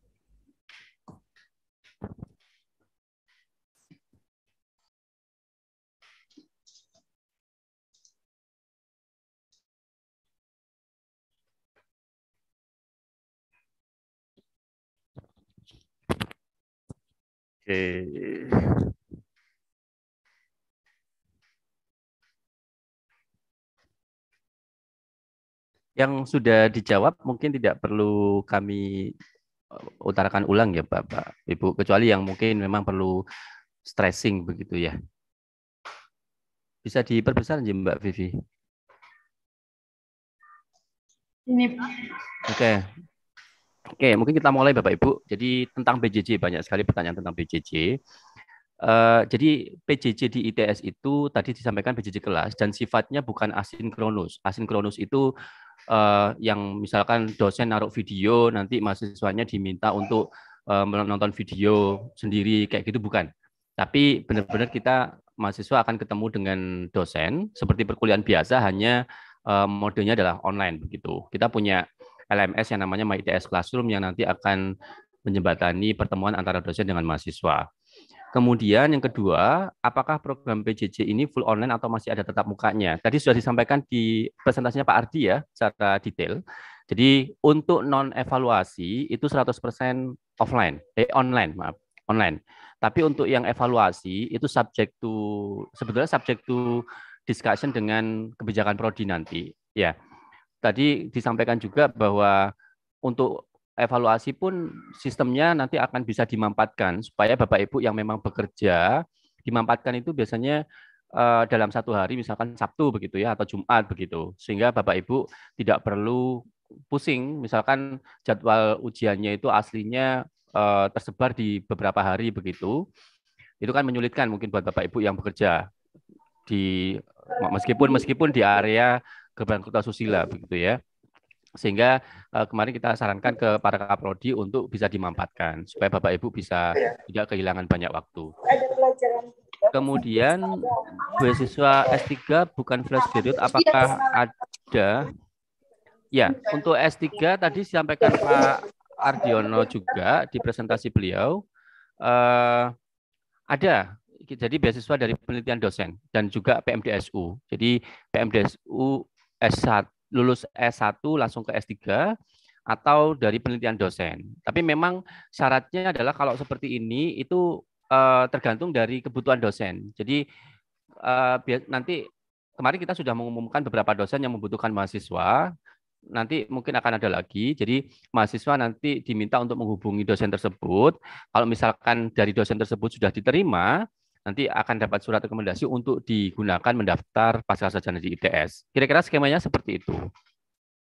Yang sudah dijawab mungkin tidak perlu kami eh, utarakan ulang ya Bapak, Ibu, kecuali yang mungkin memang perlu stressing begitu ya. Bisa diperbesar aja Mbak Vivi.
Ini
Oke. Oke, mungkin kita mulai Bapak Ibu. Jadi tentang PJJ banyak sekali pertanyaan tentang PJJ. Eh, jadi PJJ di ITS itu tadi disampaikan PJJ kelas dan sifatnya bukan asinkronus. Asinkronus itu eh, yang misalkan dosen naruh video nanti mahasiswanya diminta untuk eh, menonton video sendiri kayak gitu bukan. Tapi benar-benar kita mahasiswa akan ketemu dengan dosen seperti perkuliahan biasa hanya eh, modenya adalah online begitu. Kita punya LMS yang namanya MyITS Classroom yang nanti akan menjembatani pertemuan antara dosen dengan mahasiswa. Kemudian yang kedua, apakah program PJJ ini full online atau masih ada tetap mukanya? Tadi sudah disampaikan di presentasinya Pak Ardi ya, secara detail. Jadi untuk non evaluasi itu 100% offline, eh online, maaf, online. Tapi untuk yang evaluasi itu subject to sebetulnya subject to discussion dengan kebijakan prodi nanti. Ya. Tadi disampaikan juga bahwa untuk evaluasi pun sistemnya nanti akan bisa dimampatkan supaya Bapak Ibu yang memang bekerja dimampatkan itu biasanya eh, dalam satu hari misalkan Sabtu begitu ya atau Jumat begitu. Sehingga Bapak Ibu tidak perlu pusing misalkan jadwal ujiannya itu aslinya eh, tersebar di beberapa hari begitu. Itu kan menyulitkan mungkin buat Bapak Ibu yang bekerja di meskipun meskipun di area gerbang kota susila begitu ya sehingga eh, kemarin kita sarankan ke para kaprodi untuk bisa dimampatkan supaya bapak ibu bisa tidak kehilangan banyak waktu. Kemudian beasiswa S3 bukan fresh graduate apakah ada? Ya, untuk S3 tadi disampaikan Pak Ardiono juga di presentasi beliau eh, ada jadi beasiswa dari penelitian dosen dan juga PMDSU. Jadi PMDSU S1 lulus S1 langsung ke S3 atau dari penelitian dosen. Tapi memang syaratnya adalah kalau seperti ini itu eh, tergantung dari kebutuhan dosen. Jadi biar- nanti kemarin kita sudah mengumumkan beberapa dosen yang membutuhkan mahasiswa. Nanti mungkin akan ada lagi. Jadi mahasiswa nanti diminta untuk menghubungi dosen tersebut. Kalau misalkan dari dosen tersebut sudah diterima, nanti akan dapat surat rekomendasi untuk digunakan mendaftar pasca sarjana di ITS. Kira-kira skemanya seperti itu.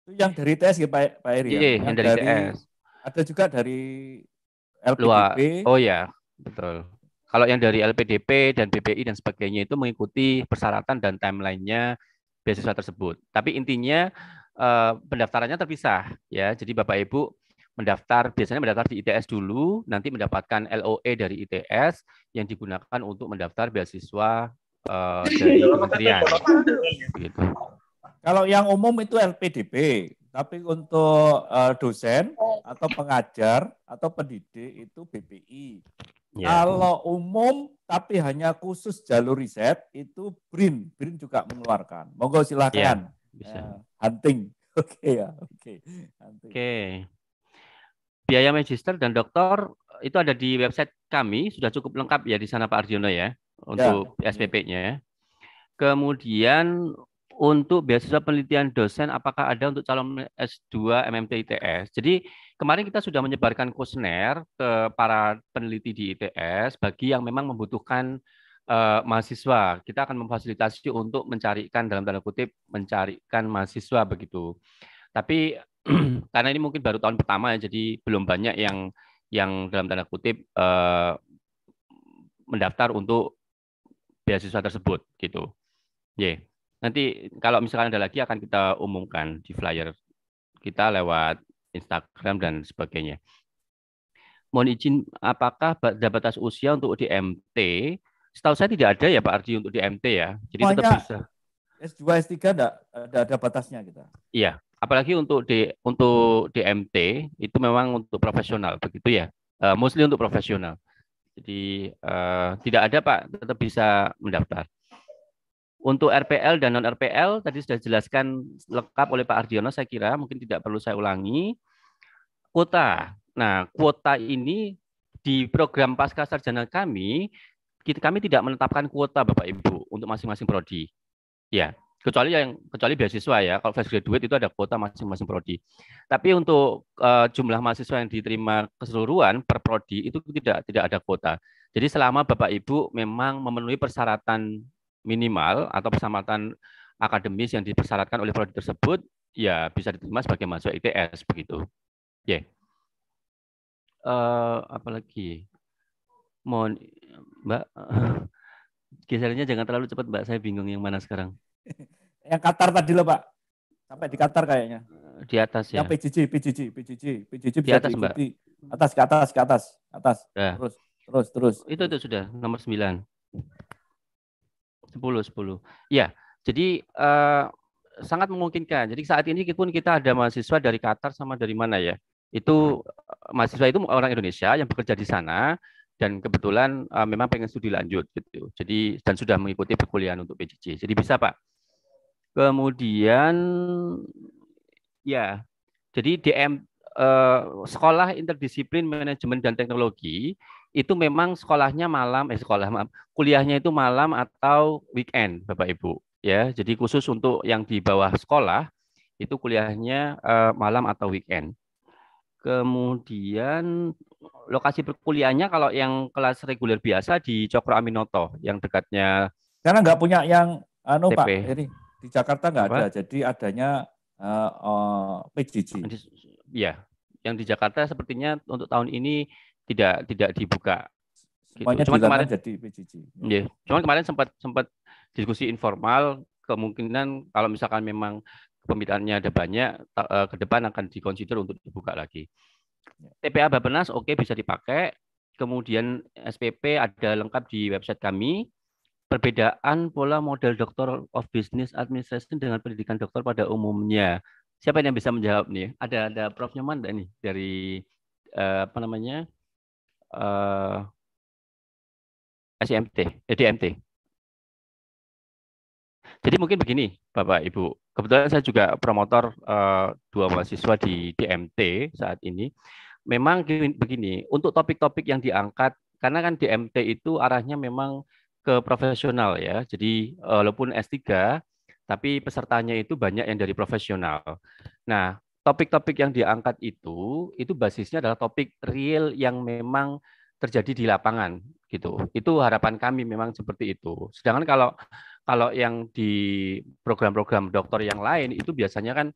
Itu yang dari ITS ya Pak, Pak Eri ya?
Iya, yang dari ITS.
Ada juga dari. LPDP.
Oh ya, betul. Kalau yang dari LPDP dan BPI dan sebagainya itu mengikuti persyaratan dan timelinenya beasiswa tersebut. Tapi intinya eh, pendaftarannya terpisah ya. Jadi Bapak Ibu mendaftar biasanya mendaftar di ITS dulu, nanti mendapatkan LOE dari ITS yang digunakan untuk mendaftar beasiswa eh, dari kementerian. Begitu.
Kalau yang umum itu LPDP, tapi untuk eh, dosen atau pengajar atau pendidik itu BPI.
Ya.
Kalau umum tapi hanya khusus jalur riset itu BRIN, BRIN juga mengeluarkan. Monggo silakan.
Ya, bisa.
Eh, hunting. Oke ya, oke. Hunting.
Oke. Biaya magister dan doktor itu ada di website kami, sudah cukup lengkap ya di sana Pak Arjono ya, untuk SPP-nya. Kemudian untuk beasiswa penelitian dosen, apakah ada untuk calon S2 MMT ITS? Jadi kemarin kita sudah menyebarkan kuesioner ke para peneliti di ITS bagi yang memang membutuhkan eh, mahasiswa. Kita akan memfasilitasi untuk mencarikan dalam tanda kutip mencarikan mahasiswa begitu. Tapi karena ini mungkin baru tahun pertama ya, jadi belum banyak yang yang dalam tanda kutip eh, mendaftar untuk beasiswa tersebut gitu. Ye. Nanti kalau misalkan ada lagi akan kita umumkan di flyer kita lewat Instagram dan sebagainya. Mohon izin, apakah ada batas usia untuk DMT? Setahu saya tidak ada ya Pak Arji untuk DMT ya. Jadi tetap
Semuanya
bisa.
S2 S3 ada ada, ada batasnya kita.
Iya, apalagi untuk D, untuk DMT itu memang untuk profesional begitu ya. Eh, mostly untuk profesional. Jadi eh, tidak ada Pak, tetap bisa mendaftar. Untuk RPL dan non RPL tadi sudah dijelaskan lengkap oleh Pak Ardiono saya kira mungkin tidak perlu saya ulangi. Kuota. Nah, kuota ini di program pasca sarjana kami kita kami tidak menetapkan kuota Bapak Ibu untuk masing-masing prodi. Ya, kecuali yang kecuali beasiswa ya. Kalau fresh graduate itu ada kuota masing-masing prodi. Tapi untuk eh, jumlah mahasiswa yang diterima keseluruhan per prodi itu tidak tidak ada kuota. Jadi selama Bapak Ibu memang memenuhi persyaratan minimal atau persyaratan akademis yang dipersyaratkan oleh prodi tersebut, ya bisa diterima sebagai mahasiswa ITS begitu. Ya. Eh, apalagi mohon Mbak gesernya jangan terlalu cepat Mbak, saya bingung yang mana sekarang.
Yang Qatar tadi loh Pak. Sampai di Qatar kayaknya.
Di atas ya.
Yang PJJ, PJJ, PJJ, PJJ
Di atas, Mbak.
Atas ke atas ke atas, atas.
Ya.
Terus, terus, terus.
Itu itu sudah nomor 9. 10 10. Ya, jadi eh, sangat memungkinkan. Jadi saat ini pun kita ada mahasiswa dari Qatar sama dari mana ya? Itu eh, mahasiswa itu orang Indonesia yang bekerja di sana dan kebetulan eh, memang pengen studi lanjut gitu. Jadi dan sudah mengikuti perkuliahan untuk PJJ. Jadi bisa, Pak. Kemudian ya. Jadi DM eh, sekolah interdisiplin manajemen dan teknologi itu memang sekolahnya malam eh sekolah maaf, kuliahnya itu malam atau weekend Bapak Ibu ya. Jadi khusus untuk yang di bawah sekolah itu kuliahnya eh, malam atau weekend. Kemudian lokasi perkuliahannya kalau yang kelas reguler biasa di Cokro Aminoto yang dekatnya
Karena nggak punya yang anu Pak,
TP.
Di Jakarta nggak ada. Jadi adanya eh, eh, PJJ.
ya yang di Jakarta sepertinya untuk tahun ini tidak tidak dibuka. Gitu.
Semuanya
Cuman
dihilangkan
kemarin
jadi PJJ.
Iya, cuman kemarin sempat sempat diskusi informal kemungkinan kalau misalkan memang pembidaannya ada banyak eh, ke depan akan dikonsider untuk dibuka lagi. TPA Bapenas oke bisa dipakai. Kemudian SPP ada lengkap di website kami. Perbedaan pola model Doctor of Business Administration dengan pendidikan dokter pada umumnya. Siapa yang bisa menjawab nih? Ada ada Prof Nyoman nih dari eh, apa namanya? eh SMT, eh, DMT. Jadi mungkin begini, Bapak Ibu. Kebetulan saya juga promotor eh, dua mahasiswa di DMT saat ini. Memang gini- begini, untuk topik-topik yang diangkat, karena kan DMT itu arahnya memang ke profesional ya. Jadi eh, walaupun S3, tapi pesertanya itu banyak yang dari profesional. Nah, topik-topik yang diangkat itu, itu basisnya adalah topik real yang memang terjadi di lapangan gitu. Itu harapan kami memang seperti itu. Sedangkan kalau kalau yang di program-program dokter yang lain itu biasanya kan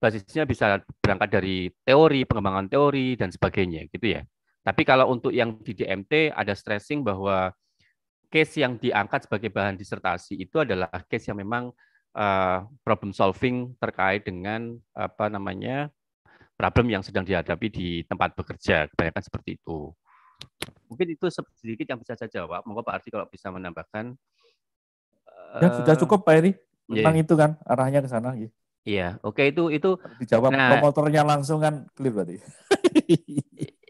basisnya bisa berangkat dari teori, pengembangan teori dan sebagainya gitu ya. Tapi kalau untuk yang di DMT ada stressing bahwa case yang diangkat sebagai bahan disertasi itu adalah case yang memang uh, problem solving terkait dengan apa namanya problem yang sedang dihadapi di tempat bekerja, kebanyakan seperti itu. Mungkin itu sedikit yang bisa saya jawab. Monggo Pak Arti kalau bisa menambahkan.
Ya, sudah
Eh,
cukup Pak Eri.
Iya.
itu kan arahnya ke sana. ya.
Iya, oke itu itu
Dijawab
Nah,
promotornya langsung kan clear berarti.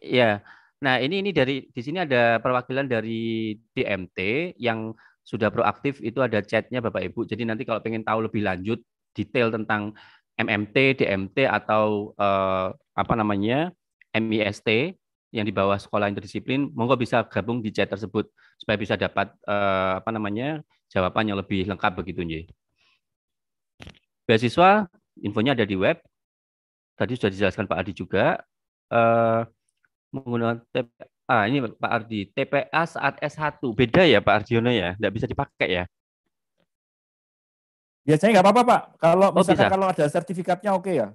Iya. Nah, ini ini dari di sini ada perwakilan dari DMT yang sudah proaktif itu ada chatnya Bapak Ibu. Jadi nanti kalau pengen tahu lebih lanjut detail tentang MMT, DMT atau eh, apa namanya MIST yang di bawah sekolah interdisiplin, monggo bisa gabung di chat tersebut supaya bisa dapat eh, apa namanya jawaban yang lebih lengkap begitu Nyi. Beasiswa infonya ada di web. Tadi sudah dijelaskan Pak Adi juga. Eh, menggunakan TPA ini Pak Ardi. TPA saat S1 beda ya Pak Ardiono ya? Nggak bisa dipakai ya?
Biasanya nggak apa-apa Pak. Kalau
Oh,
misalkan
bisa.
kalau ada sertifikatnya oke ya.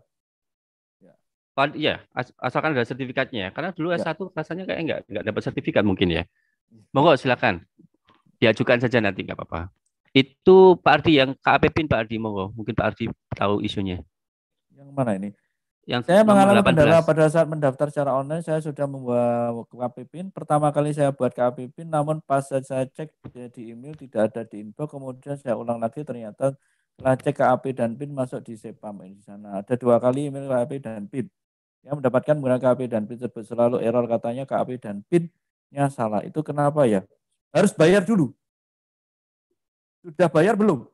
Oh, iya. As- asalkan ada sertifikatnya. Karena dulu
Ya.
S1 rasanya kayak nggak nggak dapat sertifikat mungkin ya. Monggo silakan. Diajukan saja nanti nggak apa-apa. Itu Pak Ardi yang KAP PIN Pak Ardi monggo. Mungkin Pak Ardi tahu isunya.
Yang mana ini?
Yang
Saya mengalami kendala
18.
pada saat mendaftar secara online. Saya sudah membuat KPPIN. Pertama kali saya buat KPPIN, namun pas saya cek di email tidak ada di info. Kemudian saya ulang lagi ternyata setelah cek KAP dan PIN masuk di SEPAM di sana. Ada dua kali email KAP dan PIN. Yang mendapatkan menggunakan KAP dan PIN tersebut selalu error katanya KAP dan PIN-nya salah. Itu kenapa ya? Harus bayar dulu. Sudah bayar belum?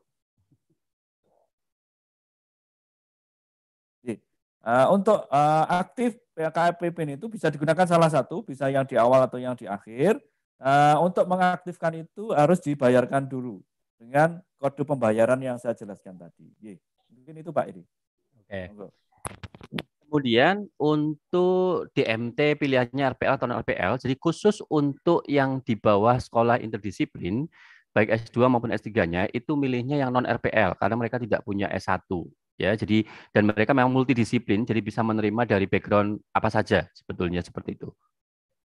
Uh, untuk uh, aktif PKP PIN itu bisa digunakan salah satu, bisa yang di awal atau yang di akhir. Uh, untuk mengaktifkan itu harus dibayarkan dulu dengan kode pembayaran yang saya jelaskan tadi. Ye. Mungkin itu Pak Edi.
Oke.
Monggo.
Kemudian untuk DMT pilihannya RPL atau non RPL, jadi khusus untuk yang di bawah sekolah interdisiplin, baik S2 maupun S3-nya itu milihnya yang non RPL karena mereka tidak punya S1 ya. Jadi dan mereka memang multidisiplin jadi bisa menerima dari background apa saja sebetulnya seperti itu.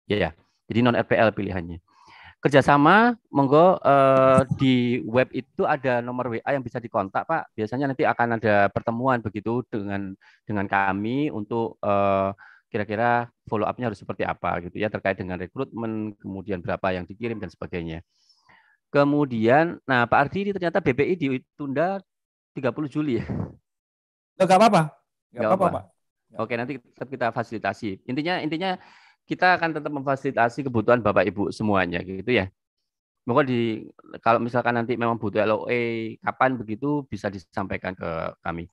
Ya, ya. Jadi non RPL pilihannya. Kerjasama, monggo eh, di web itu ada nomor WA yang bisa dikontak Pak. Biasanya nanti akan ada pertemuan begitu dengan dengan kami untuk eh, kira-kira follow up-nya harus seperti apa gitu ya terkait dengan rekrutmen, kemudian berapa yang dikirim dan sebagainya. Kemudian, nah Pak Ardi ini ternyata BPI ditunda 30 Juli ya.
Enggak apa-apa. Enggak
Nggak
apa-apa. Pak.
Oke, nanti tetap kita fasilitasi. Intinya intinya kita akan tetap memfasilitasi kebutuhan Bapak Ibu semuanya gitu ya. Monggo di kalau misalkan nanti memang butuh LOE kapan begitu bisa disampaikan ke kami.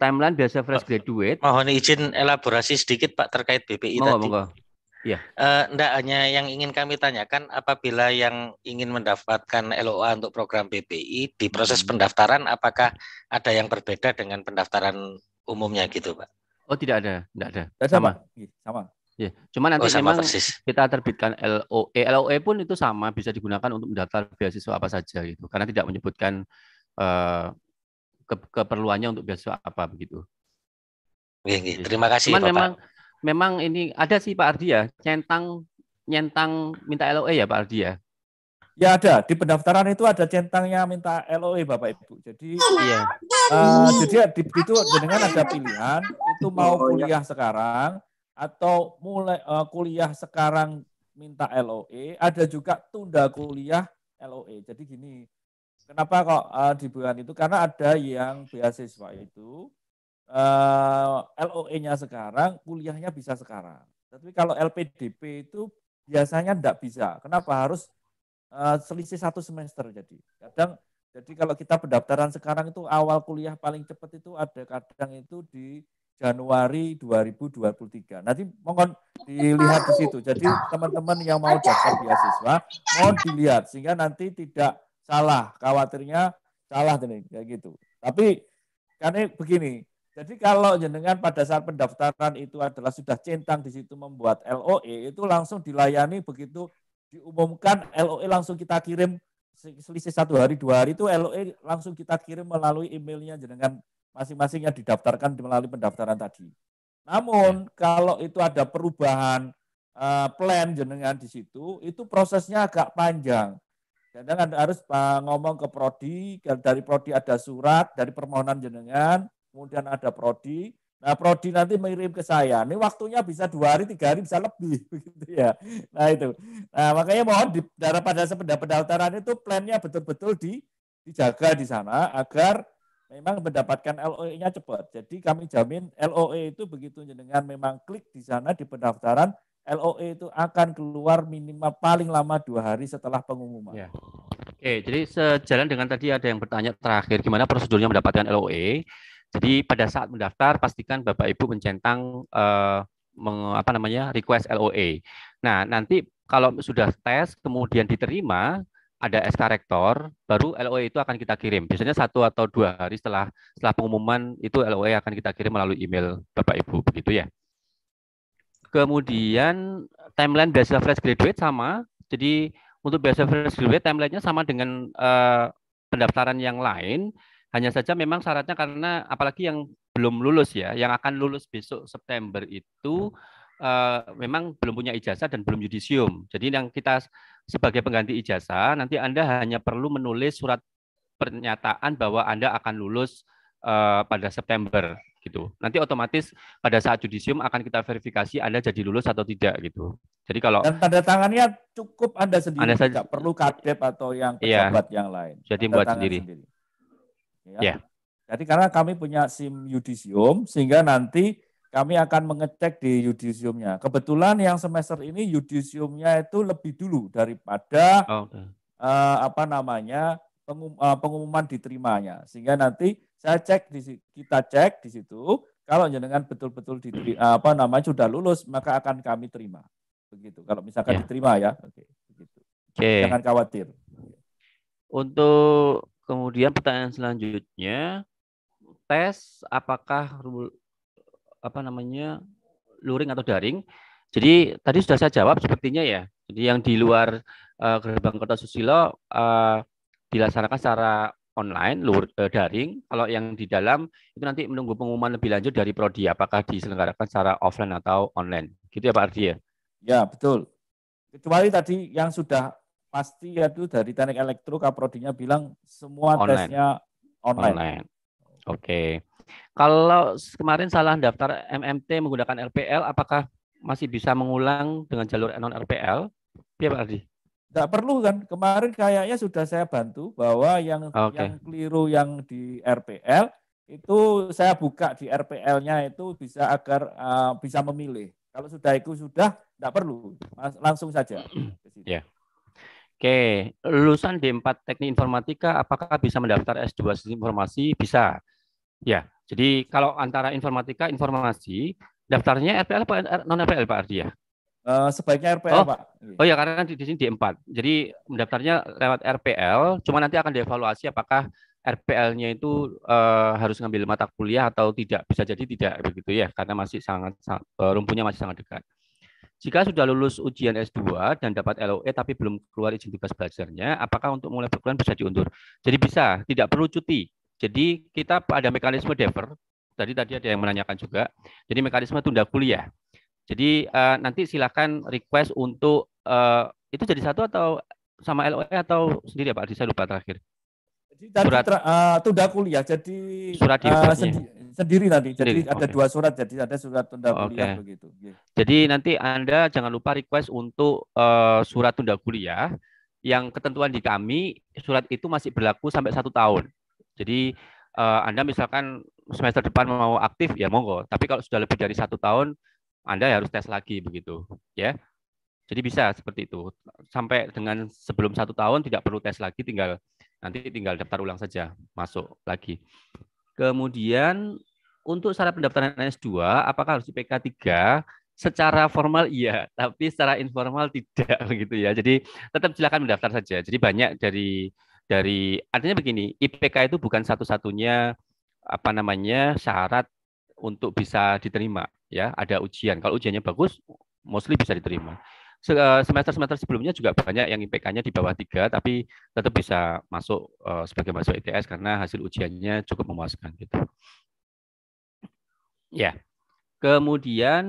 Timeline biasa fresh graduate.
Mohon izin elaborasi sedikit Pak terkait BPI
Monggo,
tadi.
monggo. Iya.
Eh, enggak hanya yang ingin kami tanyakan apabila yang ingin mendapatkan LOA untuk program BPI di proses
Hmm.
pendaftaran apakah ada yang berbeda dengan pendaftaran umumnya gitu Pak?
Oh, tidak ada, tidak ada.
Tidak ada,
sama.
Iya, Sama.
Ya, cuma nanti
Oh, sama
memang
persis.
kita terbitkan LOE. LOE pun itu sama bisa digunakan untuk mendaftar beasiswa apa saja gitu. Karena tidak menyebutkan eh, ke- keperluannya untuk beasiswa apa begitu.
Nggih, nggih. Terima kasih
Cuman
Bapak.
memang memang ini ada sih Pak Ardi ya, nyentang nyentang minta LOE ya Pak Ardi ya.
Ya ada di pendaftaran itu ada centangnya minta LOE Bapak Ibu. Jadi
Iya.
eh, jadi di itu dengan ada pilihan itu mau
Oh, iya.
kuliah sekarang atau mulai eh, kuliah sekarang minta LOE, ada juga tunda kuliah LOE. Jadi gini, kenapa kok eh, dibuat itu? Karena ada yang beasiswa itu eh, LOE-nya sekarang, kuliahnya bisa sekarang. Tapi kalau LPDP itu biasanya tidak bisa. Kenapa harus eh, selisih satu semester jadi. Kadang jadi kalau kita pendaftaran sekarang itu awal kuliah paling cepat itu ada kadang itu di Januari 2023. Nanti mohon dilihat di situ. Jadi teman-teman yang mau daftar beasiswa mohon dilihat sehingga nanti tidak salah. Khawatirnya salah nih kayak gitu. Tapi karena begini, jadi kalau jenengan pada saat pendaftaran itu adalah sudah centang di situ membuat LOE itu langsung dilayani begitu diumumkan LOE langsung kita kirim selisih satu hari dua hari itu LOE langsung kita kirim melalui emailnya jenengan masing-masing yang didaftarkan melalui pendaftaran tadi. Namun kalau itu ada perubahan uh, plan jenengan di situ, itu prosesnya agak panjang. Jangan harus uh, ngomong ke prodi, dari prodi ada surat, dari permohonan jenengan, kemudian ada prodi, Nah, prodi nanti mengirim ke saya. Ini waktunya bisa dua hari, tiga hari, bisa lebih, begitu ya. Nah itu. Nah makanya mohon di pada pendaftaran itu plannya betul-betul di, dijaga di sana agar memang mendapatkan LOE-nya cepat. Jadi kami jamin LOE itu begitu dengan memang klik di sana di pendaftaran, LOE itu akan keluar minimal paling lama dua hari setelah pengumuman. Ya.
Oke, jadi sejalan dengan tadi ada yang bertanya terakhir, gimana prosedurnya mendapatkan LOE? Jadi pada saat mendaftar pastikan Bapak Ibu mencentang uh, meng, apa namanya request LOA. Nah nanti kalau sudah tes kemudian diterima ada SK rektor, baru LOA itu akan kita kirim. Biasanya satu atau dua hari setelah setelah pengumuman itu LOA akan kita kirim melalui email Bapak Ibu begitu ya. Kemudian timeline beasiswa fresh graduate sama. Jadi untuk beasiswa fresh graduate timelinenya sama dengan uh, pendaftaran yang lain. Hanya saja memang syaratnya karena apalagi yang belum lulus ya, yang akan lulus besok September itu uh, memang belum punya ijazah dan belum yudisium. Jadi yang kita sebagai pengganti ijazah nanti Anda hanya perlu menulis surat pernyataan bahwa Anda akan lulus uh, pada September gitu. Nanti otomatis pada saat yudisium akan kita verifikasi Anda jadi lulus atau tidak gitu. Jadi kalau
dan tanda tangannya cukup Anda sendiri, anda tidak perlu kadep atau yang iya. pejabat iya, yang lain.
Jadi tanda buat sendiri. sendiri.
Ya. Yeah. Jadi karena kami punya SIM yudisium sehingga nanti kami akan mengecek di yudisiumnya. Kebetulan yang semester ini yudisiumnya itu lebih dulu daripada oh, okay. uh, eh, apa namanya pengum, uh, pengumuman diterimanya. Sehingga nanti saya cek di kita cek di situ kalau jenengan betul-betul diterima, uh, apa namanya sudah lulus maka akan kami terima. Begitu. Kalau misalkan yeah. diterima ya. Oke, okay. begitu.
Okay.
Jangan khawatir.
Untuk Kemudian pertanyaan selanjutnya, tes apakah apa namanya luring atau daring? Jadi tadi sudah saya jawab sepertinya ya. Jadi yang di luar uh, gerbang Kertosusilo uh, dilaksanakan secara online, lur, uh, daring. Kalau yang di dalam itu nanti menunggu pengumuman lebih lanjut dari prodi apakah diselenggarakan secara offline atau online. Gitu ya Pak Ardi ya?
Ya betul. Kecuali tadi yang sudah pasti ya itu dari teknik elektro kaprodinya bilang semua online. tesnya online. online.
Oke. Okay. Kalau kemarin salah daftar MMT menggunakan RPL, apakah masih bisa mengulang dengan jalur non RPL? Ya Pak Ardi?
Tidak perlu kan. Kemarin kayaknya sudah saya bantu bahwa yang okay. yang keliru yang di RPL itu saya buka di RPL-nya itu bisa agar uh, bisa memilih. Kalau sudah itu sudah tidak perlu, langsung saja.
Ya. Yeah. Oke, lulusan D4 Teknik Informatika apakah bisa mendaftar S2 Sistem Informasi? Bisa. Ya, jadi kalau antara informatika informasi, daftarnya RPL apa non RPL Pak Ardi ya?
Uh, sebaiknya RPL
oh,
Pak.
Oh ya karena di, di sini D4. Jadi mendaftarnya lewat RPL, cuma nanti akan dievaluasi apakah RPL-nya itu uh, harus ngambil mata kuliah atau tidak. Bisa jadi tidak begitu ya, karena masih sangat, sangat uh, rumpunya masih sangat dekat. Jika sudah lulus ujian S2 dan dapat LOE tapi belum keluar izin tugas belajarnya, apakah untuk mulai perkuliahan bisa diundur? Jadi bisa, tidak perlu cuti. Jadi kita ada mekanisme defer. Tadi tadi ada yang menanyakan juga. Jadi mekanisme tunda kuliah. Jadi uh, nanti silakan request untuk uh, itu jadi satu atau sama LOE atau sendiri ya Pak? Saya lupa terakhir.
Jadi tadi surat, uh, tunda kuliah. Jadi
surat uh, sendi
sendiri nanti. Sendiri. Jadi ada okay. dua surat. Jadi ada surat tunda kuliah okay. begitu.
Yeah. Jadi nanti Anda jangan lupa request untuk uh, surat tunda kuliah yang ketentuan di kami surat itu masih berlaku sampai satu tahun. Jadi uh, Anda misalkan semester depan mau aktif ya monggo. Tapi kalau sudah lebih dari satu tahun Anda harus tes lagi begitu ya. Jadi bisa seperti itu. Sampai dengan sebelum satu tahun tidak perlu tes lagi, tinggal Nanti tinggal daftar ulang saja, masuk lagi. Kemudian untuk syarat pendaftaran S2, apakah harus IPK 3? Secara formal iya, tapi secara informal tidak begitu ya. Jadi tetap silakan mendaftar saja. Jadi banyak dari dari artinya begini, IPK itu bukan satu-satunya apa namanya syarat untuk bisa diterima ya. Ada ujian. Kalau ujiannya bagus, mostly bisa diterima. Eh, semester-semester sebelumnya juga banyak yang IPK-nya di bawah tiga, tapi tetap bisa masuk uh, sebagai masuk ITS karena hasil ujiannya cukup memuaskan gitu. Ya. Kemudian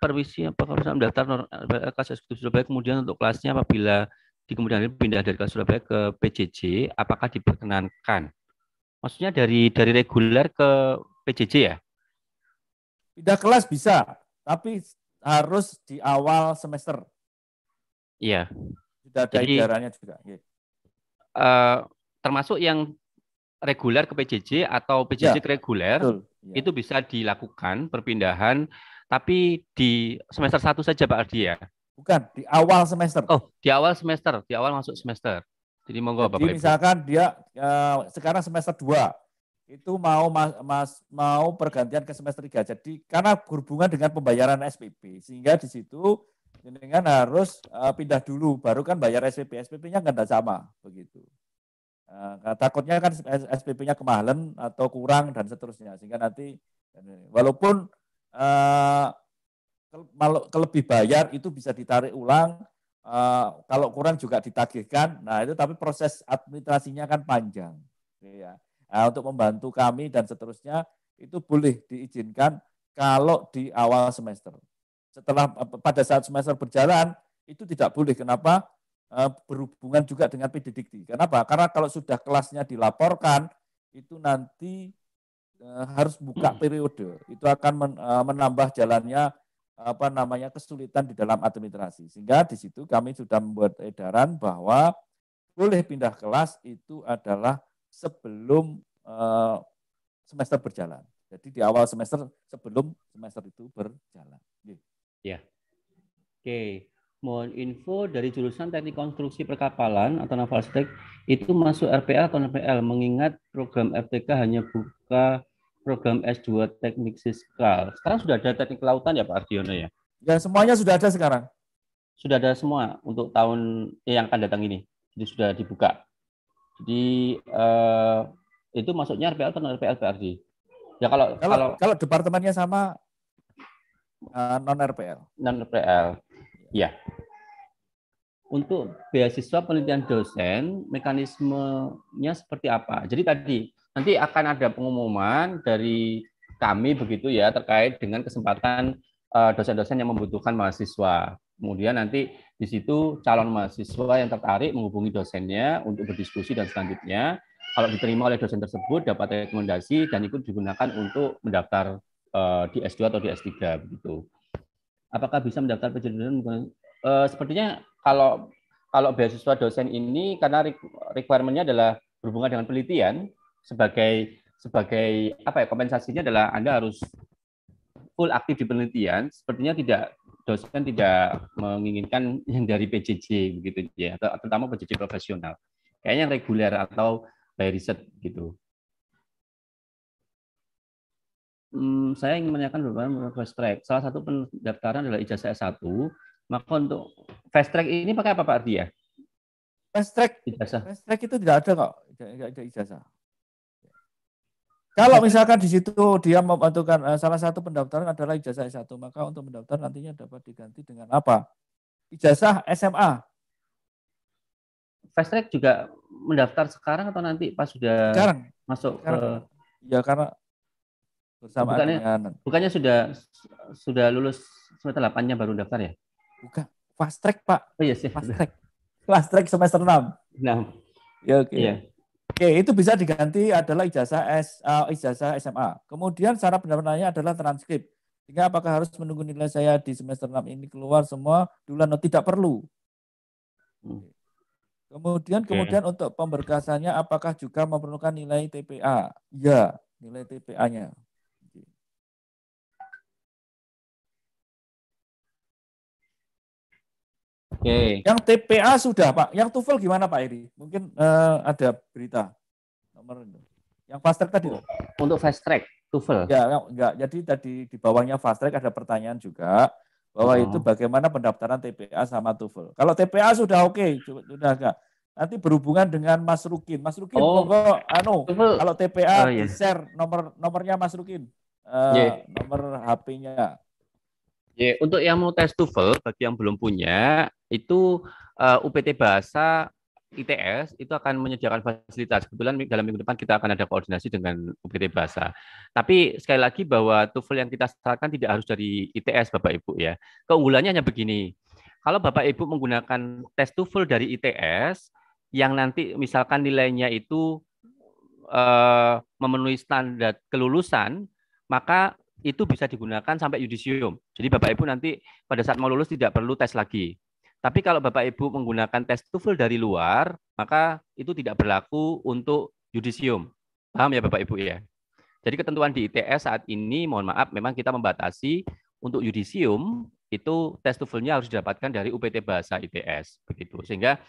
permisi apakah bisa mendaftar nor- kelas Surabaya kemudian untuk kelasnya apabila di kemudian pindah dari kelas Surabaya ke PJJ apakah diperkenankan? Maksudnya dari dari reguler ke PJJ ya?
Pindah kelas bisa, tapi harus di awal semester.
Iya.
Sudah ada
Jadi-
juga.
Eh, termasuk yang reguler ke PJJ atau PJJ
Ya,
ke reguler
betul, ya.
itu bisa dilakukan perpindahan tapi di semester satu saja Pak Ardi ya.
Bukan, di awal semester.
Oh, di awal semester, di awal masuk semester. Jadi monggo Bapak
Jadi
Ibu.
misalkan dia eh, sekarang semester 2 itu mau mas, mas- mau pergantian ke semester 3. Jadi karena berhubungan dengan pembayaran SPP sehingga di situ dengan harus eh, pindah dulu baru kan bayar SPP. SPP-nya kan tidak sama begitu. Eh, takutnya kan SPP-nya kemahalan atau kurang dan seterusnya sehingga nanti walaupun eh, kalau kelebih bayar itu bisa ditarik ulang eh, kalau kurang juga ditagihkan nah itu tapi proses administrasinya kan panjang ya Nah, untuk membantu kami dan seterusnya itu boleh diizinkan kalau di awal semester setelah eh, pada saat semester berjalan itu tidak boleh kenapa Eh, berhubungan juga dengan PD Dikti. Kenapa? Karena kalau sudah kelasnya dilaporkan, itu nanti eh, harus buka periode. Itu akan men- menambah jalannya apa namanya kesulitan di dalam administrasi. Sehingga di situ kami sudah membuat edaran bahwa boleh pindah kelas itu adalah sebelum semester berjalan. Jadi di awal semester sebelum semester itu berjalan.
Ya. Oke. Mohon info dari jurusan Teknik Konstruksi Perkapalan atau Naval Stek itu masuk RPL atau NPL mengingat program FTK hanya buka program S2 Teknik Siskal. Sekarang sudah ada Teknik Kelautan ya Pak Ardiono ya?
Ya semuanya sudah ada sekarang.
Sudah ada semua untuk tahun yang akan datang ini. Jadi sudah dibuka. Jadi eh, itu masuknya RPL atau RPL Pak Ardi? Ya kalau
Kalau
kalau
kalau departemennya sama eh, non RPL.
non RPL. Ya. Untuk beasiswa penelitian dosen, mekanismenya seperti apa? Jadi tadi nanti akan ada pengumuman dari kami begitu ya terkait dengan kesempatan eh, dosen-dosen yang membutuhkan mahasiswa. Kemudian nanti di situ calon mahasiswa yang tertarik menghubungi dosennya untuk berdiskusi dan selanjutnya kalau diterima oleh dosen tersebut dapat rekomendasi dan ikut digunakan untuk mendaftar di S2 atau di S3 begitu. Apakah bisa mendaftar penjelasan Eh, sepertinya kalau kalau beasiswa dosen ini karena requ- requirement-nya adalah berhubungan dengan penelitian sebagai sebagai apa ya kompensasinya adalah Anda harus full aktif di penelitian sepertinya tidak dosen tidak menginginkan yang dari PJJ begitu ya terutama PJJ profesional. Kayaknya yang reguler atau by riset gitu Hmm, saya ingin menanyakan beberapa fast track. Salah satu pendaftaran adalah ijazah S1. Maka untuk fast track ini pakai apa Pak Ardi ya?
Fast track,
Ijazah.
fast track itu tidak ada kok, tidak ada ijazah. Kalau misalkan di situ dia membantukan eh, salah satu pendaftaran adalah ijazah S1, maka untuk mendaftar nantinya dapat diganti dengan apa? Ijazah SMA.
Fast track juga mendaftar sekarang atau nanti pas sudah
Sekarang.
masuk
Sekarang.
ke
Ya karena bersamaan
bukannya,
dengan
bukannya sudah sudah lulus semester 8-nya baru daftar ya?
bukan fast track Pak.
Oh iya sih.
Fast track. Fast track semester 6.
Nah,
Ya oke.
Iya.
Oke, itu bisa diganti adalah ijazah S, eh, ijazah SMA. Kemudian cara pendaftarannya adalah transkrip. Sehingga apakah harus menunggu nilai saya di semester 6 ini keluar semua duluan atau tidak perlu. Kemudian
Oke.
kemudian untuk pemberkasannya apakah juga memerlukan nilai TPA? Ya, nilai TPA-nya.
Oke.
Yang TPA sudah Pak. Yang TOEFL gimana Pak Eri? Mungkin eh, ada berita nomor itu. Yang fast track tadi. loh.
Untuk fast track TOEFL.
Ya, enggak. Jadi tadi di bawahnya fast track ada pertanyaan juga bahwa
Oh.
itu bagaimana pendaftaran TPA sama TOEFL. Kalau TPA sudah oke, sudah enggak. Nanti berhubungan dengan Mas Rukin. Mas Rukin,
Oh.
monggo anu,
TOEFL.
kalau TPA
Oh, iya.
di-share nomor nomornya Mas Rukin. Eh,
Iya.
nomor HP-nya.
Ya, untuk yang mau tes TOEFL bagi yang belum punya itu eh, UPT bahasa ITS itu akan menyediakan fasilitas. Kebetulan dalam minggu depan kita akan ada koordinasi dengan UPT Bahasa. Tapi sekali lagi bahwa TOEFL yang kita sarankan tidak harus dari ITS Bapak Ibu ya. Keunggulannya hanya begini. Kalau Bapak Ibu menggunakan tes TOEFL dari ITS yang nanti misalkan nilainya itu eh, memenuhi standar kelulusan, maka itu bisa digunakan sampai yudisium. Jadi Bapak Ibu nanti pada saat mau lulus tidak perlu tes lagi. Tapi kalau Bapak Ibu menggunakan tes TOEFL dari luar, maka itu tidak berlaku untuk yudisium. Paham ya Bapak Ibu ya? Jadi ketentuan di ITS saat ini, mohon maaf, memang kita membatasi untuk yudisium itu tes TOEFL-nya harus didapatkan dari UPT Bahasa ITS begitu. Sehingga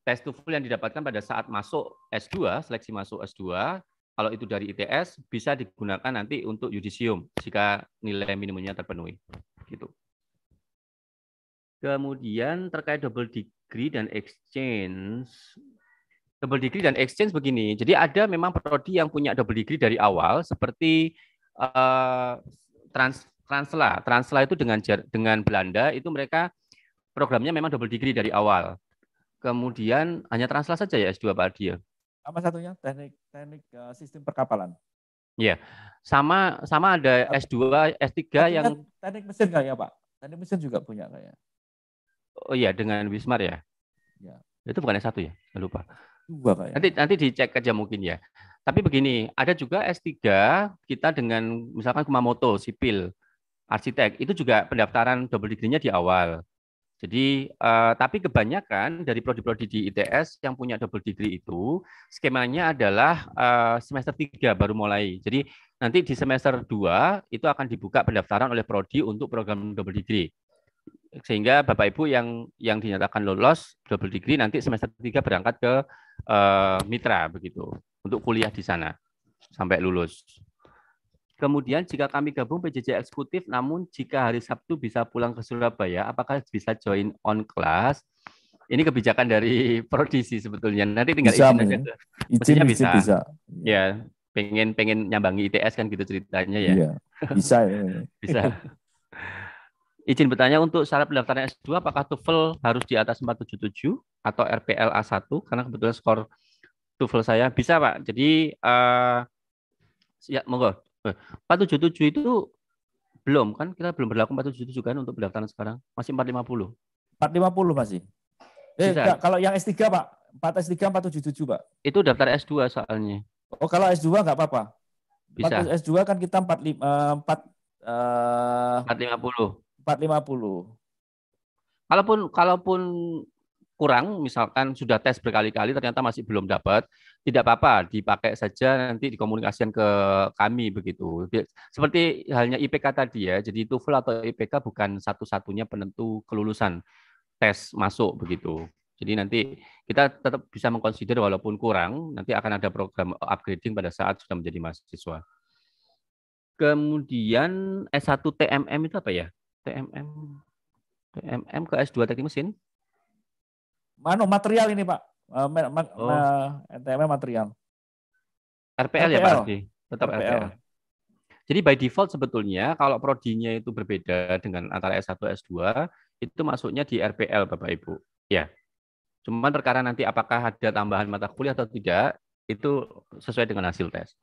tes TOEFL yang didapatkan pada saat masuk S2, seleksi masuk S2, kalau itu dari ITS bisa digunakan nanti untuk yudisium jika nilai minimumnya terpenuhi. Gitu. Kemudian terkait double degree dan exchange. Double degree dan exchange begini. Jadi ada memang prodi yang punya double degree dari awal seperti uh, trans Transla. Transla itu dengan dengan Belanda itu mereka programnya memang double degree dari awal. Kemudian hanya Transla saja ya S2 Pak Adi ya?
Apa satunya? Teknik teknik uh, sistem perkapalan.
Iya. Sama sama ada S2, S3 yang
teknik mesin kayak Pak. Teknik mesin juga punya kayak.
Oh iya dengan Wismar ya?
Ya.
Itu bukan S1 ya? Saya lupa.
Dua kayak.
Nanti nanti dicek aja mungkin ya. Tapi begini, ada juga S3 kita dengan misalkan Kumamoto sipil arsitek itu juga pendaftaran double degree-nya di awal. Jadi, uh, tapi kebanyakan dari prodi-prodi di ITS yang punya double degree itu skemanya adalah uh, semester 3 baru mulai. Jadi nanti di semester 2 itu akan dibuka pendaftaran oleh prodi untuk program double degree. Sehingga Bapak Ibu yang yang dinyatakan lolos double degree nanti semester 3 berangkat ke uh, mitra begitu untuk kuliah di sana sampai lulus. Kemudian jika kami gabung PJJ eksekutif, namun jika hari Sabtu bisa pulang ke Surabaya, apakah bisa join on class? Ini kebijakan dari prodisi sebetulnya. Nanti tinggal
bisa,
izin aja.
Izin,
bisa.
bisa.
Ya, pengen pengen nyambangi ITS kan gitu ceritanya ya.
Iya, bisa ya.
bisa. Izin bertanya untuk syarat pendaftaran S2 apakah TOEFL harus di atas 477 atau RPL A1 karena kebetulan skor TOEFL saya bisa Pak. Jadi uh, ya monggo. 477 itu belum kan? Kita belum berlaku 477 kan untuk pendaftaran sekarang? Masih 450
450 masih eh Bisa. kalau yang S3 Pak. 4 S3 477 Pak.
Itu daftar S2 soalnya.
Oh kalau S2 nggak apa-apa.
Bisa.
S2 kan kita 45 uh, 4 uh,
450
450
kalaupun kalaupun kurang, misalkan sudah tes berkali-kali ternyata masih belum dapat, tidak apa-apa, dipakai saja nanti dikomunikasikan ke kami begitu. Seperti halnya IPK tadi ya, jadi TOEFL atau IPK bukan satu-satunya penentu kelulusan tes masuk begitu. Jadi nanti kita tetap bisa mengkonsider walaupun kurang, nanti akan ada program upgrading pada saat sudah menjadi mahasiswa. Kemudian S1 TMM itu apa ya? TMM TMM ke S2 teknik mesin?
Mano material ini Pak. Uh, ma ma oh. NTM material.
RPL, RPL. ya Pak Ardi? Tetap RPL. RPL. Jadi by default sebetulnya kalau prodinya itu berbeda dengan antara S1 S2 itu masuknya di RPL Bapak Ibu. Ya. Cuman perkara nanti apakah ada tambahan mata kuliah atau tidak itu sesuai dengan hasil tes.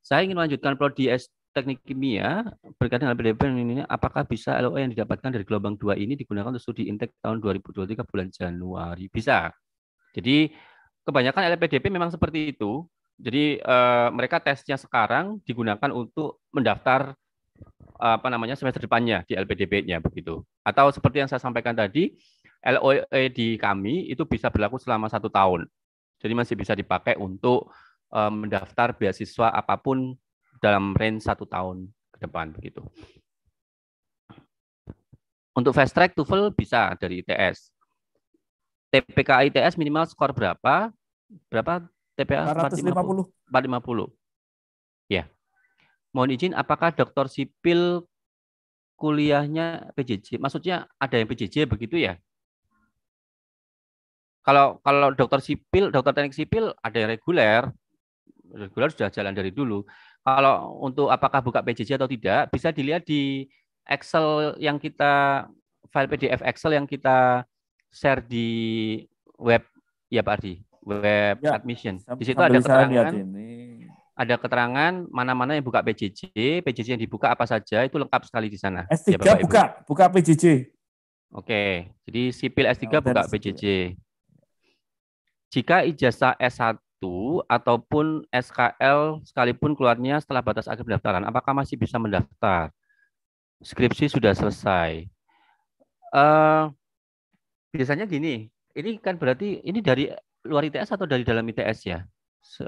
Saya ingin melanjutkan prodi S teknik kimia berkaitan dengan PDP ini apakah bisa LOE yang didapatkan dari gelombang dua ini digunakan untuk studi intake tahun 2023 bulan Januari? Bisa. Jadi kebanyakan LPDP memang seperti itu. Jadi eh, mereka tesnya sekarang digunakan untuk mendaftar apa namanya semester depannya di LPDP-nya begitu. Atau seperti yang saya sampaikan tadi, LOE di kami itu bisa berlaku selama satu tahun. Jadi masih bisa dipakai untuk eh, mendaftar beasiswa apa pun dalam range satu tahun ke depan begitu. Untuk fast track TOEFL bisa dari ITS. TPK ITS minimal skor berapa? Berapa TPA?
450.
450. Ya. Mohon izin, apakah dokter sipil kuliahnya PJJ? Maksudnya ada yang PJJ begitu ya? Kalau kalau dokter sipil, dokter teknik sipil ada yang reguler, reguler sudah jalan dari dulu. Kalau untuk apakah buka PJJ atau tidak, bisa dilihat di Excel yang kita file PDF Excel yang kita share di web Iya Pak Ardi, web
Ya,
admission. Di situ ada keterangan, ada keterangan mana-mana yang buka PJJ, PJJ yang dibuka apa saja itu lengkap sekali di sana.
S3
ya, Bapak, Ibu.
buka, buka PJJ.
Oke, jadi sipil S3
Ya,
buka PJJ. Jika ijazah S1 ataupun SKL sekalipun keluarnya setelah batas akhir pendaftaran, apakah masih bisa mendaftar? Skripsi sudah selesai. Eh, biasanya gini, ini kan berarti ini dari luar ITS atau dari dalam ITS ya?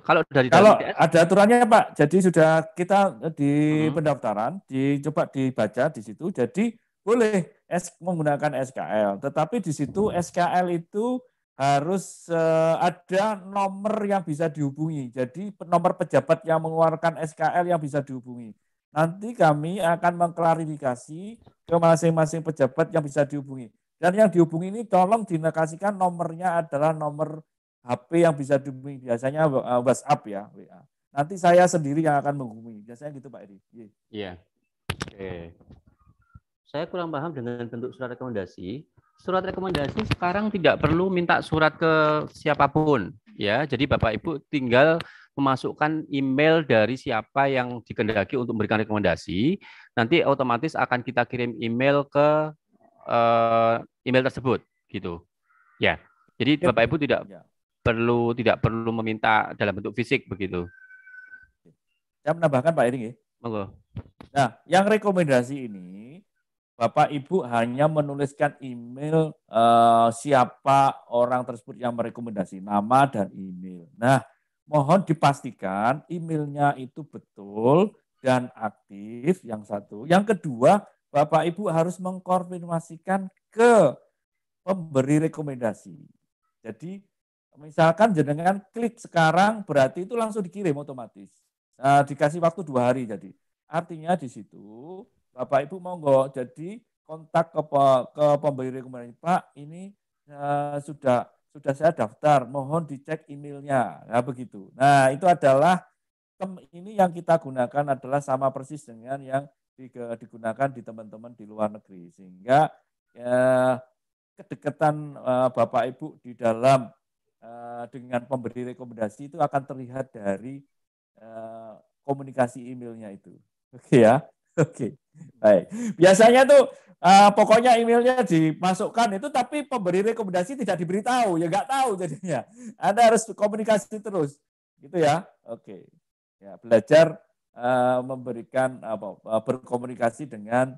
Kalau dari
Kalau
dalam ITS,
ada aturannya Pak, jadi sudah kita di
Hmm.
pendaftaran, dicoba dibaca di situ, jadi boleh S, menggunakan SKL, tetapi di situ SKL itu harus eh, ada nomor yang bisa dihubungi. Jadi nomor pejabat yang mengeluarkan SKL yang bisa dihubungi. Nanti kami akan mengklarifikasi ke masing-masing pejabat yang bisa dihubungi. Dan yang dihubungi ini tolong dinegasikan nomornya adalah nomor HP yang bisa dihubungi. Biasanya eh, WhatsApp ya, WA. Nanti saya sendiri yang akan menghubungi. Biasanya gitu Pak Edi. Iya.
Iya. Oke. Saya kurang paham dengan bentuk surat rekomendasi. Surat rekomendasi sekarang tidak perlu minta surat ke siapa pun, ya. Jadi Bapak Ibu tinggal memasukkan email dari siapa yang dikehendaki untuk memberikan rekomendasi. Nanti otomatis akan kita kirim email ke eh, email tersebut, gitu. Ya. Jadi
Ya.
Bapak Ibu tidak
Ya.
perlu tidak perlu meminta dalam bentuk fisik begitu.
Saya menambahkan Pak Edi. ya.
Monggo.
Nah, yang rekomendasi ini Bapak Ibu hanya menuliskan email eh, siapa orang tersebut yang merekomendasi, nama dan email. Nah, mohon dipastikan emailnya itu betul dan aktif yang satu. Yang kedua, Bapak Ibu harus mengkonfirmasikan ke pemberi rekomendasi. Jadi misalkan jenengan klik sekarang berarti itu langsung dikirim otomatis. Nah, dikasih waktu dua hari jadi. Artinya di situ Bapak Ibu monggo. Jadi kontak ke, ke pemberi rekomendasi. Pak ini eh, sudah sudah saya daftar. Mohon dicek emailnya. Nah begitu. Nah itu adalah tem- ini yang kita gunakan adalah sama persis dengan yang di- digunakan di teman-teman di luar negeri. Sehingga eh, kedekatan eh, Bapak Ibu di dalam dengan pemberi rekomendasi itu akan terlihat dari komunikasi emailnya itu. Oke ya, oke. Baik. Biasanya tuh eh, pokoknya emailnya dimasukkan itu, tapi pemberi rekomendasi tidak diberitahu, ya nggak tahu jadinya. Anda harus komunikasi terus, gitu ya. Oke. Ya belajar eh, memberikan apa eh, berkomunikasi dengan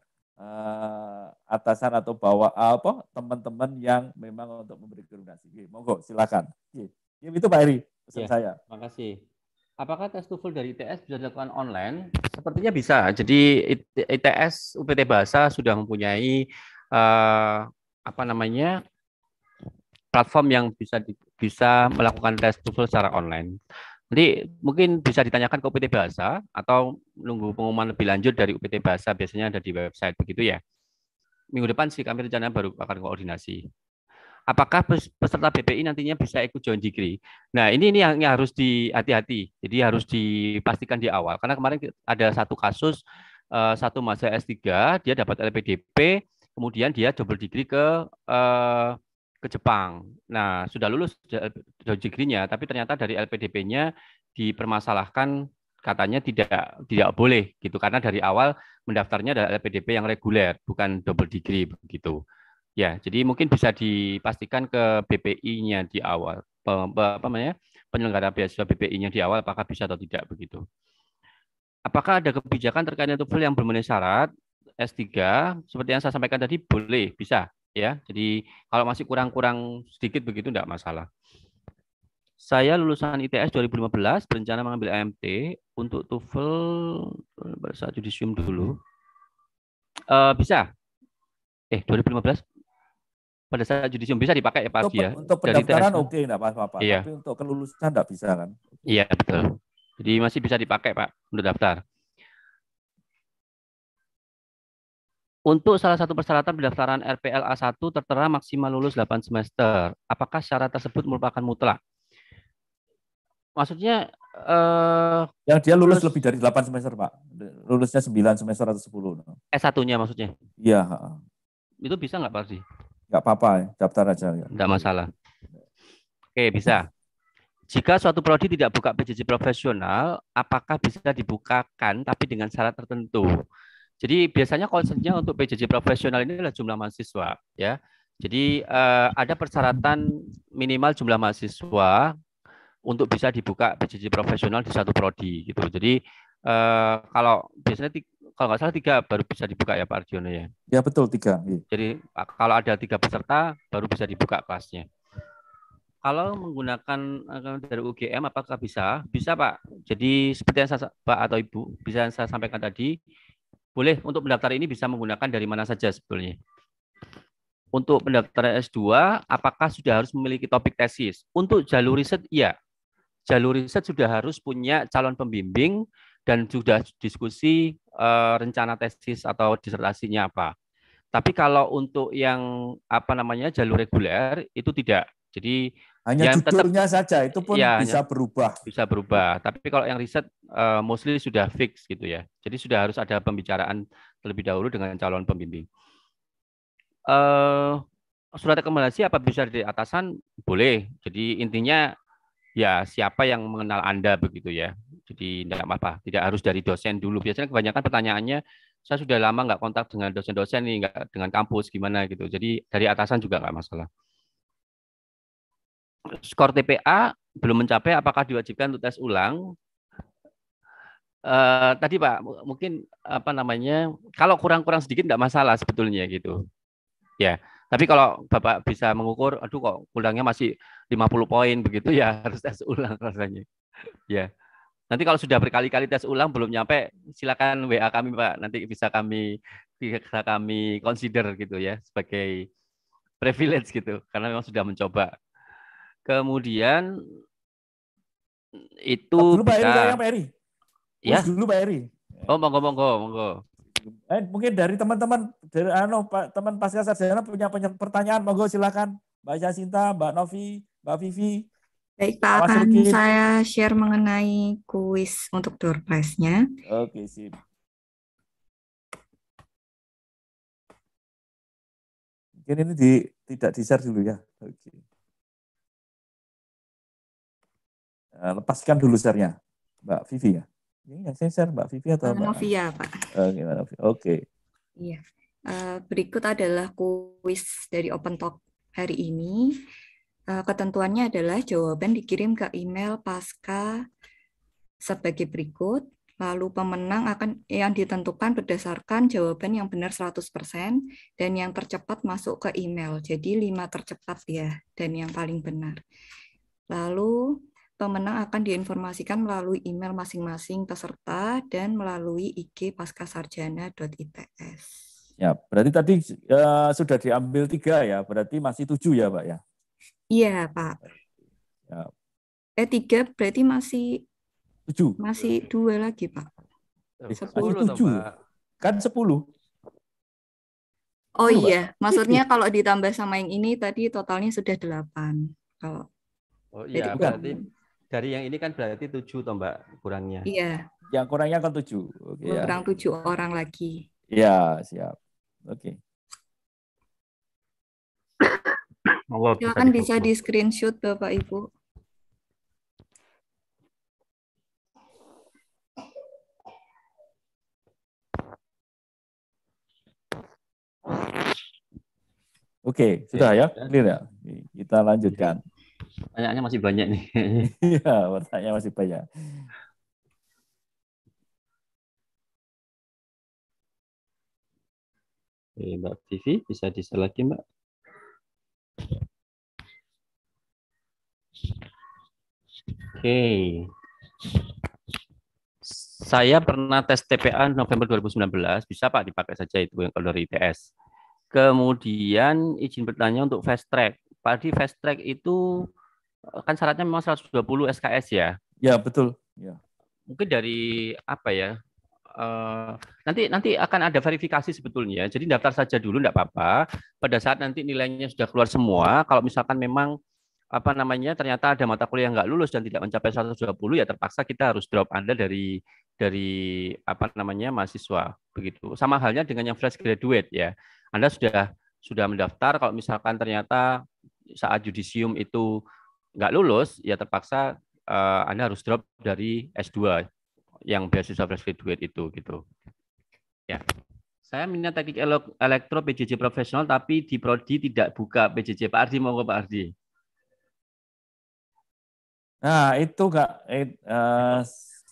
atasan atau bawa apa teman-teman yang memang untuk memberi rekomendasi. Oke, monggo silakan. Oke. Itu Pak Eri pesan
Ya,
saya.
Makasih. Apakah tes TOEFL dari ITS bisa dilakukan online? Sepertinya bisa. Jadi IT- ITS UPT Bahasa sudah mempunyai eh, apa namanya platform yang bisa di- bisa melakukan tes TOEFL secara online. Nanti mungkin bisa ditanyakan ke UPT Bahasa atau menunggu pengumuman lebih lanjut dari UPT Bahasa biasanya ada di website begitu ya. Minggu depan sih kami rencana baru akan koordinasi. Apakah pes- peserta BPI nantinya bisa ikut join degree? Nah, ini ini yang, harus dihati-hati. Jadi harus dipastikan di awal. Karena kemarin ada satu kasus eh, satu mahasiswa S3 dia dapat LPDP, kemudian dia double degree ke eh, ke Jepang. Nah, sudah lulus double degree-nya, tapi ternyata dari LPDP-nya dipermasalahkan katanya tidak tidak boleh gitu karena dari awal mendaftarnya adalah LPDP yang reguler, bukan double degree begitu. Ya, jadi mungkin bisa dipastikan ke BPI-nya di awal, apa namanya, penyelenggara beasiswa BPI-nya di awal apakah bisa atau tidak begitu. Apakah ada kebijakan terkait TOEFL yang bermemenuhi syarat S3? Seperti yang saya sampaikan tadi, boleh, bisa. ya. Jadi kalau masih kurang-kurang sedikit begitu tidak masalah. Saya lulusan ITS 2015, berencana mengambil AMT untuk TOEFL pada saat judisium dulu. Eh, bisa. Eh, 2015 pada saat judisium bisa dipakai ya Pak
Untuk,
ya.
untuk pendaftaran
ITS.
oke enggak apa-apa,
Iya.
tapi untuk kelulusan enggak bisa kan?
Iya, betul. Jadi masih bisa dipakai, Pak, untuk daftar. Untuk salah satu persyaratan pendaftaran RPL A1 tertera maksimal lulus 8 semester. Apakah syarat tersebut merupakan mutlak? Maksudnya eh
Yang dia lulus lebih dari 8 semester, Pak. Lulusnya 9 semester atau 10. no.
S1-nya maksudnya.
Iya.
Itu bisa nggak, Pak Ardi?
Enggak apa-apa, daftar aja.
Enggak masalah. Oke, bisa. Jika suatu prodi tidak buka PJJ profesional, apakah bisa dibukakan tapi dengan syarat tertentu? Jadi biasanya concernnya untuk PJJ profesional ini adalah jumlah mahasiswa, ya. Jadi eh, ada persyaratan minimal jumlah mahasiswa untuk bisa dibuka PJJ profesional di satu prodi, gitu. Jadi eh, kalau biasanya kalau nggak salah tiga baru bisa dibuka ya Pak Arjono ya.
Ya betul tiga. iya.
Jadi kalau ada tiga peserta baru bisa dibuka kelasnya. Kalau menggunakan eh, dari UGM apakah bisa? Bisa Pak. Jadi seperti yang saya, Pak atau Ibu bisa yang saya sampaikan tadi, boleh untuk pendaftar ini bisa menggunakan dari mana saja sebetulnya. Untuk pendaftaran S2, apakah sudah harus memiliki topik tesis? Untuk jalur riset, iya. Jalur riset sudah harus punya calon pembimbing dan sudah diskusi eh, rencana tesis atau disertasinya apa. Tapi kalau untuk yang apa namanya jalur reguler itu tidak. Jadi
Hanya
yang tetap-
saja itu pun
Iya,
bisa
hanya-
berubah.
bisa berubah. Tapi kalau yang riset eh, mostly sudah fix gitu ya. Jadi sudah harus ada pembicaraan terlebih dahulu dengan calon pembimbing. Eh, surat rekomendasi apa bisa dari atasan? Boleh. Jadi intinya ya siapa yang mengenal Anda begitu ya. Jadi tidak apa-apa, tidak harus dari dosen dulu. Biasanya kebanyakan pertanyaannya saya sudah lama nggak kontak dengan dosen-dosen nih, nggak dengan kampus gimana gitu. Jadi dari atasan juga nggak masalah. Skor TPA belum mencapai, apakah diwajibkan untuk tes ulang? Eh, tadi Pak, mu- mungkin apa namanya, kalau kurang-kurang sedikit nggak masalah sebetulnya gitu. Ya, tapi kalau Bapak bisa mengukur, aduh kok kurangnya masih 50 poin begitu ya harus tes ulang rasanya. Ya. Nanti kalau sudah berkali-kali tes ulang belum nyampe, silakan WA kami Pak. Nanti bisa kami bisa kami consider gitu ya sebagai privilege gitu karena memang sudah mencoba. Kemudian itu
Dulu Pak Eri,
bisa
Pak Eri.
ya.
Dulu Pak Eri.
Oh monggo monggo monggo.
Eh, mungkin dari teman-teman dari Pak teman pasca sarjana punya pertanyaan monggo silakan Mbak Jasinta, Mbak Novi, Mbak Vivi.
Baik, Pak, akan saya share mengenai kuis untuk door prize-nya.
Oke, sip. Mungkin ini di, tidak di-share dulu ya. Oke. Nah, lepaskan dulu share-nya. Mbak Vivi ya. Ini yang saya share Mbak Vivi atau
Eh,
Mbak?
Novia, Pak.
Oke, Mbak Novi. Oke.
Iya. Eh, berikut adalah kuis dari Open Talk hari ini. Eh, ketentuannya adalah jawaban dikirim ke email pasca sebagai berikut. Lalu pemenang akan yang ditentukan berdasarkan jawaban yang benar 100% dan yang tercepat masuk ke email. Jadi lima tercepat ya dan yang paling benar. Lalu pemenang akan diinformasikan melalui email masing-masing peserta dan melalui IG paskasarjana.its.
Ya, berarti tadi eh, sudah diambil tiga ya, berarti masih tujuh ya, Pak ya.
Iya, Pak.
Ya,
Eh, tiga berarti masih
tujuh.
masih dua lagi, Pak.
Masih
Sepuluh
tujuh.
Pak.
Kan sepuluh.
Oh
Pak.
iya, maksudnya kalau ditambah sama yang ini tadi totalnya sudah delapan. Kalau
Oh iya, berarti dari yang ini kan berarti tujuh toh Mbak kurangnya.
iya,
Yang kurangnya kan tujuh. Oke ya.
kurang tujuh orang lagi.
Ya, siap. Oke.
Bisa
Silakan bisa di screenshot Bapak Ibu.
Oke, sudah ya? Clear ya? Kita lanjutkan.
Pertanyaannya masih banyak nih.
Iya, pertanyaan masih banyak.
Oke, Mbak Vivi bisa di share lagi Mbak. Oke. Saya pernah tes TPA November 2019, bisa Pak dipakai saja itu yang kalau dari ITS. Kemudian izin bertanya untuk fast track. Pak di fast track itu kan syaratnya memang 120 SKS ya.
Ya, betul. Ya.
Mungkin dari apa ya? eh, nanti nanti akan ada verifikasi sebetulnya. Jadi daftar saja dulu enggak apa-apa. Pada saat nanti nilainya sudah keluar semua, kalau misalkan memang apa namanya ternyata ada mata kuliah yang nggak lulus dan tidak mencapai 120 ya terpaksa kita harus drop Anda dari dari apa namanya mahasiswa begitu. Sama halnya dengan yang fresh graduate ya. Anda sudah sudah mendaftar kalau misalkan ternyata saat judisium itu nggak lulus, ya terpaksa uh, Anda harus drop dari S2 yang beasiswa fresh graduate itu gitu. Ya. Saya minat teknik elektro PJJ profesional tapi di prodi tidak buka PJJ. Pak Ardi monggo Pak Ardi.
Nah, itu enggak eh, uh,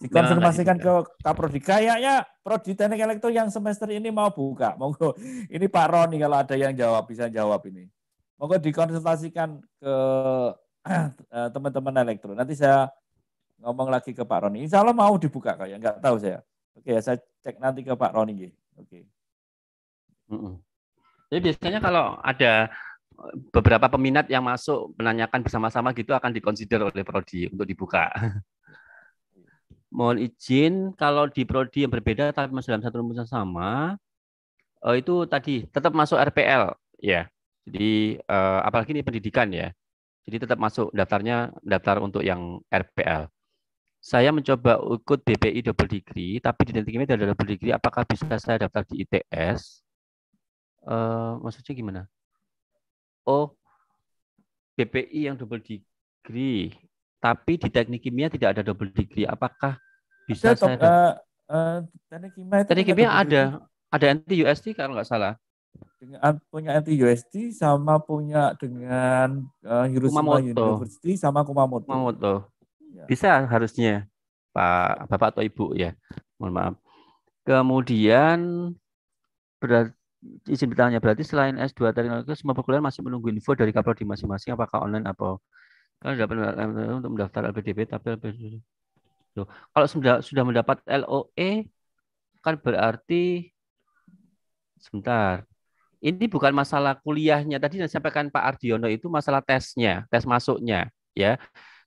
dikonfirmasikan ke Kaprodi. Kayaknya Prodi Teknik Elektro yang semester ini mau buka. Monggo. Ini Pak Roni kalau ada yang jawab bisa jawab ini. Monggo dikonsultasikan ke eh, teman-teman elektro. Nanti saya ngomong lagi ke Pak Roni. Insya Allah mau dibuka kayak nggak tahu saya. Oke, saya cek nanti ke Pak Roni. Oke.
Jadi biasanya kalau ada eh, beberapa peminat yang masuk menanyakan bersama-sama gitu akan dikonsider oleh prodi untuk dibuka. Mohon izin kalau di prodi yang berbeda tapi masih dalam satu rumus yang sama, eh, itu tadi tetap masuk RPL ya. Jadi eh, apalagi ini pendidikan ya. Jadi tetap masuk daftarnya daftar untuk yang RPL. Saya mencoba ikut BPI double degree, tapi di detik ini ada double degree. Apakah bisa saya daftar di ITS? Uh, maksudnya gimana? Oh, BPI yang double degree, tapi di teknik kimia tidak ada double degree. Apakah bisa
ada, saya? Uh, uh, teknik kimia
teknik kimia ada, ada anti UST kalau nggak salah.
Dengan punya anti sama punya dengan uh, Hiroshima Kumamoto. University sama Kumamoto.
Kumamoto. Ya. Bisa harusnya Pak Bapak atau Ibu ya. Mohon maaf. Kemudian berarti izin bertanya berarti selain S2 teknologi semua perkuliahan masih menunggu info dari kaprodi masing-masing apakah online apa kalau dapat untuk mendaftar LPDP tapi LPDP. Loh, kalau sudah sudah mendapat LOE kan berarti sebentar. Ini bukan masalah kuliahnya. Tadi yang disampaikan Pak Ardiono itu masalah tesnya, tes masuknya, ya.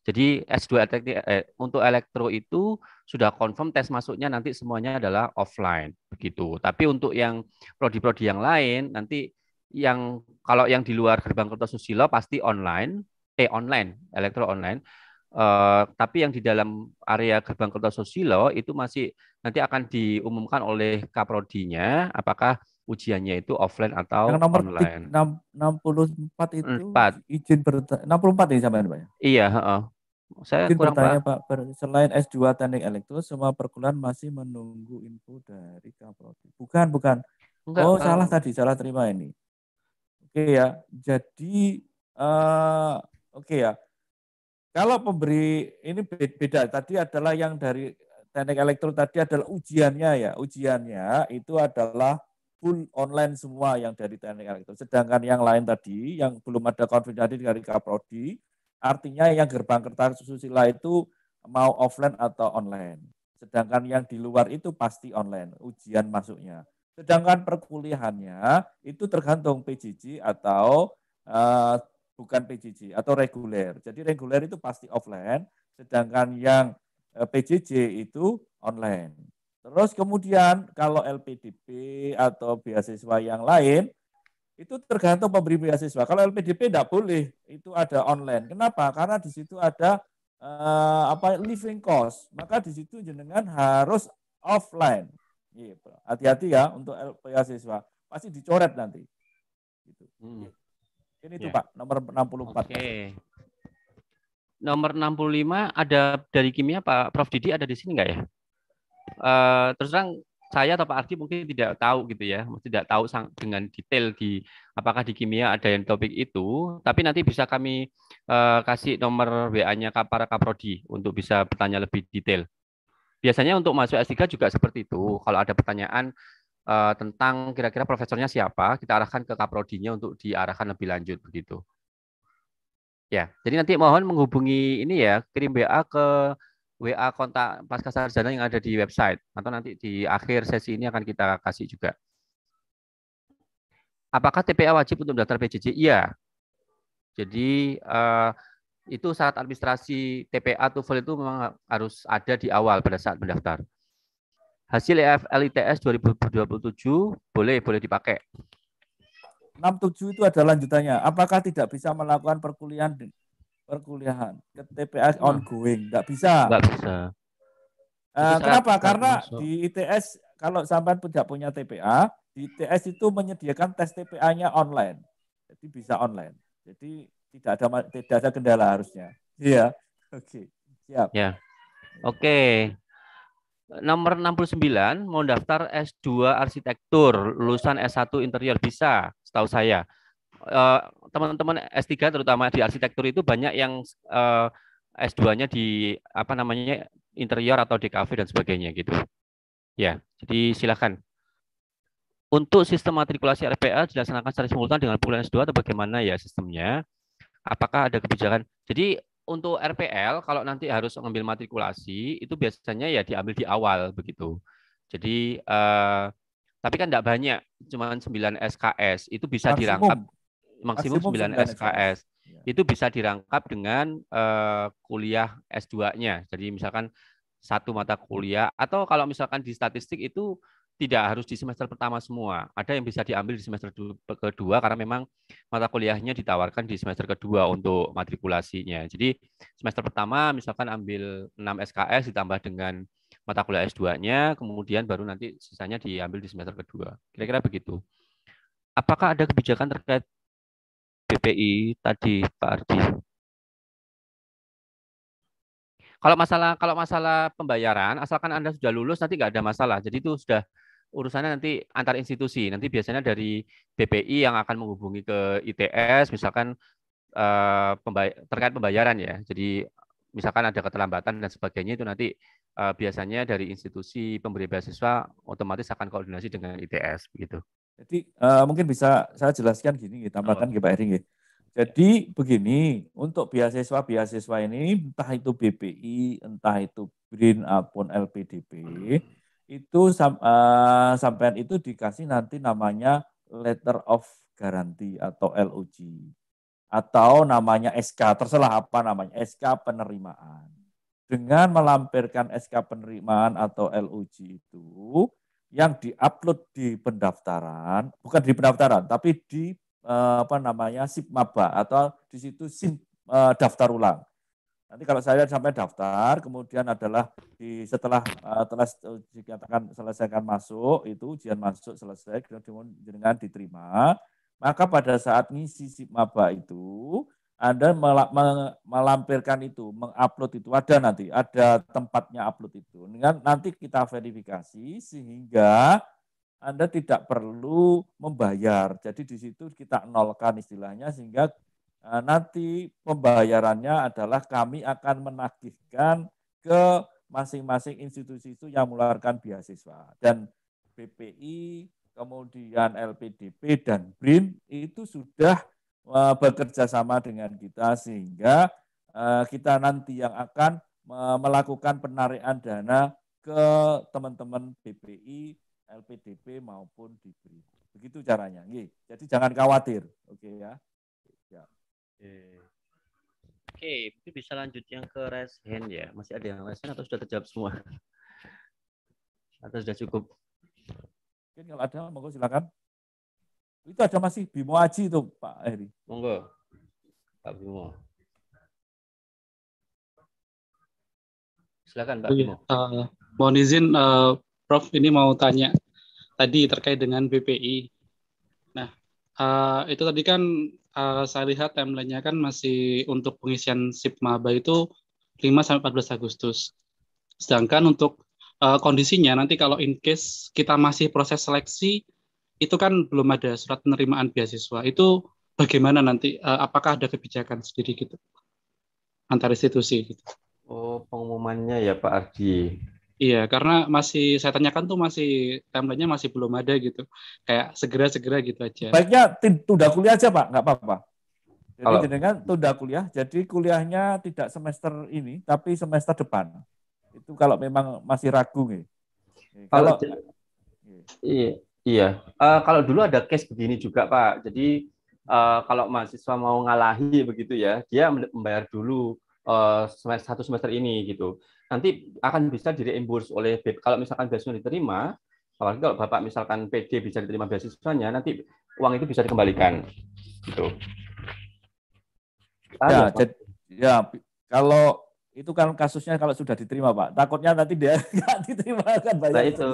Jadi S2 eh, untuk elektro itu sudah confirm tes masuknya nanti semuanya adalah offline begitu. Tapi untuk yang prodi-prodi yang lain nanti yang kalau yang di luar gerbang Kertosusilo pasti online, eh online, elektro online. Uh, tapi yang di dalam area gerbang Kertosusilo itu masih nanti akan diumumkan oleh kaprodinya apakah ujiannya itu offline atau yang nomor online.
64 itu 4. izin ber 64 ini sampai Pak.
Iya, heeh. Saya
izin kurang bertanya Pak, Pak selain S2 Teknik Elektro semua perkuliahan masih menunggu info dari Kaprodi. Bukan, bukan. Enggak, oh, salah tadi, salah terima ini. Oke ya. Jadi uh, oke ya. Kalau pemberi ini beda, tadi adalah yang dari teknik elektro tadi adalah ujiannya ya. Ujiannya itu adalah full online semua yang dari teknik elektro. Sedangkan yang lain tadi yang belum ada konfirmasi dari Kaprodi, artinya yang gerbang kertas susila itu mau offline atau online. Sedangkan yang di luar itu pasti online, ujian masuknya. Sedangkan perkuliahannya itu tergantung PJJ atau uh, bukan PJJ atau reguler. Jadi reguler itu pasti offline, sedangkan yang eh, PJJ itu online. Terus kemudian kalau LPDP atau beasiswa yang lain itu tergantung pemberi beasiswa. Kalau LPDP tidak boleh, itu ada online. Kenapa? Karena di situ ada uh, apa living cost. Maka di situ jenengan harus offline. Gitu. Hati-hati ya untuk beasiswa. Pasti dicoret nanti. Gitu. Hmm. Ini tuh ya. Pak, nomor 64. Oke.
Nomor 65 ada dari kimia Pak Prof Didi ada di sini enggak ya? Uh, terus terang saya atau Pak Ardi mungkin tidak tahu gitu ya, tidak tahu dengan detail di apakah di kimia ada yang topik itu, tapi nanti bisa kami uh, kasih nomor WA-nya para kaprodi untuk bisa bertanya lebih detail. Biasanya untuk masuk S3 juga seperti itu. Kalau ada pertanyaan uh, tentang kira-kira profesornya siapa, kita arahkan ke kaprodinya untuk diarahkan lebih lanjut begitu. Ya, jadi nanti mohon menghubungi ini ya, kirim WA ke WA kontak pasca sarjana yang ada di website atau nanti di akhir sesi ini akan kita kasih juga. Apakah TPA wajib untuk daftar PJJ? Iya. Jadi uh, itu syarat administrasi TPA TOEFL itu memang harus ada di awal pada saat mendaftar. Hasil EFL ITS 2027 boleh boleh dipakai.
67 itu ada lanjutannya. Apakah tidak bisa melakukan perkuliahan perkuliahan ke TPA hmm. ongoing nggak bisa
nggak bisa
uh, kenapa karena masuk. di ITS kalau sampai tidak punya TPA di ITS itu menyediakan tes TPA-nya online jadi bisa online jadi tidak ada tidak ada kendala harusnya Iya. Oke. Siap.
Ya. Oke. Nomor 69 mau daftar S2 arsitektur, lulusan S1 interior bisa, setahu saya. Eh, Teman-teman S3 terutama di arsitektur itu banyak yang eh, S2-nya di apa namanya interior atau DKV dan sebagainya gitu. Ya, jadi silakan. Untuk sistem matrikulasi RPA dilaksanakan secara simultan dengan pembukaan S2 atau bagaimana ya sistemnya? Apakah ada kebijakan? Jadi untuk RPL kalau nanti harus mengambil matrikulasi itu biasanya ya diambil di awal begitu. Jadi eh, tapi kan tidak banyak, cuma 9 SKS itu bisa
Maksimum.
dirangkap maksimum,
Maksimum
9
9
SKS. Itu bisa dirangkap dengan eh, kuliah S2-nya. Jadi misalkan satu mata kuliah atau kalau misalkan di statistik itu tidak harus di semester pertama semua. Ada yang bisa diambil di semester du- kedua karena memang mata kuliahnya ditawarkan di semester kedua untuk matrikulasinya. Jadi semester pertama misalkan ambil 6 SKS ditambah dengan mata kuliah S2-nya, kemudian baru nanti sisanya diambil di semester kedua. Kira-kira begitu. Apakah ada kebijakan terkait BPI tadi, Pak Ardi? Kalau masalah kalau masalah pembayaran, asalkan Anda sudah lulus nanti nggak ada masalah. Jadi itu sudah urusannya nanti antar institusi. Nanti biasanya dari BPI yang akan menghubungi ke ITS, misalkan eh, terkait pembayaran ya. Jadi misalkan ada keterlambatan dan sebagainya itu nanti eh, biasanya dari institusi pemberi beasiswa otomatis akan koordinasi dengan ITS begitu.
Jadi eh, mungkin bisa saya jelaskan gini, tambahkan ke Pak Heri. nggih. Jadi begini, untuk beasiswa-beasiswa ini, entah itu BPI, entah itu BRIN ataupun LPDP, itu sam- eh, sampean itu dikasih nanti namanya letter of guarantee atau LOG atau namanya SK, terserah apa namanya, SK penerimaan. Dengan melampirkan SK penerimaan atau LOG itu, yang diupload di pendaftaran, bukan di pendaftaran, tapi di eh, apa namanya SIPMABA atau di situ SIM eh, daftar ulang. Nanti kalau saya sampai daftar, kemudian adalah di setelah eh, telah dikatakan selesaikan masuk itu ujian masuk selesai, kemudian diterima, maka pada saat ngisi SIPMABA itu anda mela- me- melampirkan itu, mengupload itu ada nanti, ada tempatnya upload itu. Dengan nanti kita verifikasi sehingga anda tidak perlu membayar. Jadi di situ kita nolkan istilahnya sehingga eh, nanti pembayarannya adalah kami akan menagihkan ke masing-masing institusi itu yang mengeluarkan beasiswa. Dan BPI, kemudian LPDP dan BRIN itu sudah bekerja sama dengan kita sehingga eh, kita nanti yang akan eh, melakukan penarikan dana ke teman-teman BPI, LPDP maupun di BRIN. Begitu caranya. Jadi jangan khawatir. Oke ya. Ya.
Oke, mungkin bisa lanjut yang ke raise hand ya. Masih ada yang raise hand atau sudah terjawab semua? Atau sudah cukup?
Mungkin kalau ada monggo silakan. Itu ada masih Bimo Aji itu Pak Heri.
Monggo. Pak Bimo. Silakan Pak
iya,
Bimo.
eh, mohon izin eh, Prof ini mau tanya tadi terkait dengan BPI. Nah, eh, itu tadi kan eh, saya lihat timelinenya kan masih untuk pengisian SIP maba itu 5 sampai 14 Agustus. Sedangkan untuk eh, kondisinya nanti kalau in case kita masih proses seleksi itu kan belum ada surat penerimaan beasiswa. Itu bagaimana nanti eh, apakah ada kebijakan sendiri gitu antar institusi gitu.
Oh, pengumumannya ya Pak Ardi.
Iya, karena masih saya tanyakan tuh masih timelinenya masih belum ada gitu. Kayak segera-segera gitu aja.
Baiknya tunda kuliah aja Pak, nggak apa-apa. Jadi jenengan tunda kuliah, jadi kuliahnya tidak semester ini, tapi semester depan. Itu kalau memang masih ragu nih.
Kalau
Kalau
Iya, iya. Eh, kalau dulu ada case begini juga Pak. Jadi eh, kalau mahasiswa mau ngalahi begitu ya, dia membayar dulu eh, semester satu semester ini gitu. Nanti akan bisa direimburse oleh BEP. Kalau misalkan beasiswa diterima, apalagi kalau Bapak misalkan PD bisa diterima beasiswanya, nanti uang itu bisa dikembalikan. Gitu.
ya,
Ada, Pak.
jadi ya kalau itu kan kasusnya kalau sudah diterima Pak. Takutnya nanti dia nggak diterima kan banyak.
Nah, itu.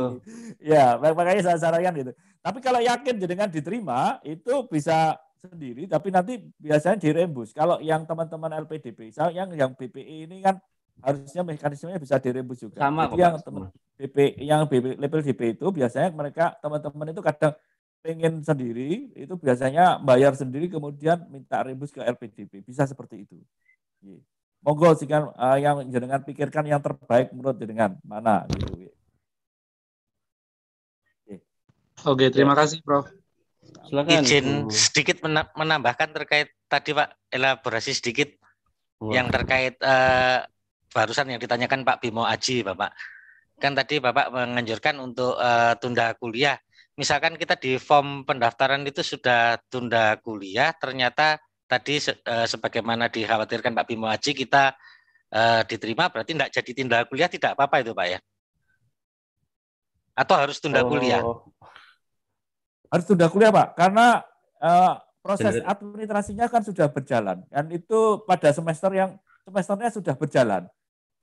Ya, mak- makanya saya sarankan gitu. Tapi kalau yakin jenengan diterima, itu bisa sendiri, tapi nanti biasanya dirembus. Kalau yang teman-teman LPDP, yang yang BPI ini kan harusnya mekanismenya bisa dirembus juga.
Sama
Jadi
kok,
yang teman BP yang BP, level DP itu biasanya mereka teman-teman itu kadang pengen sendiri, itu biasanya bayar sendiri kemudian minta rembus ke LPDP. Bisa seperti itu. Iya. Monggo sikan uh, yang jenengan pikirkan yang terbaik menurut jenengan mana gitu. Iya.
Oke, terima kasih, Prof.
Silakan.
Izin sedikit mena- menambahkan terkait tadi Pak elaborasi sedikit
Wah.
yang terkait eh, barusan yang ditanyakan Pak Bimo Aji Bapak. Kan tadi Bapak menganjurkan untuk eh, tunda kuliah. Misalkan kita di form pendaftaran itu sudah tunda kuliah, ternyata tadi se- eh, sebagaimana dikhawatirkan Pak Bimo Aji kita eh, diterima berarti tidak jadi tunda kuliah tidak apa-apa itu Pak ya? Atau harus tunda kuliah?
Oh. Harus tunda kuliah, Pak, karena eh, proses administrasinya kan sudah berjalan. Dan itu pada semester yang semesternya sudah berjalan.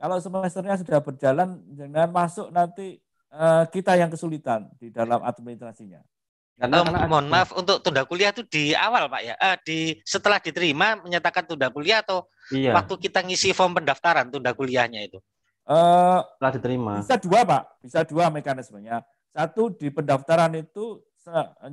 Kalau semesternya sudah berjalan, dengan masuk nanti eh, kita yang kesulitan di dalam administrasinya.
Eh, mohon maaf untuk tunda kuliah itu di awal Pak ya, eh, di setelah diterima menyatakan tunda kuliah atau
Iya.
waktu kita ngisi form pendaftaran tunda kuliahnya itu?
Eh,
Setelah diterima.
Bisa dua, Pak. Bisa dua mekanismenya. Satu di pendaftaran itu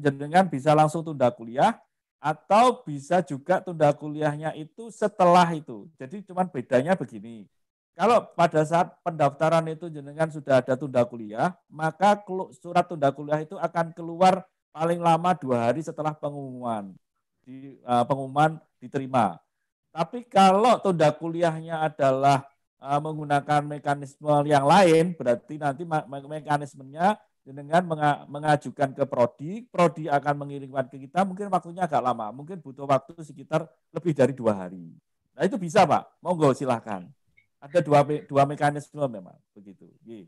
jenengan bisa langsung tunda kuliah atau bisa juga tunda kuliahnya itu setelah itu. Jadi cuman bedanya begini. Kalau pada saat pendaftaran itu jenengan sudah ada tunda kuliah, maka surat tunda kuliah itu akan keluar paling lama dua hari setelah pengumuman. Di, eh, pengumuman diterima. Tapi kalau tunda kuliahnya adalah uh, menggunakan mekanisme yang lain, berarti nanti mekanismenya dengan menga- mengajukan ke prodi, prodi akan mengirimkan ke kita, mungkin waktunya agak lama, mungkin butuh waktu sekitar lebih dari dua hari. Nah itu bisa Pak, monggo silahkan. Ada dua dua mekanisme memang begitu. Iya.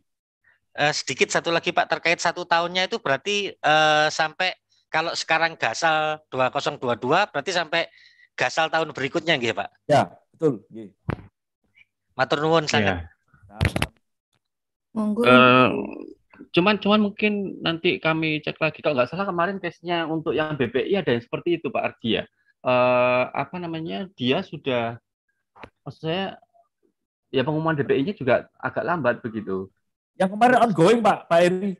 Eh, sedikit satu lagi Pak terkait satu tahunnya itu berarti eh, sampai kalau sekarang gasal 2022 berarti sampai gasal tahun berikutnya gitu Pak.
Ya betul.
Matur nuwun sangat.
Monggo.
Eh, cuman cuman mungkin nanti kami cek lagi kalau nggak salah kemarin tesnya untuk yang BPI ada yang seperti itu Pak Ardi ya. Eh, apa namanya dia sudah maksudnya ya pengumuman BPI-nya juga agak lambat begitu.
Yang kemarin ongoing Pak, Pak Eri.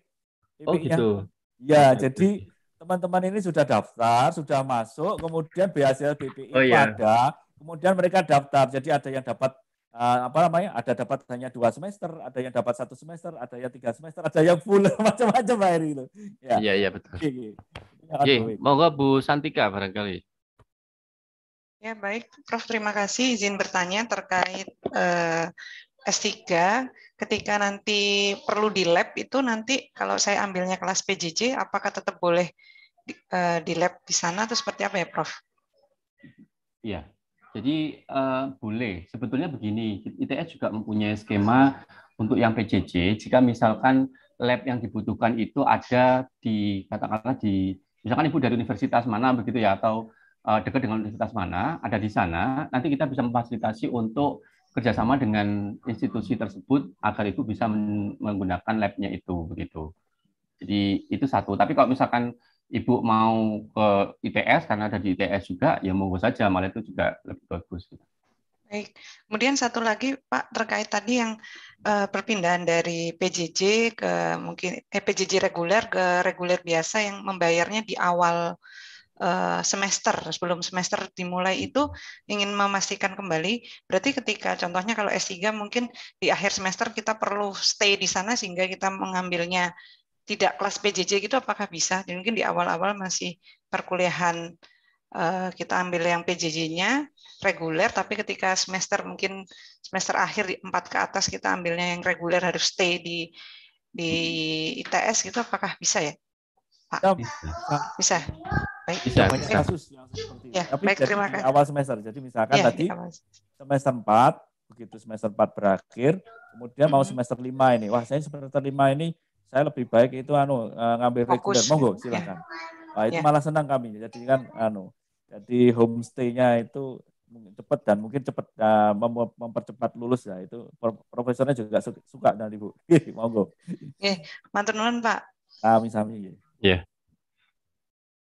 Oh gitu.
Ya, jadi teman-teman ini sudah daftar, sudah masuk, kemudian BHSL BPI
Oh, iya.
ada, kemudian mereka daftar. Jadi ada yang dapat eh, apa namanya? Ada dapat hanya dua semester, ada yang dapat satu semester, ada yang tiga semester, ada yang full macam-macam Pak Eri itu. Ya.
Iya iya betul.
Oke, oke.
Monggo Bu Santika barangkali.
Ya baik, Prof. Terima kasih izin bertanya terkait eh, S3 ketika nanti perlu di lab itu nanti kalau saya ambilnya kelas PJJ apakah tetap boleh di, eh, di lab di sana atau seperti apa ya Prof?
Iya. Jadi eh, boleh. Sebetulnya begini, ITS juga mempunyai skema untuk yang PJJ. Jika misalkan lab yang dibutuhkan itu ada di katakanlah di misalkan ibu dari universitas mana begitu ya atau eh, dekat dengan universitas mana ada di sana, nanti kita bisa memfasilitasi untuk kerjasama dengan institusi tersebut agar itu bisa men- menggunakan labnya itu begitu. Jadi itu satu. Tapi kalau misalkan ibu mau ke ITS karena ada di ITS juga, ya monggo saja, malah itu juga lebih bagus.
Baik. Kemudian satu lagi Pak terkait tadi yang eh, perpindahan dari PJJ ke mungkin eh, PJJ reguler ke reguler biasa yang membayarnya di awal semester sebelum semester dimulai itu ingin memastikan kembali berarti ketika contohnya kalau S3 mungkin di akhir semester kita perlu stay di sana sehingga kita mengambilnya tidak kelas PJJ gitu apakah bisa? Dan mungkin di awal-awal masih perkuliahan eh, kita ambil yang PJJ-nya reguler, tapi ketika semester mungkin semester akhir di empat ke atas kita ambilnya yang reguler harus stay di di ITS gitu, apakah bisa ya, Pak? Bisa. Baik.
Bisa,
Baik.
banyak kasus yang seperti itu.
Ya,
Tapi
baik, terima kasih.
awal semester. Jadi misalkan
Iya,
tadi
di awal.
semester 4, begitu semester 4 berakhir, kemudian mau semester 5 ini. Wah, saya semester 5 ini saya lebih baik itu anu eh, ngambil reguler.
Fokus.
Monggo,
Ya.
silakan. Wah, itu
Ya.
malah senang kami. Jadi kan anu jadi homestay-nya itu cepat dan mungkin cepat eh, mem- mempercepat lulus ya itu Pro- profesornya juga su- suka dan ibu monggo
Oke, matur nuwun Pak.
kami sami
Ya.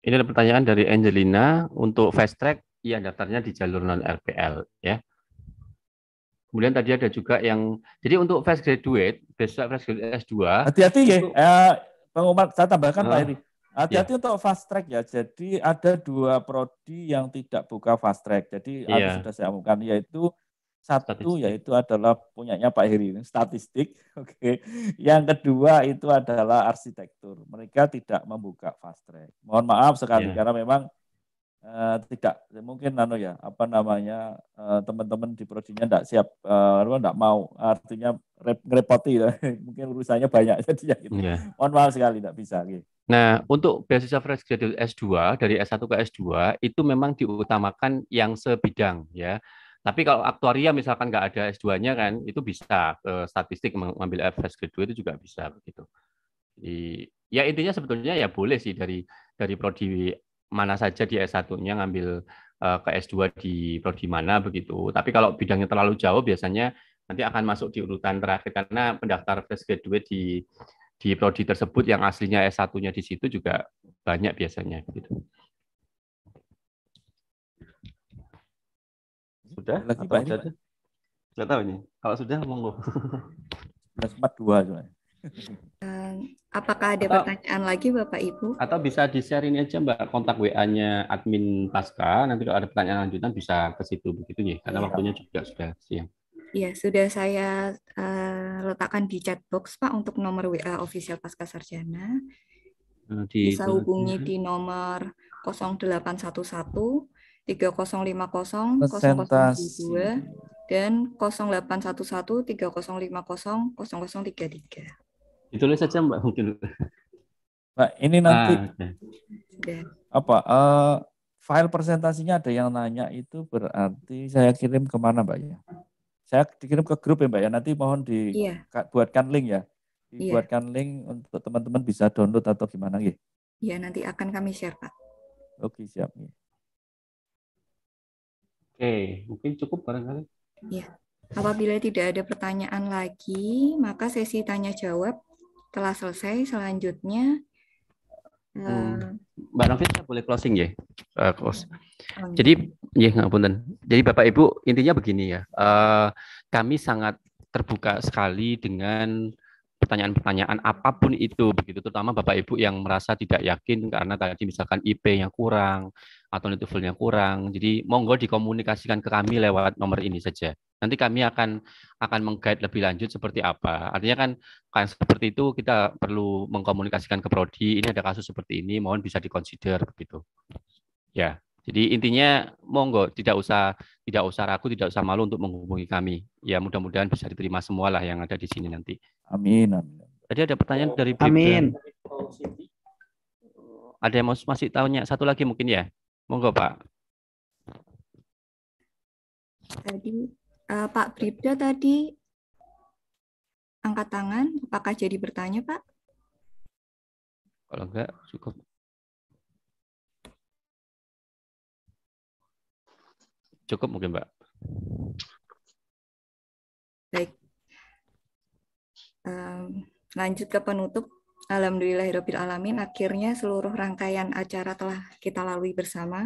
Ini ada pertanyaan dari Angelina untuk fast track, iya daftarnya di jalur non RPL ya. Kemudian tadi ada juga yang jadi untuk fresh graduate, besok fresh graduate S2.
Hati-hati ya, eh, Bang Umar, saya tambahkan Pak Heri. Hati-hati untuk fast track ya. Jadi ada dua prodi yang tidak buka fast track. Jadi
Iya.
sudah saya umumkan yaitu satu yaitu adalah punyanya Pak Heri ini statistik. Oke. Yang kedua itu adalah arsitektur. Mereka tidak membuka fast track. Mohon maaf sekali
Iya.
karena memang eh, tidak mungkin nano ya apa namanya eh, teman-teman di prodinya tidak siap eh, apa, tidak mau artinya rep, ngerepoti ya. mungkin urusannya banyak jadi ya gitu.
Iya.
Mohon maaf sekali tidak bisa. Oke.
Nah, untuk beasiswa fresh graduate S2 dari S1 ke S2 itu memang diutamakan yang sebidang ya. Tapi kalau aktuaria misalkan nggak ada S2-nya kan itu bisa ke statistik mengambil fresh graduate itu juga bisa begitu. Jadi, ya intinya sebetulnya ya boleh sih dari dari prodi mana saja di S1-nya ngambil eh, ke S2 di prodi mana begitu. Tapi kalau bidangnya terlalu jauh biasanya nanti akan masuk di urutan terakhir karena pendaftar fresh graduate di di prodi tersebut yang aslinya S1-nya di situ juga banyak biasanya gitu. Sudah?
Lagi,
Atau
Pak, ini,
sudah?
Pak?
Nggak tahu ini. Kalau sudah monggo.
1142 cuma.
Eh, apakah ada
Atau-
pertanyaan lagi Bapak Ibu?
Atau bisa di-share ini aja Mbak kontak WA-nya admin Pasca. Nanti kalau ada pertanyaan lanjutan bisa ke situ begitu ya. Karena
Iya.
waktunya juga sudah siang.
Iya, sudah saya eh, letakkan di chat box Pak untuk nomor WA official Pasca Sarjana.
Eh, Di
Bisa hubungi di nomor 0811 3050
Presentasi.
0072 dan 0811 3050 0033.
Ditulis saja Mbak mungkin.
Mbak, ini nanti
Ah.
Sudah.
apa eh, file presentasinya ada yang nanya itu berarti saya kirim ke mana Mbak ya? Saya dikirim ke grup ya Mbak ya. Nanti mohon
Iya.
dibuatkan link ya.
Iya.
Dibuatkan link untuk teman-teman bisa download atau gimana ya?
Iya, nanti akan kami share Pak.
Oke siap. ya.
Oke, mungkin cukup barangkali.
Iya. Apabila tidak ada pertanyaan lagi, maka sesi tanya jawab telah selesai. Selanjutnya eh,
Hmm. Mbak Novi saya boleh closing ya? Eh, close.
Oh,
Jadi, ya ngapunten. Jadi Bapak Ibu intinya begini ya. eh, kami sangat terbuka sekali dengan pertanyaan-pertanyaan apa pun itu begitu terutama Bapak Ibu yang merasa tidak yakin karena tadi misalkan IP yang kurang atau nilai kurang. Jadi monggo dikomunikasikan ke kami lewat nomor ini saja. Nanti kami akan akan mengguide lebih lanjut seperti apa. Artinya kan kan seperti itu kita perlu mengkomunikasikan ke prodi ini ada kasus seperti ini mohon bisa dikonsider begitu. Ya. Jadi intinya monggo tidak usah tidak usah ragu, tidak usah malu untuk menghubungi kami. Ya mudah-mudahan bisa diterima semua lah yang ada di sini nanti.
Amin. amin.
Tadi ada pertanyaan dari Bribda.
Amin.
Ada yang mau masih tanya satu lagi mungkin ya? Monggo Pak.
Tadi eh, Pak Bribda tadi angkat tangan, apakah jadi bertanya Pak?
Kalau enggak cukup. Cukup mungkin Mbak.
Baik. Em, lanjut ke penutup. Alhamdulillahirrahmanirrahim. Akhirnya seluruh rangkaian acara telah kita lalui bersama.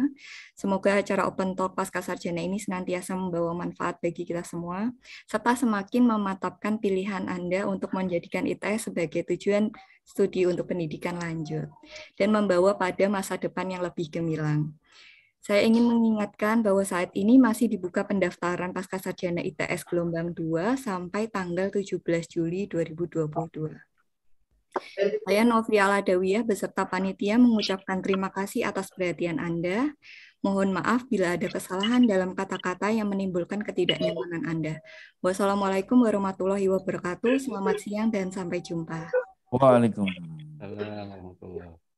Semoga acara Open Talk Pasca Sarjana ini senantiasa membawa manfaat bagi kita semua, serta semakin memantapkan pilihan Anda untuk menjadikan ITS sebagai tujuan studi untuk pendidikan lanjut, dan membawa pada masa depan yang lebih gemilang. Saya ingin mengingatkan bahwa saat ini masih dibuka pendaftaran Pasca Sarjana ITS gelombang 2 sampai tanggal 17 Juli 2022. Saya Novia Ladawiyah beserta panitia mengucapkan terima kasih atas perhatian Anda. Mohon maaf bila ada kesalahan dalam kata-kata yang menimbulkan ketidaknyamanan Anda. Wassalamualaikum warahmatullahi wabarakatuh. Selamat siang dan sampai jumpa.
Waalaikumsalam.